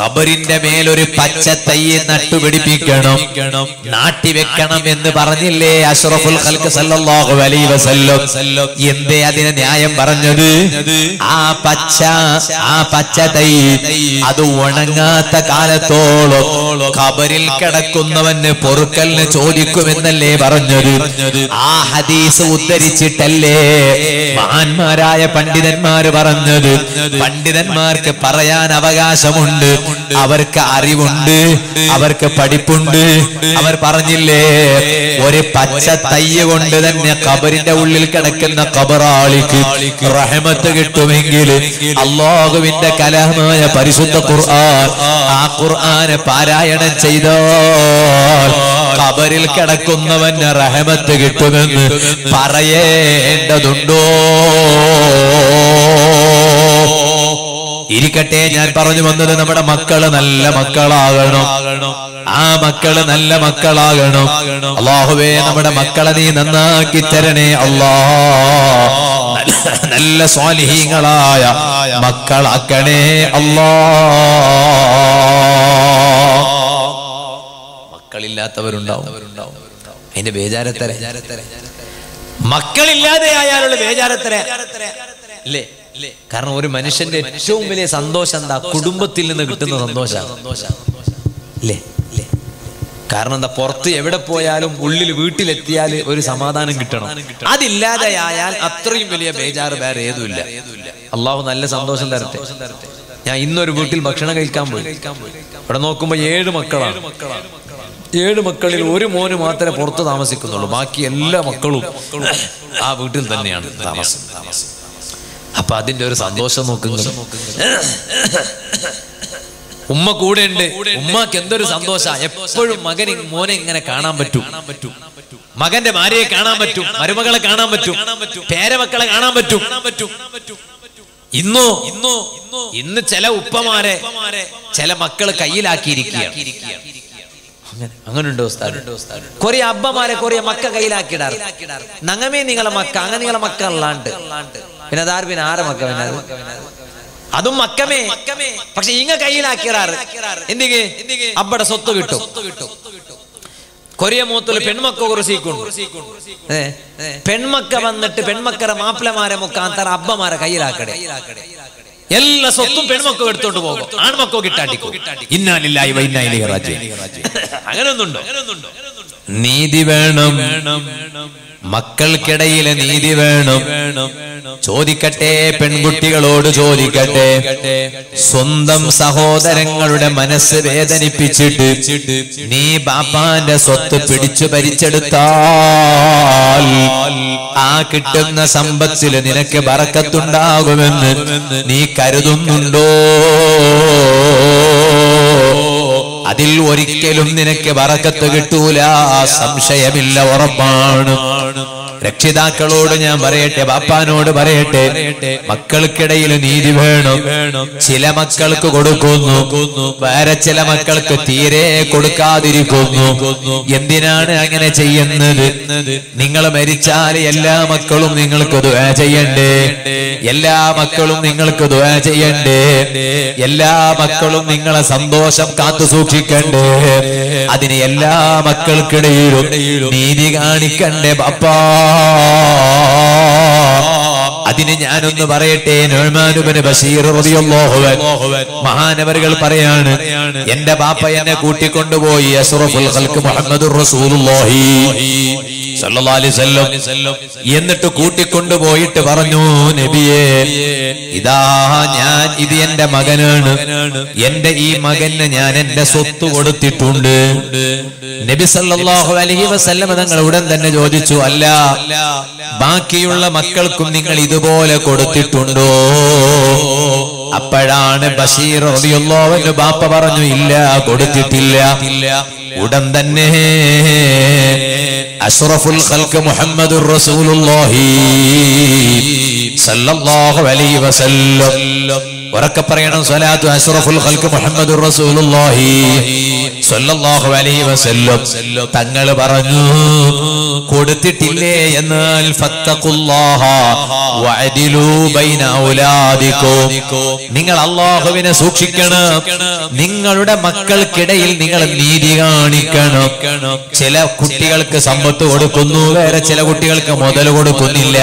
S1: ഖബറിന്റെ മേലൊരു പച്ച തൈ നട്ടുപിടിപ്പിക്കണം നാട്ടിവെക്കണം എന്ന് പറഞ്ഞില്ലേ അഷ്റഫുൽ സല്ലല്ലാഹു അലൈഹി വസല്ലം? എന്തേ അതിന് ന്യായം പറഞ്ഞത്? ആ പച്ച ആ പച്ച തൈ അത് ഉണങ്ങാത്ത കാലത്തോളം ഖബറിൽ കിടക്കുന്നവന് പൊറുക്കലിന് ചോദിക്കുമെന്നല്ലേ പറഞ്ഞത്? ആ ഹദീസ് ഉദ്ധരിച്ചിട്ടല്ലേ മഹാന്മാരായ പണ്ഡിതന്മാര് പറഞ്ഞത്? പണ്ഡിതന്മാർക്ക് പറയാൻ അവകാശമുണ്ട്. അവർക്ക് അറിവുണ്ട്. അവർക്ക് പഠിപ്പുണ്ട്. അവർ പറഞ്ഞില്ലേ ഒരു പച്ച തയ്യ കൊണ്ട് തന്നെ കബറിന്റെ ഉള്ളിൽ കിടക്കുന്ന കബറാളിക്ക് റഹമത്ത് കിട്ടുമെങ്കിൽ അള്ളാഹുവിന്റെ കലഹമായ പരിശുദ്ധ ഖുർആൻ ആ ഖുർആന് പാരായണം ചെയ്തോ കബറിൽ കിടക്കുന്നവന് റഹമത്ത് കിട്ടുമെന്ന് പറയേണ്ടതുണ്ടോ? ഇരിക്കട്ടെ ഞാൻ പറഞ്ഞു വന്നത് നമ്മുടെ മക്കൾ നല്ല മക്കളാകണം. ആ മക്കൾ നല്ല മക്കളാകണം. അള്ളാഹുവേ നമ്മുടെ മക്കളെ നീ നന്നാക്കി തരണേ. അള്ളാ നല്ല സ്വാലിഹീങ്ങളായ മക്കളാക്കണേ. അള്ളാ. മക്കളില്ലാത്തവരുണ്ടാവും. അതിന്റെ ബേജാരത്തര. മക്കളില്ലാതെ ആയാലുള്ള ബേജാരത്തര. അല്ലേ കാരണം ഒരു മനുഷ്യന്റെ ഏറ്റവും വലിയ സന്തോഷം എന്താ? കുടുംബത്തിൽ നിന്ന് കിട്ടുന്ന സന്തോഷം അല്ലേ? കാരണം എന്താ? പുറത്ത് എവിടെ പോയാലും ഉള്ളിൽ വീട്ടിലെത്തിയാൽ ഒരു സമാധാനം കിട്ടണം. അതില്ലാതെയായാൽ അത്രയും വലിയ ബേജാറ് വേറെ ഏതുമില്ല. അള്ളാഹു നല്ല സന്തോഷം തരട്ടെ. ഞാൻ ഇന്നൊരു വീട്ടിൽ ഭക്ഷണം കഴിക്കാൻ പോയി. ഇവിടെ നോക്കുമ്പോ ഏഴ് മക്കളാണ്. ഏഴ് മക്കളിൽ ഒരു മോന് മാത്രമേ പുറത്ത് താമസിക്കുന്നുള്ളൂ. ബാക്കി എല്ലാ മക്കളും ആ വീട്ടിൽ തന്നെയാണ് താമസം താമസം. അപ്പൊ അതിന്റെ ഒരു സന്തോഷം നോക്കുന്നു. ഉമ്മ കൂടെ ഉണ്ട് ഉമ്മക്ക് എന്തൊരു സന്തോഷ. എപ്പോഴും മകൻ മോനെ ഇങ്ങനെ കാണാൻ പറ്റും. മകന്റെ ഭാര്യയെ കാണാൻ പറ്റും. മരുമകളെ കാണാൻ പറ്റും. പേരമക്കളെ കാണാൻ പറ്റും. ഇന്നോ? ഇന്നോ? ഇന്ന്? ചില ഉപ്പമാരെ ചില മക്കൾ കയ്യിലാക്കിയിരിക്കുകയാണ്. അങ്ങനെ. അങ്ങനുണ്ടോ കൊറേ അബ്ബമാരെ കൊറേ മക്ക കയ്യിലാക്കിടാറ് നങ്ങമേ നിങ്ങളെ മക്ക അങ്ങനെ നിങ്ങളെ മക്ക അല്ലാണ്ട്. പിന്നെ അതാർ പിന്നെ ആരെ മക്ക പിന്നെ അതും? മക്കമേ. പക്ഷെ ഇങ്ങ കയ്യിലാക്കിടാറ് എന്തിക്ക് അബ്ബടെ സ്വത്ത് കിട്ടും. കൊറിയ മൂത്തുള്ള പെൺമക്ക കുറിച്ചിക്കൊണ്ട് ഏ? പെൺമക്ക വന്നിട്ട് പെൺമക്കര മാപ്പിളമാരെ മുക്കാന്തര അബ്ബമാരെ കയ്യിലാക്കടെ എല്ലാ സ്വത്തും പെൺമക്കോ എടുത്തോണ്ട് പോകും. ആൺമക്കോ കിട്ടാട്ടിക്കോ ഇന്നാലില്ലായി വൈന്നായി അങ്ങനെയൊന്നുണ്ടോ? നീതി വേണം. മക്കൾക്കിടയിലെ നീതി വേണം. ചോദിക്കട്ടെ പെൺകുട്ടികളോട് ചോദിക്കട്ടെ. സ്വന്തം സഹോദരങ്ങളുടെ മനസ്സ് വേദനിപ്പിച്ചിട്ട് നീ ബാപ്പാന്റെ സ്വത്ത് പിടിച്ചു ഭരിച്ചെടുത്താൽ ആ കിട്ടുന്ന സമ്പത്തിൽ നിനക്ക് ബറക്കത്തുണ്ടാകുമെന്ന് നീ കരുതുന്നുണ്ടോ? അതിൽ ഒരിക്കലും നിനക്ക് വറക്കത്ത് കിട്ടൂല. സംശയമില്ല ഉറപ്പാണ്. രക്ഷിതാക്കളോട് ഞാൻ പറയട്ടെ ബാപ്പാനോട് പറയട്ടെ മക്കൾക്കിടയിൽ നീതി വേണം ചില മക്കൾക്ക് കൊടുക്കുന്നു വേറെ ചില മക്കൾക്ക് തീരെ കൊടുക്കാതിരിക്കുന്നു. എന്തിനാണ് അങ്ങനെ ചെയ്യുന്നത്? നിങ്ങൾ മരിച്ചാൽ എല്ലാ മക്കളും നിങ്ങൾക്ക് ദുആ ചെയ്യണ്ടേ? എല്ലാ മക്കളും നിങ്ങൾക്ക് ദുആ ചെയ്യണ്ടേ? എല്ലാ മക്കളും നിങ്ങളെ സന്തോഷം കാത്തു സൂക്ഷിക്കണ്ടേ? അതിന് എല്ലാ മക്കൾക്കിടയിലും നീതി കാണിക്കണ്ടേ ബാപ്പാ? അതിന് ഞാനൊന്ന് പറയട്ടെ മഹാനവരുകൾ പറയാണ് എന്റെ ബാപ്പ എന്നെ കൂട്ടിക്കൊണ്ടുപോയി റസൂലുള്ളാഹി. എന്നിട്ട് കൂട്ടിക്കൊണ്ടുപോയിട്ട് പറഞ്ഞു നബിയേ ഇതാ ഞാൻ ഇത് എന്റെ മകനാണ്. എന്റെ ഈ മകന് ഞാൻ എന്റെ സ്വത്ത് കൊടുത്തിട്ടുണ്ട്. നബി സല്ലാഹു അലഹി വസല്ലം തങ്ങൾ ഉടൻ തന്നെ ചോദിച്ചു അല്ല ബാക്കിയുള്ള മക്കൾക്കും നിങ്ങൾ ഇതുപോലെ കൊടുത്തിട്ടുണ്ടോ? അപ്പോഴാണ് ബഷീർ ബാപ്പ പറഞ്ഞു ഇല്ല കൊടുത്തിട്ടില്ല. ഉടൻ തന്നെ അഷ്റഫുൽ ഖൽക്ക് മുഹമ്മദുർ റസൂലുള്ളാഹി സല്ലല്ലാഹു അലൈഹി വസല്ലം. ഉറക്കെ പറയണം സ്വലാത്തു അഷ്റഫുൽ ഖൽക്ക് മുഹമ്മദുർ റസൂലുള്ളാഹി സ്വല്ലല്ലാഹു അലൈഹി വസല്ലം. തങ്ങൾ പറഞ്ഞു കൊടുത്തിട്ടില്ലേ എന്നാൽ ഫത്തഖുല്ലാഹ വഅദിലു ബൈന ഔലാദികോ നിങ്ങൾ അല്ലാഹുവിനെ സൂക്ഷിക്കണം. നിങ്ങളുടെ മക്കൾക്കിടയിൽ നിങ്ങൾ നീതി കാണിക്കണം. ചില കുട്ടികൾക്ക് സമ്പത്ത് കൊടുക്കുന്നു വേറെ ചില കുട്ടികൾക്ക് മുതൽ കൊടുക്കുന്നില്ല.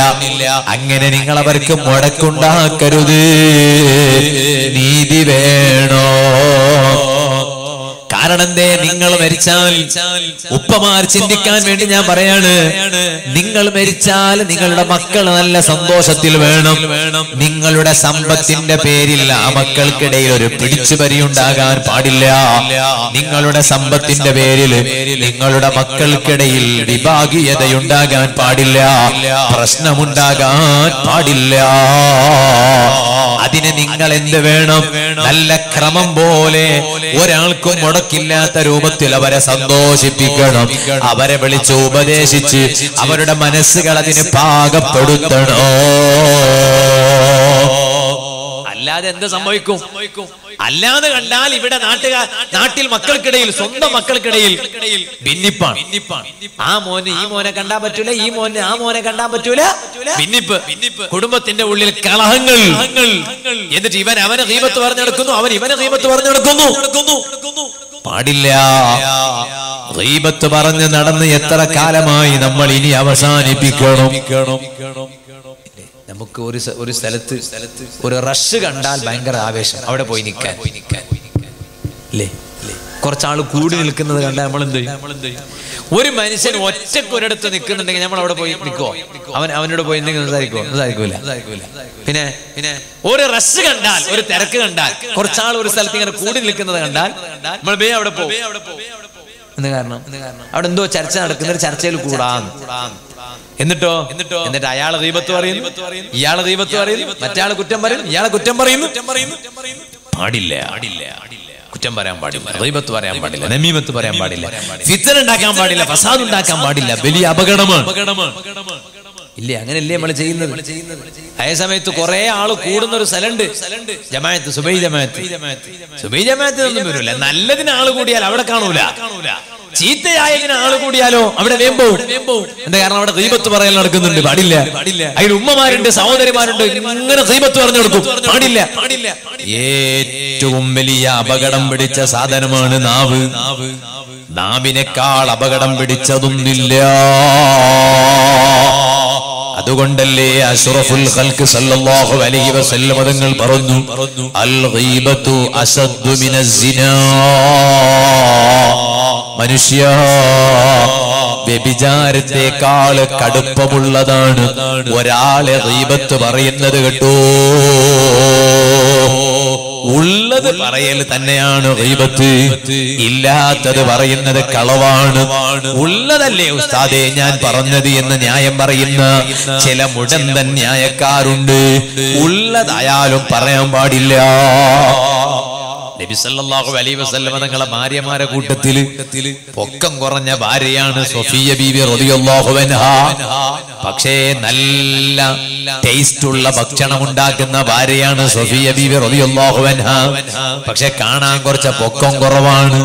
S1: അങ്ങനെ നിങ്ങൾ അവർക്ക് മുടക്കുണ്ടാക്കരുത്. നീതി വേണോ? കാരണം എന്തേ നിങ്ങൾ മരിച്ചാൽ ഉപ്പമാർ ചിന്തിക്കാൻ വേണ്ടി ഞാൻ പറയാണ് നിങ്ങൾ മരിച്ചാൽ നിങ്ങളുടെ മക്കൾ നല്ല സന്തോഷത്തിൽ വേണം. നിങ്ങളുടെ സമ്പത്തിന്റെ പേരിൽ ആ മക്കൾക്കിടയിൽ ഒരു പിടിച്ചുപരിയുണ്ടാകാൻ പാടില്ല. നിങ്ങളുടെ സമ്പത്തിന്റെ പേരിൽ നിങ്ങളുടെ മക്കൾക്കിടയിൽ വിഭാഗീയതയുണ്ടാകാൻ പാടില്ല. പ്രശ്നമുണ്ടാകാൻ പാടില്ല. അതിന് നിങ്ങൾ എന്ത് വേണം? നല്ല ക്രമം പോലെ ഒരാൾക്കും മുടക്കില്ലാത്ത രൂപത്തിൽ അവരെ സന്തോഷിപ്പിക്കണം. അവരെ വിളിച്ച് ഉപദേശിച്ച് അവരുടെ മനസ്സുകൾ അതിന് പാകപ്പെടുത്തണം? അല്ലാതെ എന്ത് സംഭവിക്കും? അല്ലാതെ കണ്ടാൽ ഇവിടെ നാട്ടുകാർ നാട്ടിൽ മക്കൾക്കിടയിൽ സ്വന്തം മക്കൾക്കിടയിൽ ഭിന്നിപ്പാണ്. ആ മോനെ ഈ മോനെ കണ്ടാൻ പറ്റൂല ഈ മോനെ ആ മോനെ കണ്ടാൻ പറ്റൂല. ഭിന്നിപ്പ്. കുടുംബത്തിന്റെ ഉള്ളിൽ കളഹങ്ങൾ എന്നിട്ട് ഇവൻ അവനെ ഹീമത്ത് പറഞ്ഞു നടക്കുന്നു അവൻ ഇവനെ ഹീമത്ത് പറഞ്ഞു നടക്കുന്നു പാടില്ല. റീബത്ത് പറഞ്ഞ് നടന്ന് എത്ര കാലമായി നമ്മൾ ഇനി അവസാനിപ്പിക്കണം? നമുക്ക് ഒരു ഒരു സ്ഥലത്ത് ഒരു റഷ് കണ്ടാൽ ഭയങ്കര ആവേശം. അവിടെ പോയി നിൽക്കാൻ. അല്ലേ കുറച്ചാൾ കൂടി നിൽക്കുന്നത് കണ്ട നമ്മൾ എന്ത് ഒരു മനുഷ്യൻ ഒറ്റയ്ക്ക് ഒരിടത്ത് നിൽക്കുന്നുണ്ടെങ്കിൽ നമ്മൾ അവിടെ പോയി നിൽക്കോ അവൻ അവനോട് പോയി എന്തെങ്കിലും സംസാരിക്കോ സംസാരിക്കൂല പിന്നെ പിന്നെ ഒരു റഷ് കണ്ടാൽ ഒരു തിരക്ക് കണ്ടാൽ കുറച്ചാൾ ഒരു സ്ഥലത്ത് ഇങ്ങനെ കൂടി നിൽക്കുന്നത് കണ്ടാൽ നമ്മൾ ബേ അവിടെ പോകും. എന്ന് കാരണം? അവിടെ എന്തോ ചർച്ച നടക്കുന്ന ഒരു ചർച്ചയിൽ കൂടാന്ന് എന്നിട്ടോ? എന്നിട്ടോ? എന്നിട്ട് അയാളെ ദീപത്ത് പറയുന്നു. ഇയാളെ ദീപത്ത് പറയുന്നു. മറ്റയാളെ കുറ്റം പറയുന്നു. ഇയാളെ കുറ്റം പറയുന്നു. പാടില്ല. പാടില്ല. കുറ്റം പറയാൻ പാടില്ല. റീബത്ത് പറയാൻ പാടില്ല. നമീമത്ത് പറയാൻ പാടില്ല. ഫിത്തൻ ഉണ്ടാക്കാൻ പാടില്ല ഫസാദ് ഉണ്ടാക്കാൻ പാടില്ല. വലിയ അപകടമാണ്. ഇല്ലേ അങ്ങനെയല്ലേ നമ്മൾ ചെയ്യുന്നത്? അതേ സമയത്ത് കുറെ ആൾ കൂടുന്ന ഒരു സ്ഥലമുണ്ട്. ജമായത്ത് സുബൈ ജമായത്ത് സുബൈ ജമായത്ത് ഒന്നും വരില്ല നല്ലതിന് ആൾ കൂടിയാൽ അവിടെ കാണൂല. ചീത്തയായതിന് ആൾ കൂടിയാലോ? അവിടെ വേമ്പോ എന്താ കാരണം അവിടെ ദൈവത്ത് പറയാൻ നടക്കുന്നുണ്ട്? പാടില്ല. അതിൽ ഉമ്മമാരുണ്ട് സഹോദരിമാരുണ്ട്. ഇങ്ങനെ ദൈവത്ത് പറഞ്ഞു കൊടുക്കും. പാടില്ല. ഏറ്റവും വലിയ അപകടം പിടിച്ച സാധനമാണ് നാവ്. നാവിനേക്കാൾ അപകടം പിടിച്ചതൊന്നില്ല അതുകൊണ്ടല്ലേ അഷ്റഫുൽ ഖൽക്ക് സല്ലല്ലാഹു അലൈഹി വസല്ലം തങ്ങൾ പറഞ്ഞു അൽ ഗീബത്തു അസദ്ദു മിനസ് സിനാ. മനുഷ്യ വ്യഭിചാരത്തെക്കാൾ കടുപ്പമുള്ളതാണ്. ഒരാളെ ദൈവത്ത് പറയുന്നത് കേട്ടോ. ഉള്ളത് പറയൽ തന്നെയാണ് ദൈവത്ത്. ഇല്ലാത്തത് പറയുന്നത് കളവാണ്. ഉള്ളതല്ലേ ഉസ്താദെ ഞാൻ പറഞ്ഞത് എന്ന് ന്യായം പറയുന്ന ചില മുടന്തൻ ന്യായക്കാരുണ്ട്. ഉള്ളതായാലും പറയാൻ പാടില്ല. നബി സല്ലല്ലാഹു അലൈഹി വസല്ലമ തങ്ങളെ ഭാര്യമാരെ കൂട്ടത്തിൽ പൊക്കം കുറഞ്ഞ ഭാര്യയാണ് സൊഫിയ അൻഹാ. പക്ഷേ നല്ല ടേസ്റ്റ് ഉള്ള ഭക്ഷണം ഉണ്ടാക്കുന്ന ഭാര്യയാണ് സൊഫിയ ബീവി റളിയല്ലാഹു അൻഹാ. പക്ഷെ കാണാൻ കുറച്ച് പൊക്കം കുറവാണ്.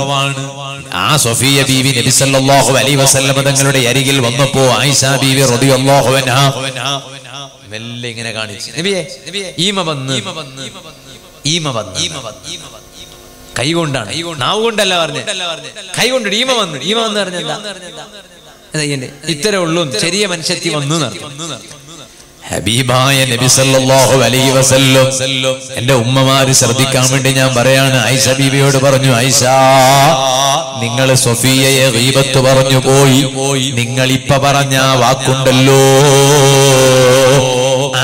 S1: ആ സൊഫിയ ബീവി നബി സല്ലല്ലാഹു അലൈഹി വസല്ലമ തങ്ങളുടെ അരികിൽ വന്നപ്പോ ആയിഷ ബീവി റളിയല്ലാഹു അൻഹാ. മെല്ലെ ഇങ്ങനെ കാണിച്ചു. നബിയെ ഈമ വന്ന്. ഈമ വന്ന്. കൈ കൊണ്ടാണ് നാവ് കൊണ്ടല്ല പറഞ്ഞു. കൈ കൊണ്ട് ഈമ വന്നു. ഈമ വന്ന് പറഞ്ഞെന്താ എന്താ? ഇത്തരം ഉള്ളും. ചെറിയ മനുഷ്യത്തി വന്നു. ഹബീബായ നബി സല്ലല്ലാഹു അലൈഹി വസല്ലം. എന്റെ ഉമ്മമാര് ശ്രദ്ധിക്കാൻ വേണ്ടി ഞാൻ പറയാണ്. ഐഷ ബീബിയോട് പറഞ്ഞു ഐഷ നിങ്ങൾ സൊഫിയയെ ഗീബത്ത് പറഞ്ഞു പോയി. നിങ്ങൾ ഇപ്പൊ പറഞ്ഞ വാക്കുണ്ടല്ലോ.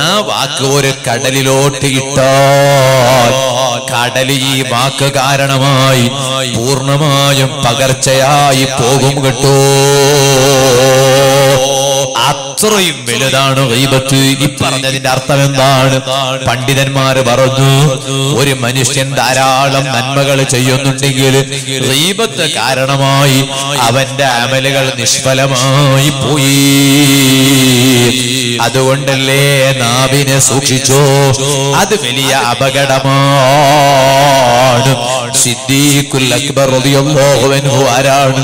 S1: ആ വാക്ക് ഒരു കടലിലോട്ട് ഇട്ടാൽ കടൽ ഈ വാക്ക് കാരണമായി പൂർണമായും പകർച്ചയായി പോകും കേട്ടോ. അത്രയും വലുതാണ് ഗീബത്ത്. ഈ പറഞ്ഞതിന്റെ അർത്ഥം എന്താണ് പണ്ഡിതന്മാര് പറഞ്ഞു ഒരു മനുഷ്യൻ ധാരാളം നന്മകൾ ചെയ്യുന്നുണ്ടെങ്കിൽ ഗീബത്ത് കാരണമായി അവന്റെ അമലുകൾ നിഷ്ഫലമായി പോയി. അതുകൊണ്ടല്ലേ നാവിനെ സൂക്ഷിച്ചോ? അത് വലിയ അപകടമാണ്. സിദ്ദീഖുൽ അക്ബർ ആരാണ്?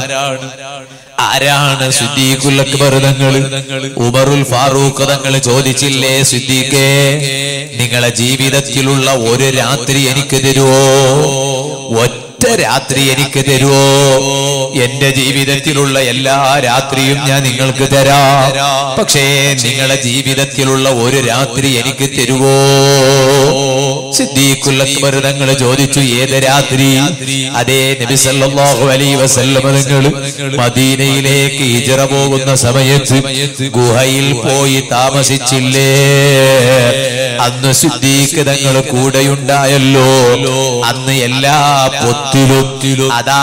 S1: ആരാണ് സിദ്ദീഖുൽ അക്ബർ ഉമറുൽ ഫാറൂഖ് തങ്ങൾ ചോദിച്ചില്ലേ സിദ്ദീഖേ നിങ്ങളെ ജീവിതത്തിലുള്ള ഒരു രാത്രി എനിക്ക് തരുവോ? രാത്രി എനിക്ക് തരുവോ? എന്റെ ജീവിതത്തിലുള്ള എല്ലാ രാത്രിയും ഞാൻ നിങ്ങൾക്ക് തരാം. പക്ഷേ നിങ്ങളെ ജീവിതത്തിലുള്ള ഒരു രാത്രി എനിക്ക് തരുവോ? സിദ്ദീഖുൽ അക്ബർ തങ്ങൾ ചോദിച്ചു ഏത് രാത്രി? അതേ നബി സല്ലല്ലാഹു അലൈഹി മദീനയിലേക്ക് ഹിജറ പോകുന്ന സമയത്ത് ഗുഹയിൽ പോയി താമസിച്ചില്ലേ? അന്ന് സിദ്ദീഖ് തങ്ങൾ കൂടെയുണ്ടായല്ലോ. അന്ന് എല്ലാ പൊത്തിലും അതാ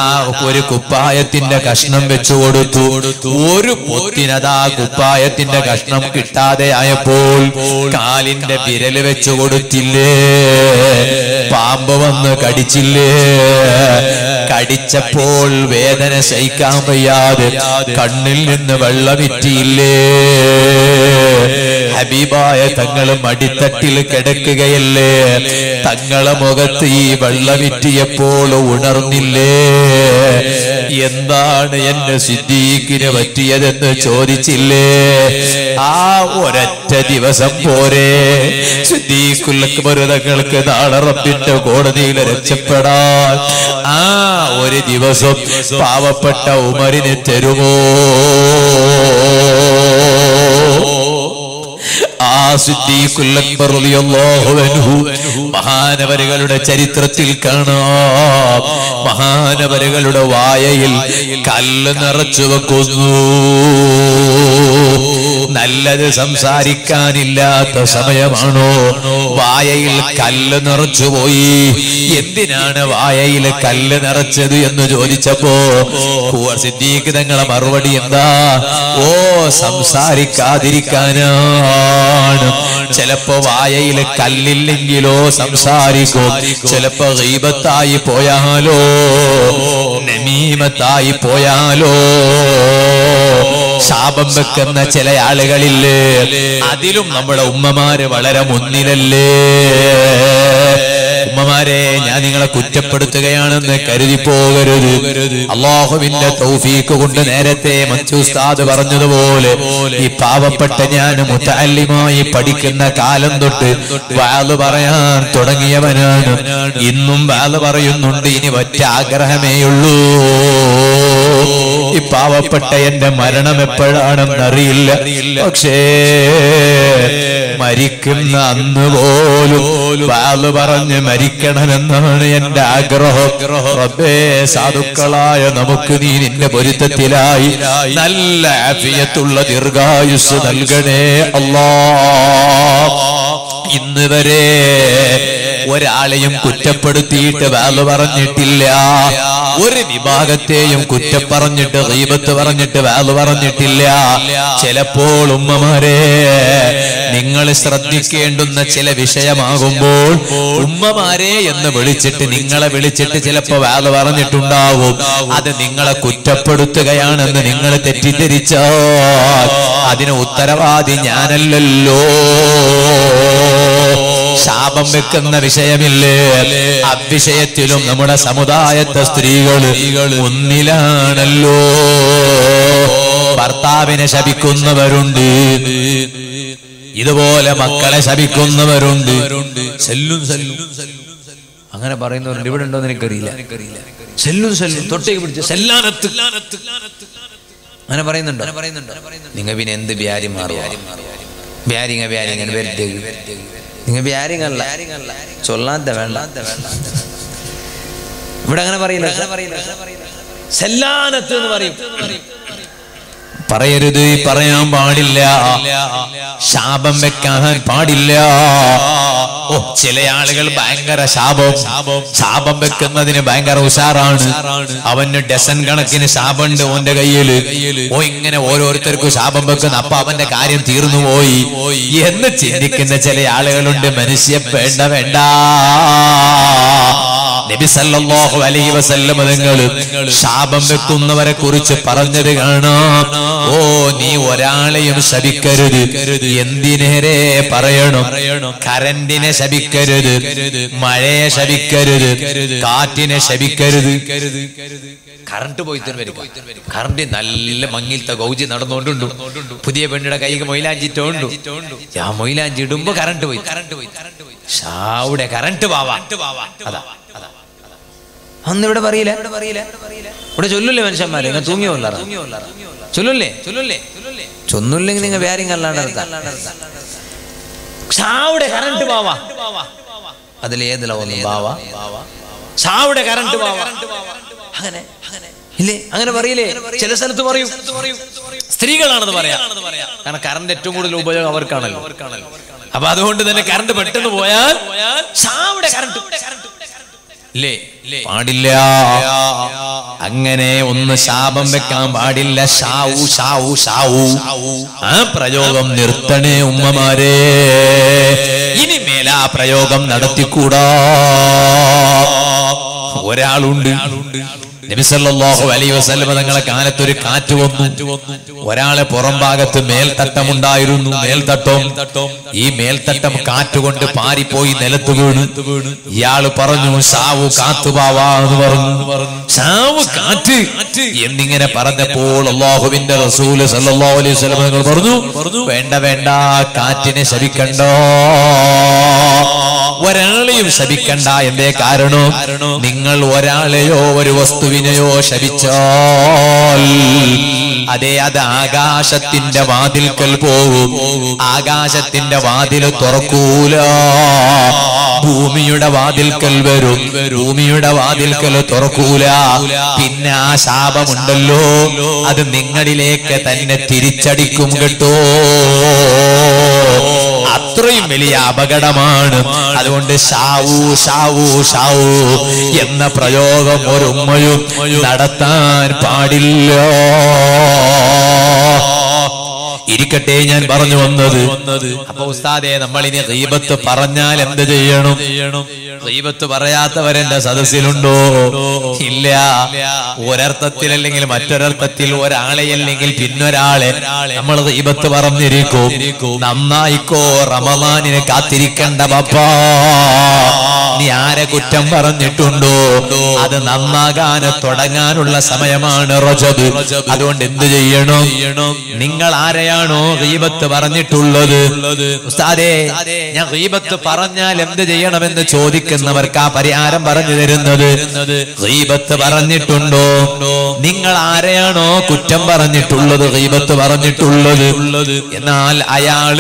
S1: ഒരു കുപ്പായത്തിന്റെ കഷ്ണം വെച്ചു കൊടുത്തു. ഒരു പൊത്തിനതാ കുപ്പായത്തിന്റെ കഷ്ണം കിട്ടാതെ ആയപ്പോൾ കാലിന്റെ വിരൽ വെച്ചു കൊടുത്തില്ലേ? പാമ്പ് വന്ന് കടിച്ചില്ലേ? കടിച്ചപ്പോൾ വേദന സഹിക്കാൻ വയ്യാതെ കണ്ണിൽ നിന്ന് വെള്ളമിറ്റിയില്ലേ ഹബീബായ തങ്ങളും മടിത്തട്ടിൽ കിടക്കുകയല്ലേ? തങ്ങളെ മുഖത്ത് ഈ വെള്ളമിറ്റിയപ്പോൾ ഉണർന്നില്ലേ? എന്താണ് എന്നെ സിദ്ദീഖിന് പറ്റിയതെന്ന് ചോദിച്ചില്ലേ? ആ ഒരൊറ്റ ദിവസം പോരെ. സിദ്ദീഖുല്ലക്ബരുതങ്ങൾക്ക് നാളെ റബ്ബിന്റെ കോടതിയിൽ രക്ഷപ്പെടാൻ. ആ ഒരു ദിവസം പാവപ്പെട്ട ഉമറിന് തരുമോ? മഹാനവരുകളുടെ ചരിത്രത്തിൽ കാണാം. മഹാനവരുകളുടെ വായയിൽ കല്ല് നിറച്ചു വെക്കുന്നു. നല്ലത് സംസാരിക്കാനില്ലാത്ത സമയമാണോ? വായയിൽ കല്ല് നിറച്ചുപോയി എന്തിനാണ് വായയിൽ കല്ല് നിറച്ചത് എന്ന് ചോദിച്ചപ്പോ സിദ്ദീഖ് തങ്ങളെ മറുപടി എന്താ? ഓ സംസാരിക്കാതിരിക്കാനാണ്. ചിലപ്പോ വായയിൽ കല്ലില്ലെങ്കിലോ സംസാരിക്കും. ചിലപ്പോ ഗീപത്തായി പോയാലോ നമീമത്തായി പോയാലോ. ശാപം വെക്കുന്ന ചില ആളുകളില്ലേ? അതിലും നമ്മുടെ ഉമ്മമാര് വളരെ മുന്നിലല്ലേ? ഉമ്മമാരെ ഞാൻ നിങ്ങളെ കുറ്റപ്പെടുത്തുകയാണെന്ന് കരുതി പോകരുത് അള്ളാഹുവിന്റെ തൗഫീക്ക് കൊണ്ട് നേരത്തെ മച്ചുസ്താദ് പറഞ്ഞതുപോലെ ഈ പാവപ്പെട്ട ഞാൻ മുത്തല്ലിമായി പഠിക്കുന്ന കാലം തൊട്ട് വാൽ പറയാൻ തുടങ്ങിയവനാണ്. ഇന്നും വാൽ പറയുന്നുണ്ട് ഇനി ഒറ്റ ആഗ്രഹമേയുള്ളൂ. ഈ പാവപ്പെട്ട എന്റെ മരണം എപ്പോഴാണെന്നറിയില്ല. പക്ഷേ മരിക്കുന്ന അന്ന് പോലും പാൽ പറഞ്ഞ് മരിക്കണമെന്നാണ് എന്റെ ആഗ്രഹം. റബ്ബേ സാധുക്കളായ നമുക്ക് നീ നിന്റെ പൊരുത്തത്തിലായി നല്ല ആഫിയത്തുള്ള ദീർഘായുസ് നൽകണേ അല്ലാ. ഇന്ന് വരെ ഒരാളെയും കുറ്റപ്പെടുത്തിയിട്ട് വാൽ പറഞ്ഞിട്ടില്ല. ഒരു വിഭാഗത്തെയും കുറ്റം പറഞ്ഞിട്ട് ഗീബത്ത് പറഞ്ഞിട്ട് വാൽ പറഞ്ഞിട്ടില്ല. ചിലപ്പോൾ ഉമ്മമാരെ നിങ്ങൾ ശ്രദ്ധിക്കേണ്ടുന്ന ചില വിഷയമാകുമ്പോൾ ഉമ്മമാരെ എന്ന് വിളിച്ചിട്ട് നിങ്ങളെ വിളിച്ചിട്ട് ചിലപ്പോ വാൽ പറഞ്ഞിട്ടുണ്ടാവും. അത് നിങ്ങളെ കുറ്റപ്പെടുത്തുകയാണെന്ന് നിങ്ങൾ തെറ്റിദ്ധരിച്ചാൽ അതിന് ഉത്തരവാദി ഞാനല്ലല്ലോ. ശാപം വെക്കുന്ന വിഷയമില്ലേ? അവിഷയത്തിലും നമ്മുടെ സമുദായത്തെ സ്ത്രീകൾ ഒന്നിലാണല്ലോ. ഭർത്താവിനെ ശപിക്കുന്നവരുണ്ട്. ഇതുപോലെ മക്കളെ ശപിക്കുന്നവരുണ്ട്. സെല്ലും സെല്ലും. അങ്ങനെ പറയുന്നവരുണ്ട്. ഇവിടെ ഉണ്ടോ എനിക്കറിയില്ല. സെല്ലും സെല്ലും. തൊട്ടേക്ക് പിടിച്ച് സെല്ലാനത്ത്. അങ്ങനെ പറയുന്നുണ്ടോ? നിങ്ങൾ പിന്നെ എന്ത് വ്യാരി മാറി വ്യാരിങ്ങ വ്യാരിങ്ങ വെറുതെ. നിങ്ങൾ വ്യാരിങ്ങല്ല. ചൊല്ലാത്ത വേണ്ട. ഇവിടെ അങ്ങനെ പറയില്ല. സെല്ലാനത്ത് എന്ന് പറയും. പറയരുത് പറയാൻ പാടില്ല. ശാപം വെക്കാൻ പാടില്ല. ഓ ചില ആളുകൾ ഭയങ്കര ശാപം. ശാപം. വെക്കുന്നതിന് ഭയങ്കര ഉഷാറാണ്. അവന് ഡസൻ കണക്കിന് ശാപമുണ്ട് ഓന്റെ കയ്യിൽ. ഓ ഇങ്ങനെ ഓരോരുത്തർക്കും ശാപം വെക്കുന്ന അപ്പൊ അവന്റെ കാര്യം തീർന്നു പോയി. എന്ന് ചിന്തിക്കുന്ന ചില ആളുകളുണ്ട്. മനുഷ്യ വേണ്ട. വേണ്ട. നബി സല്ലല്ലാഹു അലൈഹി ശാപം വെക്കുന്നവരെ കുറിച്ച് പറഞ്ഞത് കാണാം. ഓ നീ ഒരാളെയും ശപിക്കരുത്. എന്തിനേരെ പറയണം? കരണ്ടിനെ ശപിക്കരുത്. മഴയെ ശപിക്കരുത്. കാറ്റിനെ ശപിക്കരുത്. കറണ്ട് പോയി കറണ്ട് നല്ല മങ്ങിലത്തെ ഗൗജി നടന്നുകൊണ്ടുണ്ട്. പുതിയ പെണ്ണിയുടെ കൈക്ക് മൊയിലാഞ്ചിട്ടുണ്ട്. ആ കറണ്ട് പോയി. കറണ്ട് പോയി കറണ്ട് പോയി ഷാവുടെ കറണ്ട് പാവാ അതാ. അന്ന് ഇവിടെ പറയില്ല? ഇവിടെ ചൊല്ലില്ലേ മനുഷ്യന്മാരെ? നിങ്ങൾ തൂങ്ങിയോ ചൊല്ലില്ലേ ചൊല്ലില്ലേ? ചൊന്നില്ലെങ്കിൽ നിങ്ങൾ വേറെ അല്ലാണ്ട് ഷാവിടെ കറണ്ട് ബാവാ അതിലേതില ബാവാ ഷാവിടെ കറണ്ട് അങ്ങനെ. ഇല്ലേ? അങ്ങനെ പറയില്ലേ? ചില സ്ഥലത്ത് പറയും. സ്ത്രീകളാണെന്ന് പറയാം. കാരണം കറണ്ട് ഏറ്റവും കൂടുതൽ ഉപയോഗം അവർക്കാണല്ലോ. അപ്പൊ അതുകൊണ്ട് തന്നെ കറണ്ട് പെട്ടെന്ന് പോയാൽ ഷാവിടെ കറണ്ട് പാടില്ല. അങ്ങനെ ഒന്ന് ശാപം വെക്കാൻ പാടില്ല. Shao Shao Shao. ആ പ്രയോഗം നിർത്തണേ ഉമ്മമാരെ. ഇനി മേലാ പ്രയോഗം നടത്തിക്കൂടാ. ഒരാളുണ്ട്. നബിസല്ലാഹു അലൈ വസല്ലമ തങ്ങളെ കാലത്ത് ഒരു കാറ്റ് വന്നു. ഒരാളെ പുറം ഭാഗത്ത് മേൽത്തട്ടമുണ്ടായിരുന്നു മേൽത്തട്ടം. ഈ മേൽത്തട്ടം കാറ്റുകൊണ്ട് പാരിപ്പോയി നിലത്ത് വീണ്. ഇയാൾ പറഞ്ഞു സാവു കാത്തുപാവാ എന്ന് പറഞ്ഞു. സാവു കാറ്റ് എന്നിങ്ങനെ പറഞ്ഞപ്പോൾ അള്ളാഹുവിന്റെ റസൂൽ സല്ലാഹു അലൈഹി തങ്ങൾ പറഞ്ഞു വേണ്ട വേണ്ട കാറ്റിനെ ശപിക്കണ്ട? ഒരാളെയും ശപിക്കണ്ട. എന്തേ കാരണം? നിങ്ങൾ ഒരാളെയോ ഒരു വസ്തുവിനെയോ ശപിച്ചാൽ അതെ അത് ആകാശത്തിന്റെ വാതിൽക്കൽ പോകും ആകാശത്തിന്റെ വാതിൽ തുറക്കൂല. ഭൂമിയുടെ വാതിൽക്കൽ വരും. ഭൂമിയുടെ വാതിൽക്കൽ തുറക്കൂല. പിന്നെ ആ ശാപമുണ്ടല്ലോ. അത് നിങ്ങളിലേക്ക് തന്നെ തിരിച്ചടിക്കും കേട്ടോ. അത്രയും വലിയ അപകടമാണ്. അതുകൊണ്ട് ഷാവു ഷാവു ഷാവു എന്ന പ്രയോഗം ഒരു ഉമ്മയും നടത്താൻ പാടില്ല. ഇരിക്കട്ടെ ഞാൻ പറഞ്ഞു വന്നത്. അപ്പൊ ഉസ്താദെ നമ്മൾ ഇനി റീബത്ത് പറഞ്ഞാൽ എന്ത് ചെയ്യണം? റീബത്ത് പറയാത്തവരെന്റെ സദസ്സിലുണ്ടോ? ഇല്ല. ഒരർത്ഥത്തിൽ അല്ലെങ്കിൽ മറ്റൊരർത്ഥത്തിൽ ഒരാളെ അല്ലെങ്കിൽ പിന്നൊരാളെ നമ്മൾ റീബത്ത് പറഞ്ഞിരിക്കും. നന്നായിക്കോ റമദാനിനെ കാത്തിരിക്കേണ്ട പപ്പാ നീ ആരെ കുറ്റം പറഞ്ഞിട്ടുണ്ടോ? അത് നന്നാകാൻ തുടങ്ങാനുള്ള സമയമാണ് റജബ്. അതുകൊണ്ട് എന്ത് ചെയ്യണം? നിങ്ങൾ ആരെയാണോ ഗീബത്ത് പറഞ്ഞിട്ടുള്ളത്? ഉസ്താദേ ഞാൻ ഗീബത്ത് പറഞ്ഞാൽ എന്ത് ചെയ്യണമെന്ന് ചോദിക്കുന്നവർക്ക് ആ പരിഹാരം പറഞ്ഞു തരുന്നത്? ഗീബത്ത് പറഞ്ഞിട്ടുണ്ടോ? നിങ്ങൾ ആരെയാണോ കുറ്റം പറഞ്ഞിട്ടുള്ളത് ഗീബത്ത് പറഞ്ഞിട്ടുള്ളത്? എന്നാൽ അയാൾ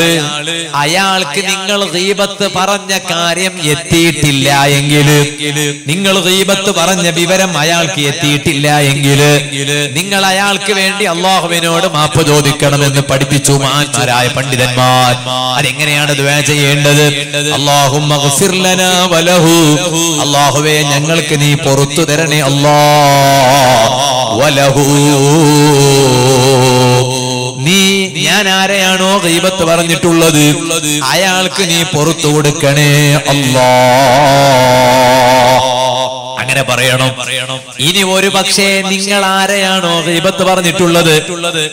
S1: അയാൾക്ക് നിങ്ങൾ ഗീബത്ത് പറഞ്ഞ കാര്യം എത്തിയിട്ടില്ല. നിങ്ങൾ ഗീബത്ത് പറഞ്ഞ വിവരം അയാൾക്ക് എത്തിയിട്ടില്ല എങ്കിൽ നിങ്ങൾ അയാൾക്ക് വേണ്ടി അള്ളാഹുവിനോട് മാപ്പ് ചോദിക്കണമെന്ന് പഠിപ്പിച്ചു മാന്മാരായ പണ്ഡിതന്മാർ. അതെങ്ങനെയാണ് ദ്വേ ചെയ്യേണ്ടത്? അള്ളാഹുവേ ഞങ്ങൾക്ക് നീ പുറത്തു തരണേ അല്ലാ വലഹു. നീ ഞാൻ ആരെയാണോ ദൈവത്ത് പറഞ്ഞിട്ടുള്ളത്? അയാൾക്ക് നീ പുറത്തു കൊടുക്കണേ അല്ലാ അങ്ങനെ പറയണം. ഇനി ഒരു പക്ഷേ നിങ്ങൾ ആരെയാണോ ദൈവത്ത് പറഞ്ഞിട്ടുള്ളത്?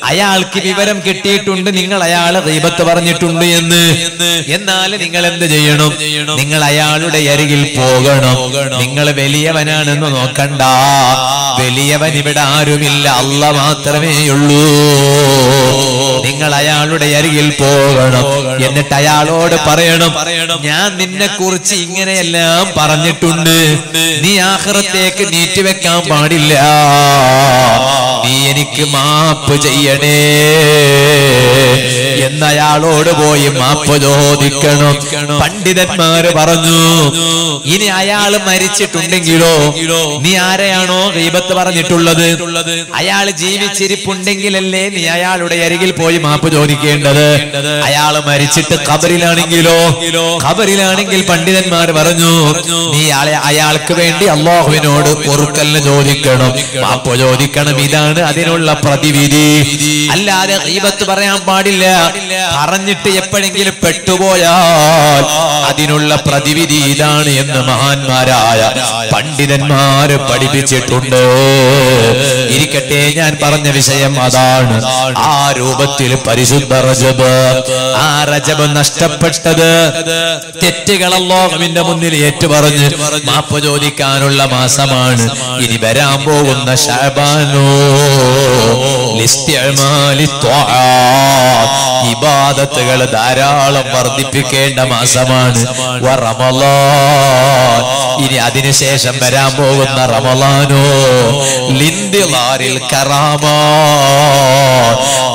S1: അയാൾക്ക് വിവരം കിട്ടിയിട്ടുണ്ട് നിങ്ങൾ അയാളെ ദൈവത്ത് പറഞ്ഞിട്ടുണ്ട് എന്ന്. എന്നാൽ നിങ്ങൾ എന്ത് ചെയ്യണം? നിങ്ങൾ അയാളുടെ അരികിൽ പോകണം. നിങ്ങൾ വലിയവനാണെന്ന് നോക്കണ്ട. വലിയവൻ ഇവിടെ ആരുമില്ല. അല്ല മാത്രമേ ഉള്ളൂ. നിങ്ങൾ അയാളുടെ അരികിൽ പോകണം. എന്നിട്ട് അയാളോട് പറയണം. ഞാൻ നിന്നെ കുറിച്ച് ഇങ്ങനെയെല്ലാം പറഞ്ഞിട്ടുണ്ട്. നീ ആഹ്റത്തേക്ക് നീട്ടിവെക്കാൻ പാടില്ല. നീ എനിക്ക് മാപ്പ് ചെയ്യണേ. എന്നയാളോട് പോയി മാപ്പ് ചോദിക്കണം. പണ്ഡിതന്മാര് പറഞ്ഞു ഇനി അയാൾ മരിച്ചിട്ടുണ്ടെങ്കിലോ? നീ ആരെയാണോ ദൈവത്ത് പറഞ്ഞിട്ടുള്ളത്? അയാൾ ജീവിച്ചിരിപ്പുണ്ടെങ്കിലല്ലേ നീ അയാളുടെ അരികിൽ പോയി മാപ്പ് ചോദിക്കേണ്ടത്? അയാൾ മരിച്ചിട്ട് ഖബറിലാണെങ്കിലോ? ഖബറിലാണെങ്കിൽ പണ്ഡിതന്മാർ പറഞ്ഞു നീ അയാൾക്ക് വേണ്ടി അള്ളാഹുവിനോട് പൊറുക്കലിന് ചോദിക്കണം. മാപ്പ് ചോദിക്കണം. ഇതാണ് അതിനുള്ള പ്രതിവിധി. അല്ലാതെ റീബത്ത് പറയാൻ പാടില്ല. പറഞ്ഞിട്ട് എപ്പോഴെങ്കിലും പെട്ടുപോയാൽ അതിനുള്ള പ്രതിവിധി ഇതാണ് എന്ന് മഹാന്മാരായ പണ്ഡിതന്മാര് പഠിപ്പിച്ചിട്ടുണ്ട്. ഇരിക്കട്ടെ ഞാൻ പറഞ്ഞ വിഷയം അതാണ്. ആ രൂപത്തിൽ പരിശുദ്ധ റജബ് ആ റജബ് നഷ്ടപ്പെട്ടത് തെറ്റുകൾ അല്ലാഹുവിന്റെ മുന്നിൽ ഏറ്റുപറഞ്ഞ് മാപ്പ് ചോദിക്കാനുള്ള മാസമാണ്. ഇനി വരാൻ പോകുന്ന ഷാബാനോ ത്വാആത്ത്. ഇബാദത്തുകൾ ധാരാളം വർദ്ധിപ്പിക്കേണ്ട മാസമാണ്. ഇനി അതിനുശേഷം വരാൻ പോകുന്ന റമലാനോ ലിന്ദിലാറിൽ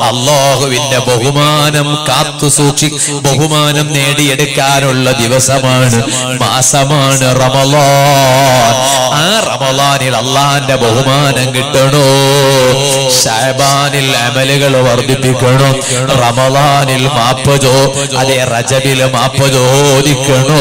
S1: അള്ളാഹുവിന്റെ ബഹുമാനം കാത്തു സൂക്ഷി ബഹുമാനം നേടിയെടുക്കാനുള്ള ദിവസമാണ് മാസമാണ് റമളാൻ. ആ റമലാനിൽ അള്ളാന്റെ ബഹുമാനം കിട്ടണോ? ഷഹബാനിൽ അമലുകൾ വർദ്ധിപ്പിക്കണോ? വർദ്ധിപ്പിക്കണം റമദാനിൽ മാപ്പതോ അതെ റജബിൽ മാപ്പ് ചോദിക്കണോ?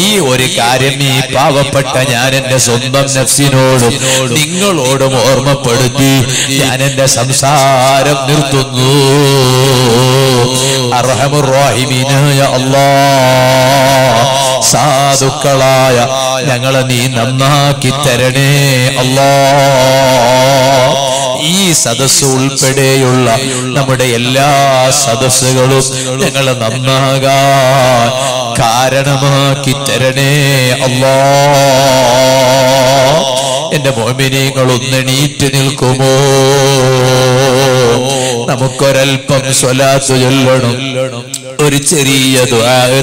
S1: ഈ ഒരു കാര്യം ഈ പാവപ്പെട്ട ഞാൻ എന്റെ സ്വന്തം നഫ്സിനോടും നിങ്ങളോടും ഓർമ്മപ്പെടുത്തി ഞാൻ എന്റെ സംസാരം നിർത്തുന്നു. സാധുക്കളായ ഞങ്ങളെ നീ നന്നാക്കി തരണേ അല്ലാ ഈ സദസ് ഉൾപ്പെടെയുള്ള നമ്മുടെ എല്ലാ സദസ്സുകളും ഞങ്ങൾ നന്നാകാൻ കാരണമാക്കി തരണേ അല്ലാ. എന്റെ മോമിനിയങ്ങൾ ഒന്നെണീറ്റ് നിൽക്കുമോ? നമുക്കൊരൽപ്പം സ്വലാത്ത് ചൊല്ലണം ഒരു ചെറിയ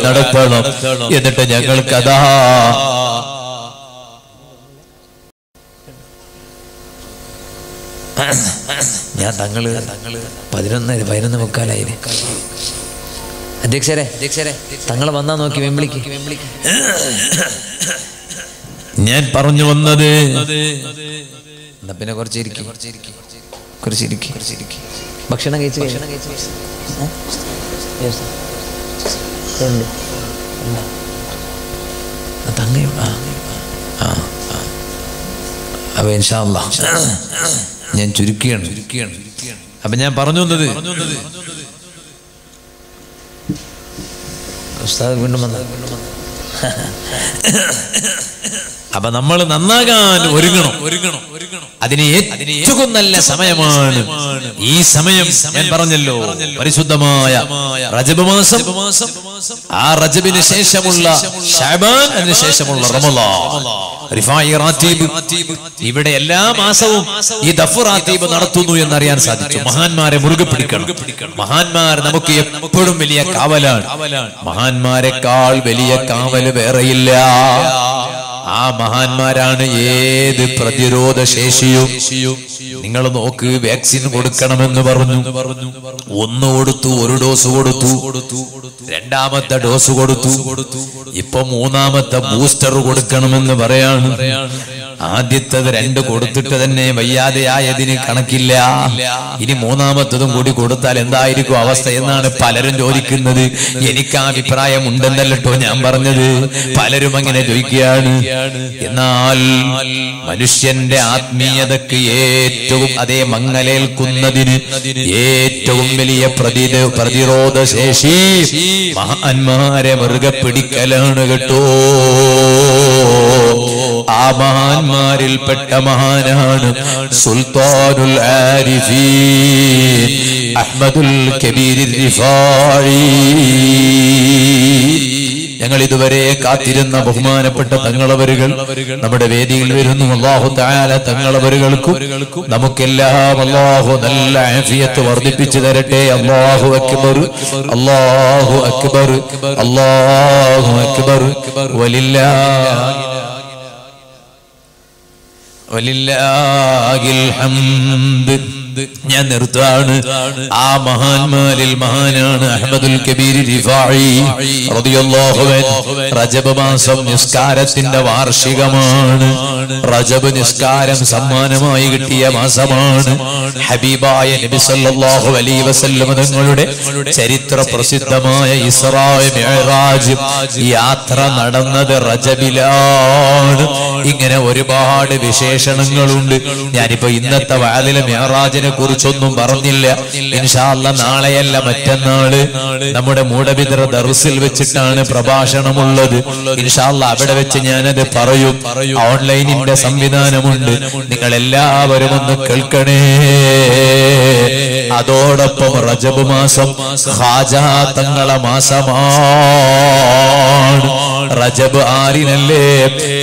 S1: നടത്തണം. എന്നിട്ട് ഞങ്ങൾക്കതാ ഞാൻ തങ്ങൾ പതിനൊന്ന് പതിനൊന്ന് മുക്കാലായി അധ്യക്ഷരെ അധ്യക്ഷരെ തങ്ങൾ വന്നാ നോക്കി വെമ്പിളിക്ക്. ഞാൻ പറഞ്ഞു വന്നത് എന്നാ പിന്നെ കുറച്ചിരിക്കും. കുറച്ചിരിക്കും. കുറച്ചിരിക്കും ഭക്ഷണം കഴിച്ച് ഭക്ഷണം കഴിച്ച് തങ്ങയോ ആ. ആ അപ്പം അപ്പൊ ഇൻഷാ അല്ലാ ഞാൻ ചുരുക്കിയാണ്. ചുരുക്കിയാണ് അപ്പൊ ഞാൻ പറഞ്ഞു തന്നത് വീണ്ടും അപ്പൊ നമ്മൾ നന്നാകാൻ ഒരുങ്ങണം ഒരുങ്ങണം. ഒരുങ്ങണം. അതിന് ഏറ്റവും നല്ല സമയമാണ്. ഈ സമയം ഞാൻ പറഞ്ഞല്ലോ. പരിശുദ്ധമായ റജബ് മാസം. ആ റജബിന് ശേഷമുള്ള ഷാബാൻ അതിന് ശേഷമുള്ള റാത്തീബ്. ഇവിടെ എല്ലാ മാസവും ഈ ദഫ് റാത്തീബ് നടത്തുന്നു എന്നറിയാൻ സാധിച്ചു. മഹാന്മാരെ മുറുകെ പിടിക്കണം. മഹാന്മാർ നമുക്ക് എപ്പോഴും വലിയ കാവലാണ്. മഹാന്മാരെക്കാൾ വലിയ കാവൽ വേറെയില്ല. ആ മഹാന്മാരാണ് ഏത് പ്രതിരോധ ശേഷിയും നിങ്ങൾ നോക്ക് വാക്സിൻ കൊടുക്കണമെന്ന് പറഞ്ഞു. ഒന്ന് കൊടുത്തു ഒരു ഡോസ് കൊടുത്തു. രണ്ടാമത്തെ ഡോസ് കൊടുത്തു. ഇപ്പൊ മൂന്നാമത്തെ ബൂസ്റ്റർ കൊടുക്കണമെന്ന് പറയാണ്. ആദ്യത്തത് രണ്ട് കൊടുത്തിട്ട് തന്നെ വയ്യാതെയായതിന് കണക്കില്ല. ഇനി മൂന്നാമത്തതും കൂടി കൊടുത്താൽ എന്തായിരിക്കും അവസ്ഥ എന്നാണ് പലരും ചോദിക്കുന്നത്. എനിക്ക് ആ അഭിപ്രായം ഉണ്ടെന്നല്ലോ ഞാൻ പറഞ്ഞത്. പലരും അങ്ങനെ ചോദിക്കുകയാണ്. എന്നാൽ മനുഷ്യന്റെ ആത്മീയതക്ക് ഏറ്റവും അതേ മങ്ങലേൽക്കുന്നതിന് ഏറ്റവും വലിയ പ്രതിര പ്രതിരോധ ശേഷി മഹാന്മാരെ മുറുകെ പിടിക്കലാണ് കേട്ടോ. ആ മഹാന്മാരിൽപ്പെട്ട മഹാനാണ് സുൽത്താനുൽ അഹ്മദുൽ കബീർ ഞങ്ങൾ ഇതുവരെ കാത്തിരുന്ന ബഹുമാനപ്പെട്ട തങ്ങളവരുകൾ നമ്മുടെ വേദിയിൽ വരുന്നു അള്ളാഹു താല തങ്ങളവരുകൾക്കും നമുക്കെല്ലാം അള്ളാഹു നല്ല ആഫിയത്ത് വർദ്ധിപ്പിച്ചു തരട്ടെ അള്ളാഹു അക്ബർ അള്ളാഹു അക്ബർ അള്ളാഹു അക്ബർ വലില്ലാ വലില്ലാഹിൽ ഹംദ് ഞാൻ നിർത്താണ് ആ മഹാന്മാരിൽ മഹാനാണ് അഹമ്മദുൽ അൻഹു. റജബ് മാസം നിസ്കാരത്തിന്റെ വാർഷികമാണ്. റജബ് നിസ്കാരം സമ്മാനമായി കിട്ടിയ മാസമാണ്. ഹബീബായ നബി സല്ലല്ലാഹു അലൈഹി വസല്ലം തങ്ങളുടെ ചരിത്ര പ്രസിദ്ധമായ ഇസ്രായ യാത്ര നടന്നത് റജബിലാണ്. ഇങ്ങനെ ഒരുപാട് വിശേഷണങ്ങളുണ്ട്. ഞാനിപ്പോ ഇന്നത്തെ വാലിലെ മിഅ്റാജിനെ കുറിച്ചൊന്നും പറഞ്ഞില്ല. ഇൻഷാല്ല നാളെയല്ല മറ്റന്നാൾ. നമ്മുടെ മൂടബിദ്ര ദർസിൽ വെച്ചിട്ടാണ് പ്രഭാഷണമുള്ളത്. ഇൻഷാല്ല അവിടെ വെച്ച് ഞാനത് പറയും. ഓൺലൈനിന്റെ സംവിധാനമുണ്ട്. നിങ്ങൾ എല്ലാവരും ഒന്ന് കേൾക്കണേ. അതോടൊപ്പം റജബ് മാസം ഹാജാ തങ്ങളെ മാസമാണ്. റജബ് ആറിനല്ലേ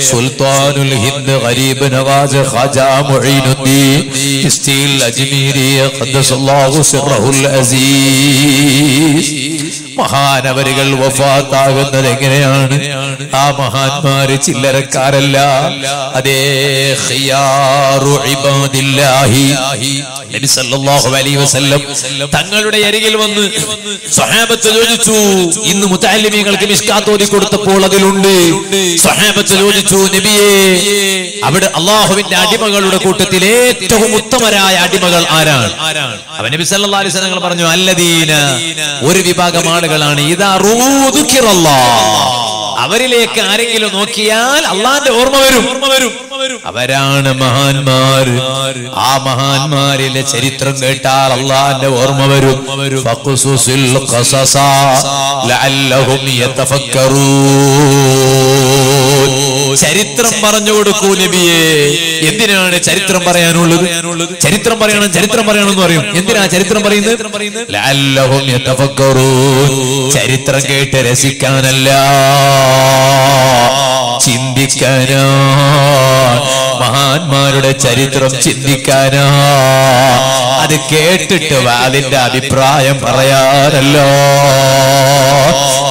S1: സുൽത്താനുൽ ഹിന്ദ് ഗരീബ് നവാസ് ഖാജാ മുഈനുദ്ദീൻ. ഇസ്തീൽ അജ്മീരി ഖദ്ദസല്ലാഹു സിറഹുൽ അസീസ്. മഹാനവരുകൾ വഫാത്താകുന്നത് എങ്ങനെയാണ്? ആ മഹാന്മാര് ചില്ലരക്കാരല്ല അതേ തങ്ങളുടെ അരികിൽ വന്ന് സ്വഹാബത്ത് ചോദിച്ചു ഇന്ന് മുത്താലിമികൾക്ക് മിസ്കാത്ത് ഓതി കൊടുത്തപ്പോൾ അതിലുണ്ട്. സ്വഹാബത്ത് ചോദിച്ചു നബിയെ അവിടെ അള്ളാഹുവിന്റെ അടിമകളുടെ കൂട്ടത്തിൽ ഏറ്റവും ഉത്തമരായ അടിമകൾ ആരാണ്? അവൻ നബി അലൈഹി വസല്ലം പറഞ്ഞു അല്ലദീന. ഒരു വിഭാഗം ആളുകളാണ്. അവരിലേക്ക് ആരെങ്കിലും നോക്കിയാൽ അള്ളാന്റെ ഓർമ്മ വരും. അവരാണ് മഹാന്മാർ ആ മഹാന്മാരിലെ ചരിത്രം കേട്ടാൽ അള്ളാന്റെ ഓർമ്മ വരും. ചരിത്രം പറഞ്ഞു കൊടുക്കൂ നബിയെ. എന്തിനാണ് ചരിത്രം പറയാനുള്ളത്? ചരിത്രം പറയണം ചരിത്രം പറയണം പറയും. എന്തിനാ ചരിത്രം പറയുന്നത്? ചരിത്രം കേട്ട് രസിക്കാനല്ല ചിന്തിക്കാനാ. മഹാന്മാരുടെ ചരിത്രം ചിന്തിക്കാനാ. അത് കേട്ടിട്ട് അതിന്റെ അഭിപ്രായം പറയാനല്ലോ.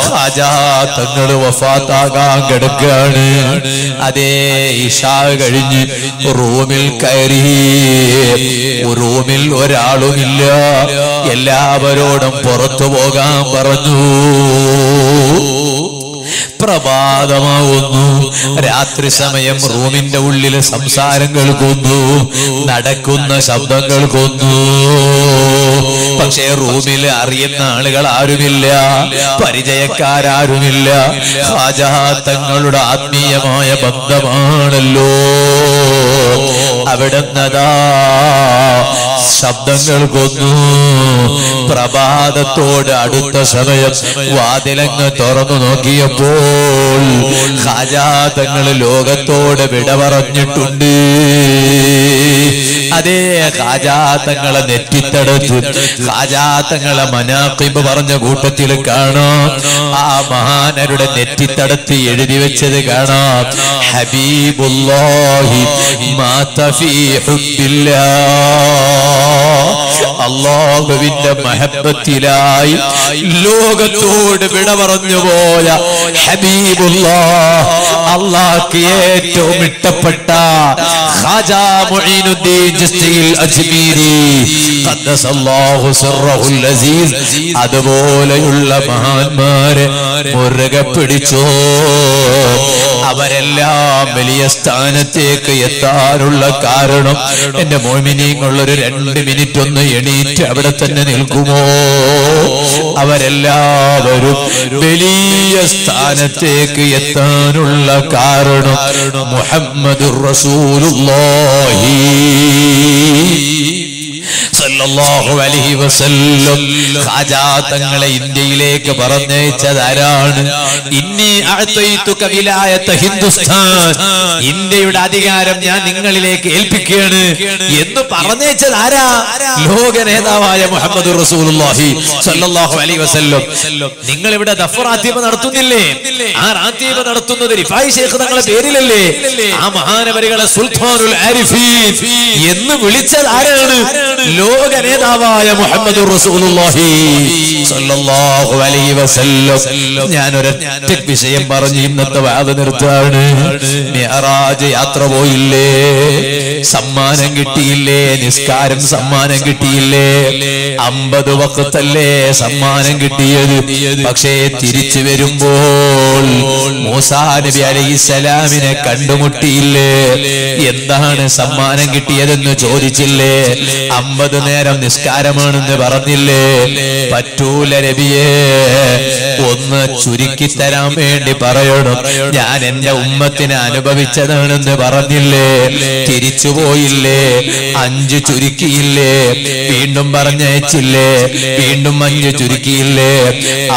S1: ഖാജാ തങ്ങൾ വഫാത്താകാൻ കിടക്കാണ്. അതേ ഇഷ കഴിഞ്ഞ് റൂമിൽ കയറി. റൂമിൽ ഒരാളുമില്ല. എല്ലാവരോടും പുറത്തു പോകാൻ പറഞ്ഞു. പ്രഭാതമാവുന്നു രാത്രി സമയം റൂമിന്റെ ഉള്ളിൽ സംസാരം കേൾക്കുന്നു നടക്കുന്ന ശബ്ദം കേൾക്കുന്നു പക്ഷേ റൂമിൽ അറിയുന്ന ആളുകൾ ആരുമില്ല. പരിചയക്കാരാരുമില്ല. ഹാജഹാത്തങ്ങളുടെ തങ്ങളുടെ ആത്മീയമായ ബന്ധമാണല്ലോ. അവിടുന്നതാ ശബ്ദം കൊന്നു പ്രഭാതത്തോട് അടുത്ത സമയം വാതിലങ്ങ് തുറന്നു നോക്കിയപ്പോൾ ഹാജാതങ്ങൾ ലോകത്തോട് വിട പറഞ്ഞിട്ടുണ്ട് അതേ ഹാജാതങ്ങളെ നെറ്റിത്തടത്ത് ഹാജാതങ്ങളെ മനാക്കിബ് പറഞ്ഞ കൂട്ടത്തിൽ കാണാം. ആ മഹാനരുടെ നെറ്റിത്തടത്ത് എഴുതി വെച്ചത് കാണാം. ഹബീബുല്ലാഹി മാത ഫീ ഹുബ്ബില്ലാ അള്ളാഹുവിന്റെ മഹബത്തിലായി ലോകത്തോട് വിട പറഞ്ഞു പോയ ഹബീബുള്ള അള്ളാഹ്ക്ക് ഏറ്റവും ഇഷ്ടപ്പെട്ട അതുപോലെയുള്ള മഹാന്മാരെ മുറുകെ പിടിച്ചോ. അവരെല്ലാം വലിയ സ്ഥാനത്തേക്ക് എത്താനുള്ള കാരണം എന്റെ മോമിനിയുള്ളൊരു രണ്ട് മിനിറ്റ് ഒന്ന് എണീറ്റ് അവിടെ തന്നെ നിൽക്കുമോ? അവരെല്ലാവരും വലിയ സ്ഥാനത്തേക്ക് എത്താനുള്ള കാരണം മുഹമ്മദ് സല്ലല്ലാഹു അലൈഹി വസല്ലം. ഖാജാ തങ്ങളെ ഇന്ത്യയിലേക്ക് പറഞ്ഞയച്ചതാരാണ്? ഇന്നി അഅതൈതുക വിലായത ഹിന്ദുസ്ഥാൻ. ഇന്ത്യയുടെ അധികാരം ഞാൻ നിങ്ങളിലേക്ക് ഏൽപ്പിക്കുകയാണ്. എന്ന് പറഞ്ഞയച്ചത് ആരാ ലോക നേതാവായ മുഹമ്മദ് റസൂലുള്ളാഹി സല്ലല്ലാഹു അലൈഹി വസല്ലം. നിങ്ങൾ ഇവിടെ ദഫറാത്തീബ് നടത്തുന്നില്ലേ? ആ റാത്തീപ നടത്തുന്നത് റിഫായി ശേഖ് തങ്ങളെ പേരിലല്ലേ? ആ മഹാനവരികളെ സുൽത്താനുൽ ആരിഫീൻ എന്ന് വിളിച്ചത് ആരാണ്? ലോക നേതാവായ മുഹമ്മദ് ഒരൊറ്റ വിഷയം പറഞ്ഞു ഇന്നത്തെ വാദ നിർത്താണ് മെഹറാജ് യാത്ര പോയില്ലേ? സമ്മാനം കിട്ടിയില്ലേ? നിസ്കാരം സമ്മാനം കിട്ടിയില്ലേ? അമ്പത് വക്കത്തല്ലേ സമ്മാനം കിട്ടിയത്? പക്ഷേ തിരിച്ചു വരുമ്പോൾ മൂസാ നബി അലൈഹിസ്സലാമിനെ കണ്ടുമുട്ടിയില്ലേ? എന്താണ് സമ്മാനം കിട്ടിയതെന്ന് ചോദിച്ചില്ലേ? അമ്പത് നേരം നിസ്കാരമാണെന്ന് പറഞ്ഞില്ലേ? പറ്റൂല രബിയേ ഒന്ന് ചുരുക്കി തരാൻ വേണ്ടി പറയണം. ഞാൻ എന്റെ ഉമ്മത്തിന് അനുഭവിച്ചതാണെന്ന് പറഞ്ഞില്ലേ? തിരിച്ചു പോയില്ലേ? അഞ്ച് ചുരുക്കിയില്ലേ? വീണ്ടും പറഞ്ഞയച്ചില്ലേ? വീണ്ടും അഞ്ച് ചുരുക്കിയില്ലേ?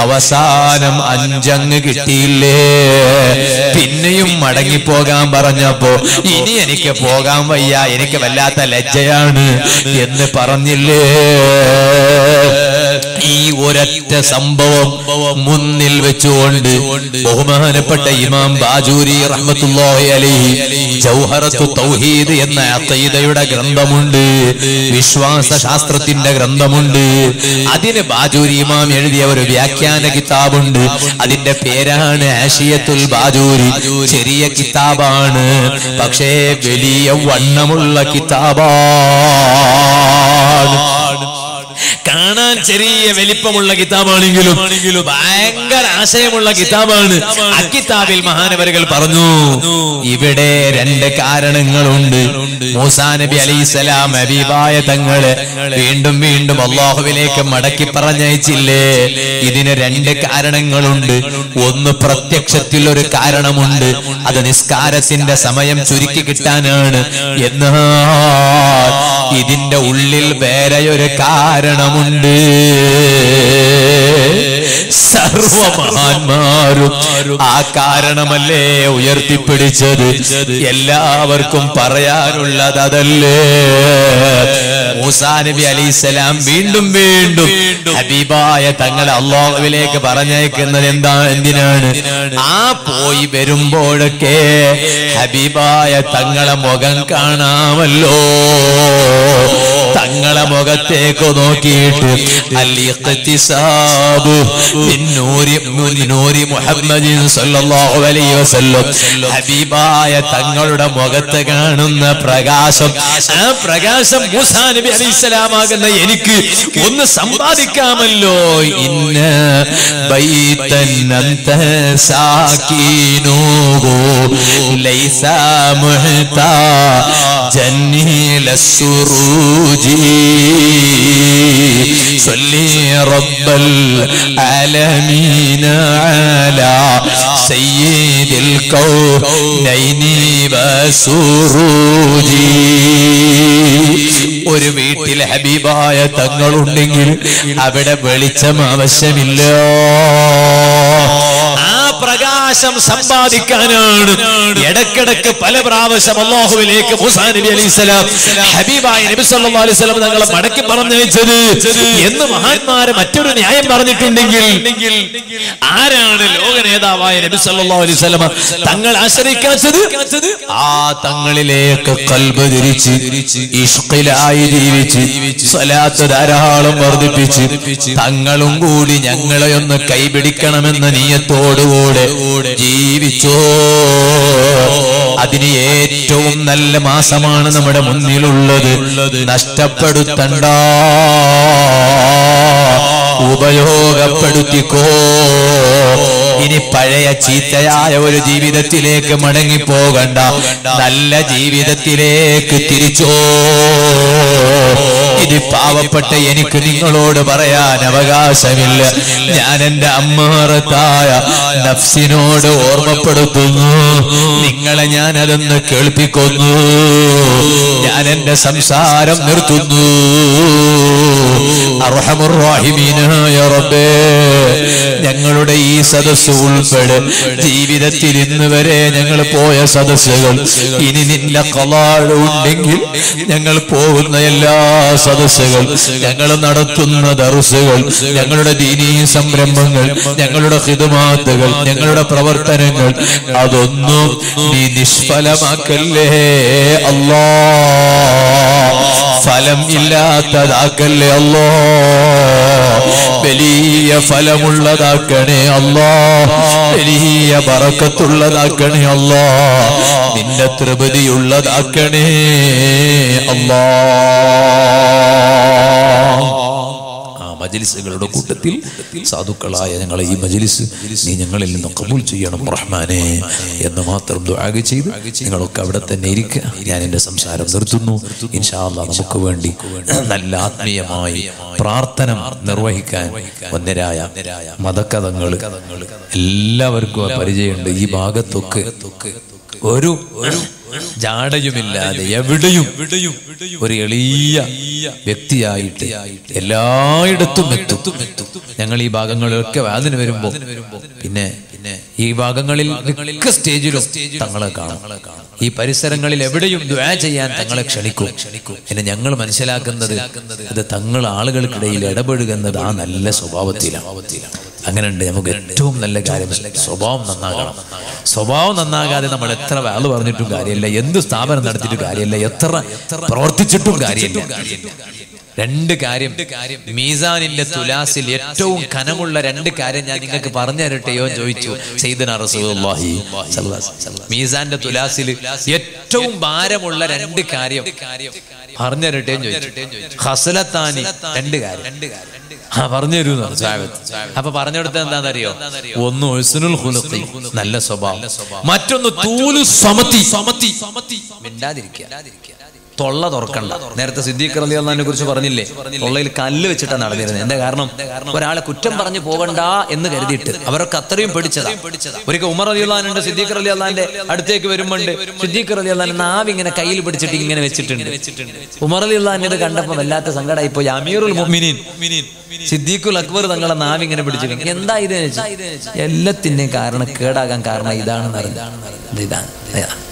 S1: അവസാനം അഞ്ചങ്ങ് കിട്ടിയില്ലേ? പിന്നെയും മടങ്ങിപ്പോകാൻ പറഞ്ഞപ്പോ ഇനി എനിക്ക് പോകാൻ വയ്യ. എനിക്ക് വല്ലാത്ത ലജ്ജയാണ് എന്ന് പറഞ്ഞില്ലേ? ഈ ഒരൊറ്റ സംഭവം മുന്നിൽ വെച്ചുകൊണ്ട് ബഹുമാനപ്പെട്ട ഇമാം ബാജൂരി റഹ്മത്തുള്ളാഹി അലൈഹി ജൗഹറത്തു തൗഹീദ് എന്ന അത്തയുടെ ഗ്രന്ഥമുണ്ട് വിശ്വാസ ശാസ്ത്രത്തിന്റെ ഗ്രന്ഥമുണ്ട്. അതിന് ബാജൂരി ഇമാം എഴുതിയ ഒരു വ്യാഖ്യാന കിതാബുണ്ട്. അതിന്റെ പേരാണ് ആശിയത്തുൽ ബാജൂരി. ചെറിയ കിതാബാണ് പക്ഷേ വലിയ വണ്ണമുള്ള കിതാബാണ്. കാണാൻ ചെറിയ വലിപ്പമുള്ള കിതാബാണെങ്കിലും ഭയങ്കര ആശയമുള്ള കിതാബാണ്. അക്കിതാബിൽ മഹാനവരുകൾ പറഞ്ഞു ഇവിടെ രണ്ട് കാരണങ്ങളുണ്ട്. മൂസാ നബി അലൈസലാം അബീബായ തങ്ങൾ വീണ്ടും വീണ്ടും അള്ളാഹുവിലേക്ക് മടക്കി പറഞ്ഞയച്ചില്ലേ? ഇതിന് രണ്ട് കാരണങ്ങളുണ്ട്. ഒന്ന് പ്രത്യക്ഷത്തിൽ ഒരു കാരണമുണ്ട്. അത് നിസ്കാരത്തിന്റെ സമയം ചുരുക്കി കിട്ടാനാണ്. എന്നാൽ ഇതിന്റെ ഉള്ളിൽ വേറെയൊരു കാരണമുണ്ട് സർവമഹാന്മാരും ആ കാരണമല്ലേ ഉയർത്തിപ്പിടിച്ചത്? എല്ലാവർക്കും പറയാനുള്ളത് അതല്ലേ മൂസാ നബി അലൈഹിസ്സലാം വീണ്ടും വീണ്ടും ഹബീബായ തങ്ങളെ അള്ളാഹുവിലേക്ക് പറഞ്ഞയക്കുന്നത് എന്താ എന്തിനാണ്? ആ പോയി വരുമ്പോഴൊക്കെ ഹബീബായ തങ്ങളെ മുഖം കാണാമല്ലോ. തങ്ങളെ മുഖത്തേക്ക് നോക്കിയിട്ട് ഹബീബായ തങ്ങളുടെ മുഖത്ത് കാണുന്ന പ്രകാശം ആ പ്രകാശം നബി അലി ആകുന്ന എനിക്ക് ഒന്ന് സമ്പാദിക്കാമല്ലോ. ഇന്ന അന്ത സാക്കീനൂഹു ലൈസ ഒരു വീട്ടിൽ ഹബീബായ തങ്ങളുണ്ടെങ്കിൽ അവിടെ വെളിച്ചം ആവശ്യമില്ല. പ്രകാശം സമ്പാദിക്കാനാണ്. ഇടക്കിടക്ക് പല പ്രാവശ്യം അള്ളാഹുവിലേക്ക് മൂസാ നബി അലൈഹി ഹബീബായ നബി സല്ലല്ലാഹു അലൈഹി വസല്ലം തങ്ങളെ മടക്കി പറഞ്ഞയച്ചത് എന്ന് മഹാന്മാരെ മറ്റൊരു ന്യായം പറഞ്ഞിട്ടുണ്ടെങ്കിൽ ആരാണ് ലോക നേതാവായ നബി സല്ലല്ലാഹു അലൈഹി വസല്ലം തങ്ങൾ ആശ്രയിക്കാത്തത്? ആ തങ്ങളിലേക്ക് കൽബ് തിരിച്ച് ഇഷ്കിലായി ജീവിച്ച് സ്വലാത്ത് ധാരാളം വർദ്ധിപ്പിച്ച് തങ്ങളും കൂടി ഞങ്ങളെ ഒന്ന് കൈപിടിക്കണമെന്ന നീയത്തോടുകൂടെ ജീവിച്ചോ? അതിന് ഏറ്റവും നല്ല മാസമാണ് നമ്മുടെ മുന്നിലുള്ളത്. നഷ്ടപ്പെടുത്തണ്ട. ഉപയോഗപ്പെടുത്തിക്കോ. ഇനി പഴയ ചീത്തയായ ഒരു ജീവിതത്തിലേക്ക് മടങ്ങി പോകണ്ട നല്ല ജീവിതത്തിലേക്ക് തിരിച്ചോ. ഇത് പാവപ്പെട്ട എനിക്ക് നിങ്ങളോട് പറയാൻ അവകാശമില്ല. ഞാൻ എന്റെ അമ്മാറത്തായ നഫ്സിനോട് ഓർമ്മപ്പെടുത്തുന്നു. നിങ്ങളെ ഞാൻ അതൊന്ന് കേൾപ്പിക്കുന്നു. ഞാൻ എന്റെ സംസാരം നിർത്തുന്നു. റബ്ബേ ഞങ്ങളുടെ ഈ സദസ് ഉൾപ്പെടെ ജീവിതത്തിൽ ഇന്ന് വരെ ഞങ്ങൾ പോയ സദസ്സുകൾ ഇനി നിന്റെ കലാഴുണ്ടെങ്കിൽ ഞങ്ങൾ പോകുന്ന എല്ലാ സദസ്സുകൾ ഞങ്ങൾ നടത്തുന്ന ദർസുകൾ ഞങ്ങളുടെ ദീനീ സംരംഭങ്ങൾ ഞങ്ങളുടെ ഹിതുമാത്തുകൾ ഞങ്ങളുടെ പ്രവർത്തനങ്ങൾ അതൊന്നും നീ നിഷ്ഫലമാക്കല്ലേ. അല്ലാ. ഫലം ഇല്ലാത്തതാക്കല്ലേ അല്ലോ? വലിയ ഫലമുള്ളതാക്കണേ അല്ലോ. വലിയ പറക്കത്തുള്ളതാക്കണേ അല്ലോ. നിന്റെ തൃപതിയുള്ളതാക്കണേ അല്ലോ. മജലിസുകളുടെ കൂട്ടത്തിൽ സാധുക്കളായ ഞങ്ങളെ ഈ മജലിസ് നീ ഞങ്ങളിൽ നിന്ന് കബൂൽ ചെയ്യണം റഹ്മാനെ എന്ന് മാത്രം ദുആഗ് ചെയ്ത് നിങ്ങളൊക്കെ അവിടെ തന്നെ ഇരിക്കുക. ഞാൻ എന്റെ സംസാരം നിർത്തുന്നു. ഇൻഷാ അല്ലാഹ് നമുക്ക് വേണ്ടി നല്ല ആത്മീയമായി പ്രാർത്ഥന നിർവഹിക്കാൻ ഒന്നരായ മതകഥങ്ങൾ എല്ലാവർക്കും പരിചയമുണ്ട്. ഈ ഭാഗത്തൊക്കെ ഒരു ജാടയുമില്ലാതെ എവിടെയും ഒരു എളിയ വ്യക്തിയായിട്ട് എല്ലായിടത്തും എത്തും. ഞങ്ങൾ ഈ ഭാഗങ്ങളിലൊക്കെ വാതിന് വരുമ്പോ പിന്നെ പിന്നെ ഈ ഭാഗങ്ങളിൽ മിക്ക സ്റ്റേജിലും തങ്ങളെ കാണും. ഈ പരിസരങ്ങളിൽ എവിടെയും ദ്വാ ചെയ്യാൻ തങ്ങളെ ക്ഷണിക്കും. പിന്നെ ഞങ്ങൾ മനസ്സിലാക്കുന്നത് അത് തങ്ങൾ ആളുകൾക്കിടയിൽ ഇടപെടുന്നത് ആ നല്ല സ്വഭാവത്തിലാണ്. അങ്ങനെയുണ്ട്. നമുക്ക് ഏറ്റവും നല്ല കാര്യം സ്വഭാവം നന്നാകണം. സ്വഭാവം നന്നാകാതെ നമ്മൾ എത്ര വാൾ പറഞ്ഞിട്ടും കാര്യമില്ല. എന്ത് സ്ഥാപനം നടത്തിയിട്ടും കാര്യമില്ല. എത്ര പ്രവർത്തിച്ചിട്ടും കാര്യമില്ല. രണ്ട് കാര്യം. മീസാനിന്റെ തുലാസിൽ ഏറ്റവും കനമുള്ള രണ്ട് കാര്യം ഞാൻ നിങ്ങൾക്ക് പറഞ്ഞു തരട്ടെയോ ചോദിച്ചു. റസൂലുള്ളാഹി മീസാന്റെ തുലാസിൽ ഏറ്റവും ഭാരമുള്ള രണ്ട് കാര്യം. പറഞ്ഞു ചോദിച്ചു. ഹസലത്താനി രണ്ട് കാര്യം. ആ പറഞ്ഞു. തരൂ അപ്പൊ പറഞ്ഞെടുത്ത എന്താണെന്നറിയോ? ഒന്ന് ഒഴ്സനുൽ ഹുലുഖി നല്ല സ്വഭാവം. മറ്റൊന്ന് തൂലു സമത്തി സമത്തി. സമത്തി. മിണ്ടാതിരിക്കുക. തൊള്ള തുറക്കണ്ട. നേരത്തെ സിദ്ദീഖ് റലി അള്ളഹാനെ കുറിച്ച് പറഞ്ഞില്ലേ? തൊള്ളയിൽ കല്ല് വെച്ചിട്ടാണ് നടന്നിരുന്നത്. എന്താ കാരണം? ഒരാളെ കുറ്റം പറഞ്ഞു പോകണ്ട എന്ന് കരുതിയിട്ട് അവരൊക്കെ അത്രയും പിടിച്ചതാ. ഒരിക്കൽ ഉമർ അലി അള്ളഹാനുണ്ട് സിദ്ദീഖ് അലി അള്ളഹാന്റെ അടുത്തേക്ക് വരുമ്പോണ്ട്. സിദ്ദീഖ് അലി അള്ളഹാൻ നാവ് ഇങ്ങനെ കയ്യിൽ പിടിച്ചിട്ട് ഇങ്ങനെ വെച്ചിട്ടുണ്ട്. ഉമർ അലി അള്ളഹാനെ ഇത് കണ്ടപ്പോ വല്ലാത്ത സങ്കടമായി പോയി. അമീറുൽ മുഅ്മിനീൻ സിദ്ദീഖുൽ അക്ബർ തങ്ങളെ നാവ് ഇങ്ങനെ പിടിച്ചിട്ടുണ്ട്. എന്താ ഇത് എല്ലാത്തിന്റെയും കാരണം കേടാകാൻ കാരണം ഇതാണെന്ന് അറിയാം ഇതാണ്. ഇതാണ്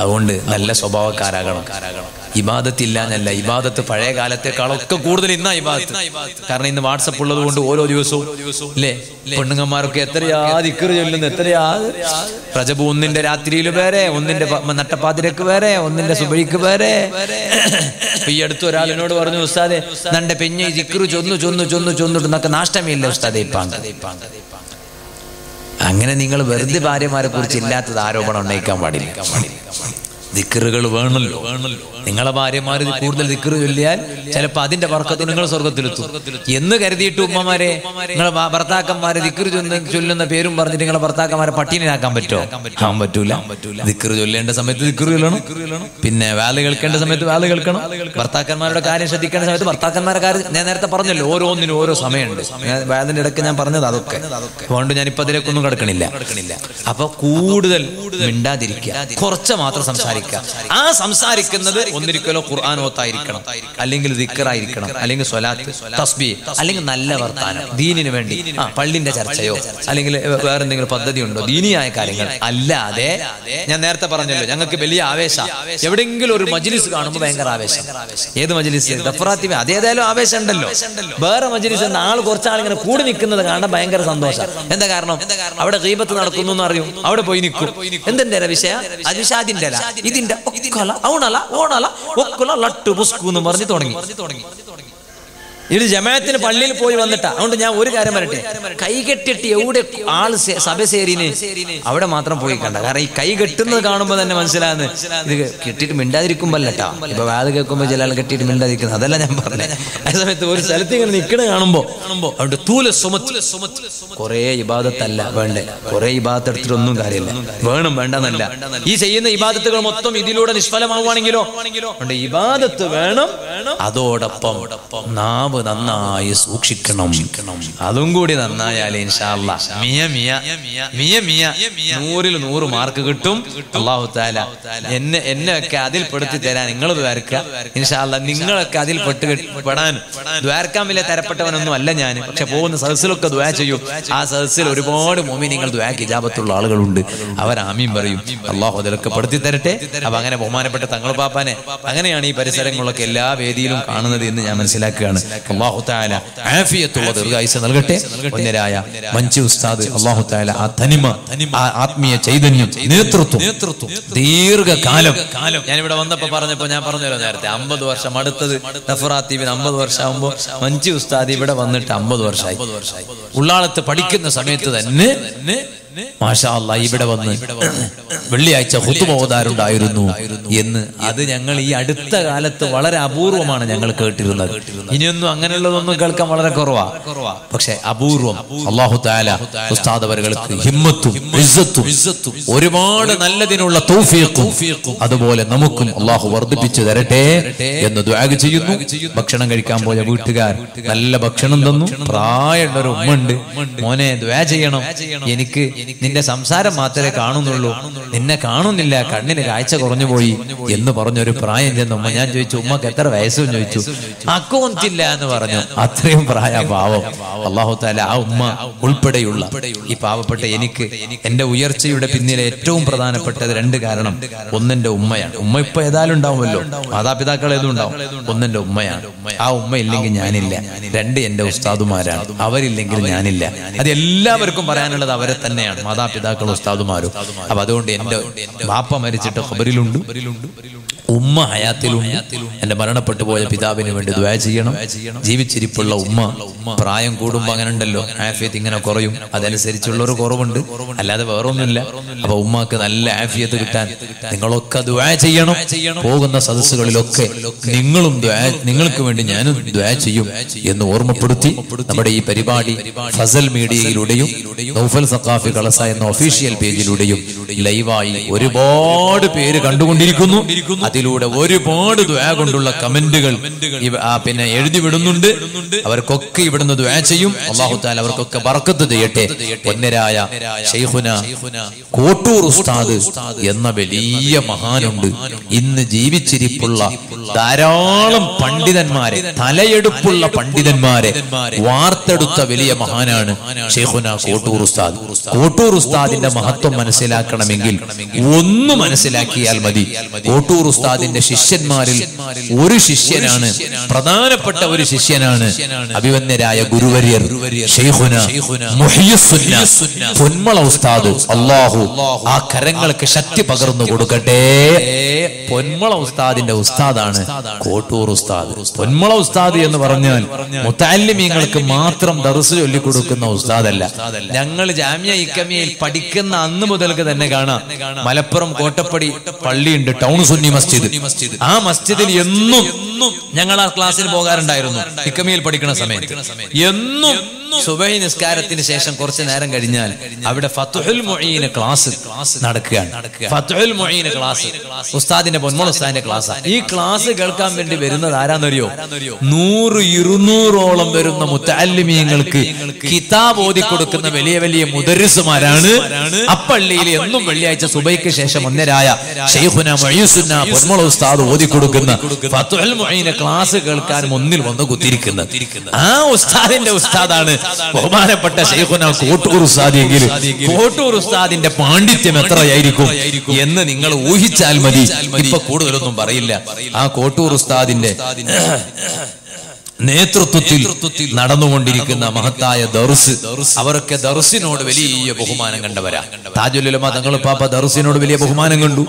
S1: അതുകൊണ്ട് നല്ല സ്വഭാവക്കാരാകണം. ഇബാദത്തില്ലാന്നല്ല ഇബാദത്ത് പഴയ കാലത്തെക്കാളൊക്കെ കൂടുതൽ ഇന്നാ ഇബാദത്ത്. കാരണം ഇന്ന് വാട്സപ്പ് ഉള്ളത് കൊണ്ട് ഓരോ ദിവസവും അല്ലേ പെണ്ണുങ്ങന്മാരൊക്കെ എത്രയാ ചൊല്ലുന്നു എത്രയാ പ്രജപു ഒന്നിന്റെ രാത്രിയിൽ വേറെ ഒന്നിന്റെ നട്ടപ്പാതിരക്ക് വേറെ ഒന്നിന്റെ സുബഴിക്ക് വേറെ. ഈ അടുത്ത് ഒരാളിനോട് പറഞ്ഞു ഉസ്താദെ നന്റെ പെഞ്ഞ ദിക്കറ് ചൊന്നു ചൊന്നു ചൊന്നു ചൊന്നിട്ട് നമുക്ക് നാഷ്ടമില്ല ഉസ്താദെ അങ്ങനെ നിങ്ങൾ വെറുതെ ഭാര്യമാരെ കുറിച്ച് ഇല്ലാത്തത് ആരോപണം ഉന്നയിക്കാൻ പാടില്ല. ദിക്കറുകൾ വേണമല്ലോ. നിങ്ങളെ ഭാര്യമാര് ഇത് കൂടുതൽ ദിക്കറ് ചൊല്ലിയാൽ ചിലപ്പോൾ അതിന്റെ വർക്കത്ത് നിങ്ങൾ സ്വർഗത്തിലെത്തും. എന്ന് കരുതിയിട്ട് ഉമ്മമാരെ നിങ്ങളെ ഭർത്താക്കന്മാര് ദിക്കറ് ചൊല്ലുന്ന പേരും പറഞ്ഞിട്ട് നിങ്ങളെ ഭർത്താക്കന്മാരെ പട്ടിണിയാക്കാൻ പറ്റോ ആൻ പറ്റൂല. ദിക്കറ് ചൊല്ലേണ്ട സമയത്ത് ദിക്കറ് ചൊല്ലണം. പിന്നെ വാൽ കേൾക്കേണ്ട സമയത്ത് വാൽ കേൾക്കണം. ഭർത്താക്കന്മാരുടെ കാര്യം ശ്രദ്ധിക്കേണ്ട സമയത്ത് ഭർത്താക്കന്മാരുടെ കാര്യം ഞാൻ നേരത്തെ പറഞ്ഞല്ലോ ഓരോന്നിനും ഓരോ സമയമുണ്ട്. വേദന്റെ ഇടയ്ക്ക് ഞാൻ പറഞ്ഞത് അതൊക്കെ. അതുകൊണ്ട് ഞാനിപ്പോ അതിലേക്കൊന്നും കിടക്കണില്ല. അപ്പൊ കൂടുതൽ മിണ്ടാതിരിക്കുക. കുറച്ച് മാത്രം സംസാരിക്കുക. ആ സംസാരിക്കുന്നത് ഒന്നിരിക്കലോ ഖുർആൻ ഓത്തായിരിക്കണം. അല്ലെങ്കിൽ ദിക്കറായിരിക്കണം. അല്ലെങ്കിൽ സ്വലാത്ത് തസ്ബി അല്ലെങ്കിൽ നല്ല വർത്താനം ദീനിന് വേണ്ടി ആ പള്ളിന്റെ ചർച്ചയോ അല്ലെങ്കിൽ വേറെ എന്തെങ്കിലും പദ്ധതി ഉണ്ടോ ദീനിയായ കാര്യങ്ങൾ. അല്ലാതെ ഞാൻ നേരത്തെ പറഞ്ഞല്ലോ ഞങ്ങൾക്ക് വലിയ ആവേശ. എവിടെയെങ്കിലും ഒരു മജ്ലിസ് കാണുമ്പോൾ ഭയങ്കര ആവേശം. ഏത് മജ്ലിസ്? ദഫറാത്തി അതേതായാലും ആവേശം ഉണ്ടല്ലോ. വേറെ മജ്ലിസ് ആൾ കുറച്ചാളിങ്ങനെ കൂടി നിൽക്കുന്നത് കാണാൻ ഭയങ്കര സന്തോഷം. എന്താ കാരണം? അവിടെ ദീപത്ത് നടക്കുന്നു എന്ന് അറിയും. അവിടെ പോയി നിൽക്കും. എന്തിന്റെ വിഷയം? അജിഷാദിന്റെ ഇതിന്റെ ഒക്കല ഔണല ഓണല ഒക്കുല ലട്ടു പുസ്കു എന്ന് പറഞ്ഞ് തുടങ്ങി. ഇത് ജമാഅത്തിന് പള്ളിയിൽ പോയി വന്നിട്ടാ. അതുകൊണ്ട് ഞാൻ ഒരു കാര്യം പറയട്ടെ. കൈകെട്ടിട്ട് എവിടെ ആൾ സഭ സേരിന്? അവിടെ മാത്രം പോയി കണ്ട. കാരണം ഈ കൈ കെട്ടുന്നത് കാണുമ്പോൾ തന്നെ മനസ്സിലാകുന്നു ഇത് കെട്ടിട്ട് മിണ്ടാതിരിക്കുമ്പോല്ലട്ടാ. ഇപ്പൊ വാത് കേൾക്കുമ്പോൾ ചില ആൾ കെട്ടിട്ട് മിണ്ടാതിരിക്കുന്നത്. അതല്ല ഞാൻ പറഞ്ഞത് ആ സമയത്ത് ഒരു സ്ഥലത്ത് ഇങ്ങനെ നിൽക്കണ കാണുമ്പോ അവിടെ തൂല സുമത്ത്. കുറെ ഇബാദത്തല്ല വേണ്ടേ. കുറെ ഇബാദത്ത് എടുത്തിട്ട് ഒന്നും കാര്യമില്ല. വേണം വേണ്ടെന്നല്ല. ഈ ചെയ്യുന്ന ഇബാദത്തുകൾ മൊത്തം ഇതിലൂടെ നിഷ്ഫലമാവുകയാണെങ്കിലോ? ഇബാദത്ത് വേണം. അതോടൊപ്പം നാവ് നന്നായി സൂക്ഷിക്കണം. അതും കൂടി നന്നായാൽ ഇൻഷാല്ല മിയ മിയ മിയ മിയ. നൂറിൽ നൂറ് മാർക്ക് കിട്ടും. അള്ളാഹു താല എന്നെ എന്നെ ഒക്കെ അതിൽ പെടുത്തി തരാൻ നിങ്ങൾ ദ്വാരക്ക. ഇൻഷാല്ല നിങ്ങളൊക്കെ അതിൽ പെട്ട് പെടാൻ. ദ്വാരക്കാൻ വലിയ തരപ്പെട്ടവനൊന്നും അല്ല ഞാൻ പക്ഷെ പോകുന്ന സദസ്സിലൊക്കെ ദ്വാ ചെയ്യും. ആ സദസ്സിൽ ഒരുപാട് മോമി നിങ്ങൾ ദ്വാക്ക് ആളുകളുണ്ട്. അവർ ആമീൻ പറയും. അള്ളാഹു അതിലൊക്കെ പെടുത്തി തരട്ടെ. അപ്പൊ അങ്ങനെ ബഹുമാനപ്പെട്ട തങ്ങൾ പാപ്പാനെ അങ്ങനെയാണ് ഈ പരിസരങ്ങളൊക്കെ എല്ലാ വേദിയിലും കാണുന്നത് എന്ന് ഞാൻ മനസ്സിലാക്കുകയാണ്. അള്ളാഹു താല ആഫിയത്തുള്ള ദീർഘായുസ് നൽകട്ടെ. ഒന്നരായ മഞ്ചി ഉസ്താദ് അള്ളാഹു താല ആ തനിമ ആത്മീയ ചൈതന്യം നേതൃത്വം. ദീർഘകാലം. കാലം ഞാൻ ഇവിടെ വന്നപ്പോ പറഞ്ഞപ്പോ ഞാൻ പറഞ്ഞല്ലോ നേരത്തെ. അമ്പത് വർഷം അടുത്തത് നഫറാത്തീബിന് അമ്പത് വർഷമാകുമ്പോ മഞ്ചി ഉസ്താദ് ഇവിടെ വന്നിട്ട് അമ്പത് വർഷമായി. ഉള്ളാളത്ത് പഠിക്കുന്ന സമയത്ത് തന്നെ മാഷാല്ല ഇവിടെ വന്ന് വെള്ളിയാഴ്ച ഹുത്തുമോദാരുണ്ടായിരുന്നു എന്ന്. അത് ഞങ്ങൾ ഈ അടുത്ത കാലത്ത് വളരെ അപൂർവമാണ് ഞങ്ങൾ കേട്ടിരുന്നത്. ഇനിയൊന്നും അങ്ങനെയുള്ളതൊന്നും കേൾക്കാൻ വളരെ കുറവാ. പക്ഷെ അപൂർവം അള്ളാഹു താല ഉസ്താദ് അവരുകൾക്ക് ഹിമ്മത്തും ഇസ്സത്തും ഒരുപാട് നല്ലതിനുള്ള തൗഫീഖും അതുപോലെ നമുക്കും അള്ളാഹു വർദ്ധിപ്പിച്ചു തരട്ടെ എന്ന് ദ്വാഗ് ചെയ്യുന്നു. ഭക്ഷണം കഴിക്കാൻ പോയ വീട്ടുകാർ നല്ല ഭക്ഷണം തന്നു. പ്രായമുള്ള ഒരു ഉമ്മുണ്ട് മോനെ ദ്വാ ചെയ്യണം. എനിക്ക് നിന്റെ സംസാരം മാത്രമേ കാണുന്നുള്ളൂ. നിന്നെ കാണുന്നില്ല. കണ്ണിന് കാഴ്ച കുറഞ്ഞു പോയി എന്ന് പറഞ്ഞൊരു പ്രായം ചെന്ന് ഉമ്മ ഞാൻ ചോദിച്ചു ഉമ്മക്ക് എത്ര വയസ്സും ചോദിച്ചു? അക്കൗണ്ടില്ല എന്ന് പറഞ്ഞു. അത്രയും പ്രായ പാവം അള്ളാഹു താല ആ ഉമ്മ ഉൾപ്പെടെയുള്ള ഈ പാവപ്പെട്ട എനിക്ക് എന്റെ ഉയർച്ചയുടെ പിന്നിലെ ഏറ്റവും പ്രധാനപ്പെട്ടത് രണ്ട് കാരണം. ഒന്നെന്റെ ഉമ്മയാണ്. ഉമ്മ ഇപ്പൊ ഏതായാലും ഉണ്ടാവുമല്ലോ. മാതാപിതാക്കൾ ഏതും ഉണ്ടാവും. ഒന്നെന്റെ ഉമ്മയാണ്. ആ ഉമ്മ ഇല്ലെങ്കിൽ ഞാനില്ല. രണ്ട് എന്റെ ഉസ്താദുമാരാണ്. അവരില്ലെങ്കിൽ ഞാനില്ല. അത് എല്ലാവർക്കും പറയാനുള്ളത് അവരെ തന്നെയാണ്. മാതാപിതാക്കളും ഉസ്താദുമാരും. അപ്പൊ അതുകൊണ്ട് എന്റെ ബാപ്പ മരിച്ചിട്ട് ഖബറിലുണ്ട്. ഉമ്മ ഹയാത്തിലുണ്ട്. എന്റെ മരണപ്പെട്ടു പോയ പിതാവിന് വേണ്ടി ദ്വയ ചെയ്യണം. ജീവിച്ചിരിപ്പുള്ള ഉമ്മ പ്രായം കൂടുമ്പോ അങ്ങനെ ഉണ്ടല്ലോ ആഫിയത്ത് ഇങ്ങനെ കുറയും. അതനുസരിച്ചുള്ള ഒരു കുറവുണ്ട്. അല്ലാതെ വേറൊന്നുമില്ല. അപ്പൊ ഉമ്മക്ക് നല്ല ആഫിയത്ത് കിട്ടാൻ നിങ്ങളൊക്കെ ദ്വയ ചെയ്യണം. പോകുന്ന സദസ്സുകളിലൊക്കെ നിങ്ങളും നിങ്ങൾക്ക് വേണ്ടി ഞാനും ദ്വയ ചെയ്യും എന്ന് ഓർമ്മപ്പെടുത്തി നമ്മുടെ ഈ പരിപാടി ഫസൽ മീഡിയയിലൂടെയും നൗഫൽ സഖാഫി കളസ എന്ന ഒഫീഷ്യൽ പേജിലൂടെയും ലൈവായി ഒരുപാട് പേര് കണ്ടുകൊണ്ടിരിക്കുന്നു. അതിലൂടെ ഒരുപാട് ദ്വാ കൊണ്ടുള്ള കമന്റുകൾ പിന്നെ എഴുതി വിടുന്നുണ്ട്. അവർക്കൊക്കെ ഇവിടുന്ന് ദ്വാ ചെയ്യും. അള്ളാഹുത്താൽ അവർക്കൊക്കെ ബർക്കത്ത് ചെയ്യട്ടെ പൊന്നരായ കോട്ടൂർ ഉസ്താദ് എന്ന വലിയ മഹാനുണ്ട്. ഇന്ന് ജീവിച്ചിരിപ്പുള്ള ധാരാളം പണ്ഡിതന്മാരെ തലയെടുപ്പുള്ള പണ്ഡിതന്മാരെ വാർത്തെടുത്ത വലിയ മഹാനാണ് ഷെയ്ഖുന കോട്ടൂർ ഉസ്താദ്. കോട്ടൂർ ഉസ്താദിന്റെ മഹത്വം മനസ്സിലാക്കണമെങ്കിൽ ഒന്ന് മനസ്സിലാക്കിയാൽ മതി. കോട്ടൂർ ഉസ്താദിന്റെ ശിഷ്യന്മാരിൽ ഒരു ശിഷ്യനാണ്. പ്രധാനപ്പെട്ട ഒരു ശിഷ്യനാണ് അഭിവന്യരായ ഗുരുവര്യർ പൊന്മള ഉസ്താദ്. അള്ളാഹു ആ കരങ്ങൾക്ക് ശക്തി പകർന്നു കൊടുക്കട്ടെ. പൊന്മള ഉസ്താദിന്റെ ഉസ്താദാണ് കോട്ടൂർ ഉസ്താദ്. പൊന്മള ഉസ്താദ് എന്ന് പറഞ്ഞാൽ മുത്താലിമീങ്ങൾക്ക് മാത്രം ദർസ് ചൊല്ലിക്കൊടുക്കുന്ന ഉസ്താദല്ല. ഞങ്ങൾ ജാമ്യ ഇക്കമിയയിൽ പഠിക്കുന്ന അന്ന് മുതൽക്ക് തന്നെ കാണാം. മലപ്പുറം കോട്ടപ്പടി പള്ളിയുണ്ട് ടൗൺ സുന്നി മസ്ജിദ്. ആ മസ്ജിദിൽ എന്നും ഞങ്ങൾ ആ ക്ലാസ്സിൽ പോകാറുണ്ടായിരുന്നു. ഇക്കമിയിൽ പഠിക്കുന്ന സമയത്ത്. എന്നും സുബൈ നിസ്കാരത്തിന് ശേഷം കുറച്ചു നേരം കഴിഞ്ഞാൽ അവിടെ ഫത്തുഹുൽ മൊയ്യീന് ക്ലാസ് നടക്കുകയാണ്. ഫത്തുഹുൽ മൊയ്യീന് ക്ലാസ്. ഉസ്താദിന്റെ പൊന്മോൾ ഉസ്താദിന്റെ ക്ലാസ് ഈ ക്ലാസ് കേൾക്കാൻ വേണ്ടി വരുന്നത് ആരാന്നറിയോ? നൂറ് ഇരുന്നൂറോളം വരുന്ന മുത്താലിമീങ്ങൾക്ക് കിതാബ് ഓതി കൊടുക്കുന്ന വലിയ വലിയ മുദരിസുമാരാണ്. അപ്പള്ളിയിൽ എന്നും വെള്ളിയാഴ്ച സുബൈക്ക് ശേഷം ഒന്നരായ ഉസ്താദ് ഓതി കൊടുക്കുന്ന ഫത്തുഹുൽ മൊയ്യീന് ക്ലാസ് കേൾക്കാൻ ഒന്നിൽ വന്ന് കുത്തിരിക്കുന്നത് ആ ഉസ്താദിന്റെ ഉസ്താദാണ് ബഹുമാനപ്പെട്ട ശൈഖുന കോട്ടൂർ ഉസ്താദ് എങ്കിൽ കോട്ടൂർ ഉസ്താദിന്റെ പാണ്ഡിത്യം എത്രയായിരിക്കും എന്ന് നിങ്ങൾ ഊഹിച്ചാൽ മതി. ഇപ്പൊ കൂടുതലൊന്നും പറയില്ല. ആ കോട്ടൂർ ഉസ്താദിന്റെ നേതൃത്വത്തിൽ നടന്നുകൊണ്ടിരിക്കുന്ന മഹത്തായ ദർസ് അവരൊക്കെ ദർസിനോട് വലിയ ബഹുമാനം കണ്ടവരാ. താജുലുലമ തങ്ങൾ പാപ്പ ദർസിനോട് വലിയ ബഹുമാനം കണ്ടു.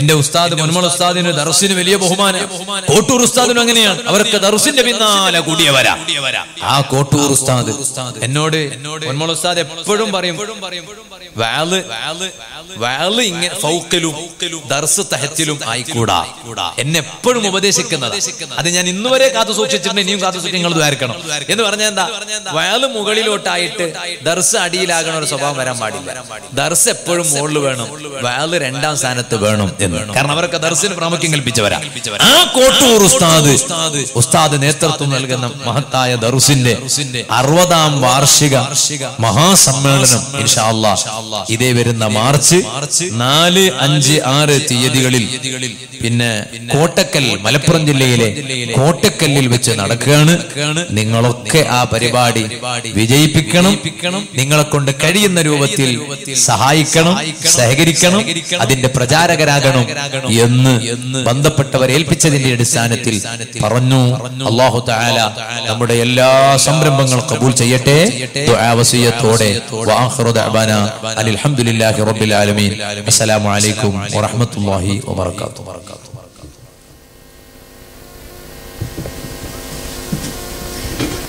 S1: എന്റെ ഉസ്താദ് മുൻമൾ ഉസ്താദിന് ദർസിന് വലിയ ബഹുമാനം. കോട്ടൂർ ഉസ്താദിനും അങ്ങനെയാണ്. അവരൊക്കെ ദർസിന്റെ പിന്നാലെ കൂടിയവരാ. ആ കോട്ടൂർ ഉസ്താദ് എന്നോട് മുൻമൾ ഉസ്താദ് എപ്പോഴും പറയും വാൽ വാൽ ഇങ്ങനെ ഫൗക്കലും ദർസ് തഹത്തിലും ആയിക്കൂടാ. എന്നെ എപ്പോഴും ഉപദേശിക്കുന്നത്. അത് ഞാൻ ഇന്നുവരെ കാത്തു സൂക്ഷിച്ചിട്ടുണ്ട്. ഇനിയും കാത്തു സൂക്ഷിച്ച് നിങ്ങൾ ദ്വാരിക്കണം. എന്ന് പറഞ്ഞാൽ എന്താ? വയൽ മുകളിലോട്ടായിട്ട് ദർസ് അടിയിലാകണ ഒരു സ്വഭാവം വരാൻ പാടില്ല. ദർസ് എപ്പോഴും മുകളിൽ വേണം. വയൽ രണ്ടാം സ്ഥാനത്ത് വേണം എന്ന്. കാരണം അവരൊക്കെ ദർസിന് പ്രാമുഖ്യം കൽപ്പിച്ചവരാ. ആ കോട്ടൂർ ഉസ്താദ് ഉസ്താദ് നേതൃത്വം നൽകുന്ന മഹത്തായ ദർസിന്റെ അറുപതാം വാർഷിക മഹാസമ്മേളനം ഇതേ വരുന്ന മാർച്ച് നാല് അഞ്ച് ആറ് തീയതികളിൽ പിന്നെ കോട്ടക്കൽ മലപ്പുറം ജില്ലയിലെ കോട്ടക്കല്ലിൽ വെച്ച് നടക്കുകയാണ്. നിങ്ങളൊക്കെ ആ പരിപാടി വിജയിപ്പിക്കണം. നിങ്ങളെ കൊണ്ട് കഴിയുന്ന രൂപത്തിൽ സഹായിക്കണം സഹകരിക്കണം അതിന്റെ പ്രചാരകരാകണം എന്ന് ബന്ധപ്പെട്ടവരെ ഏൽപ്പിച്ചതിന്റെ അടിസ്ഥാനത്തിൽ പറഞ്ഞു. അള്ളാഹു താല നമ്മുടെ എല്ലാ സംരംഭങ്ങളും കബൂൽ ചെയ്യട്ടെ. ദുആ വസിയ്യത്തോടെ വആഖിറു ദഅവാന അൽഹംദുലില്ലാഹി റബ്ബിൽ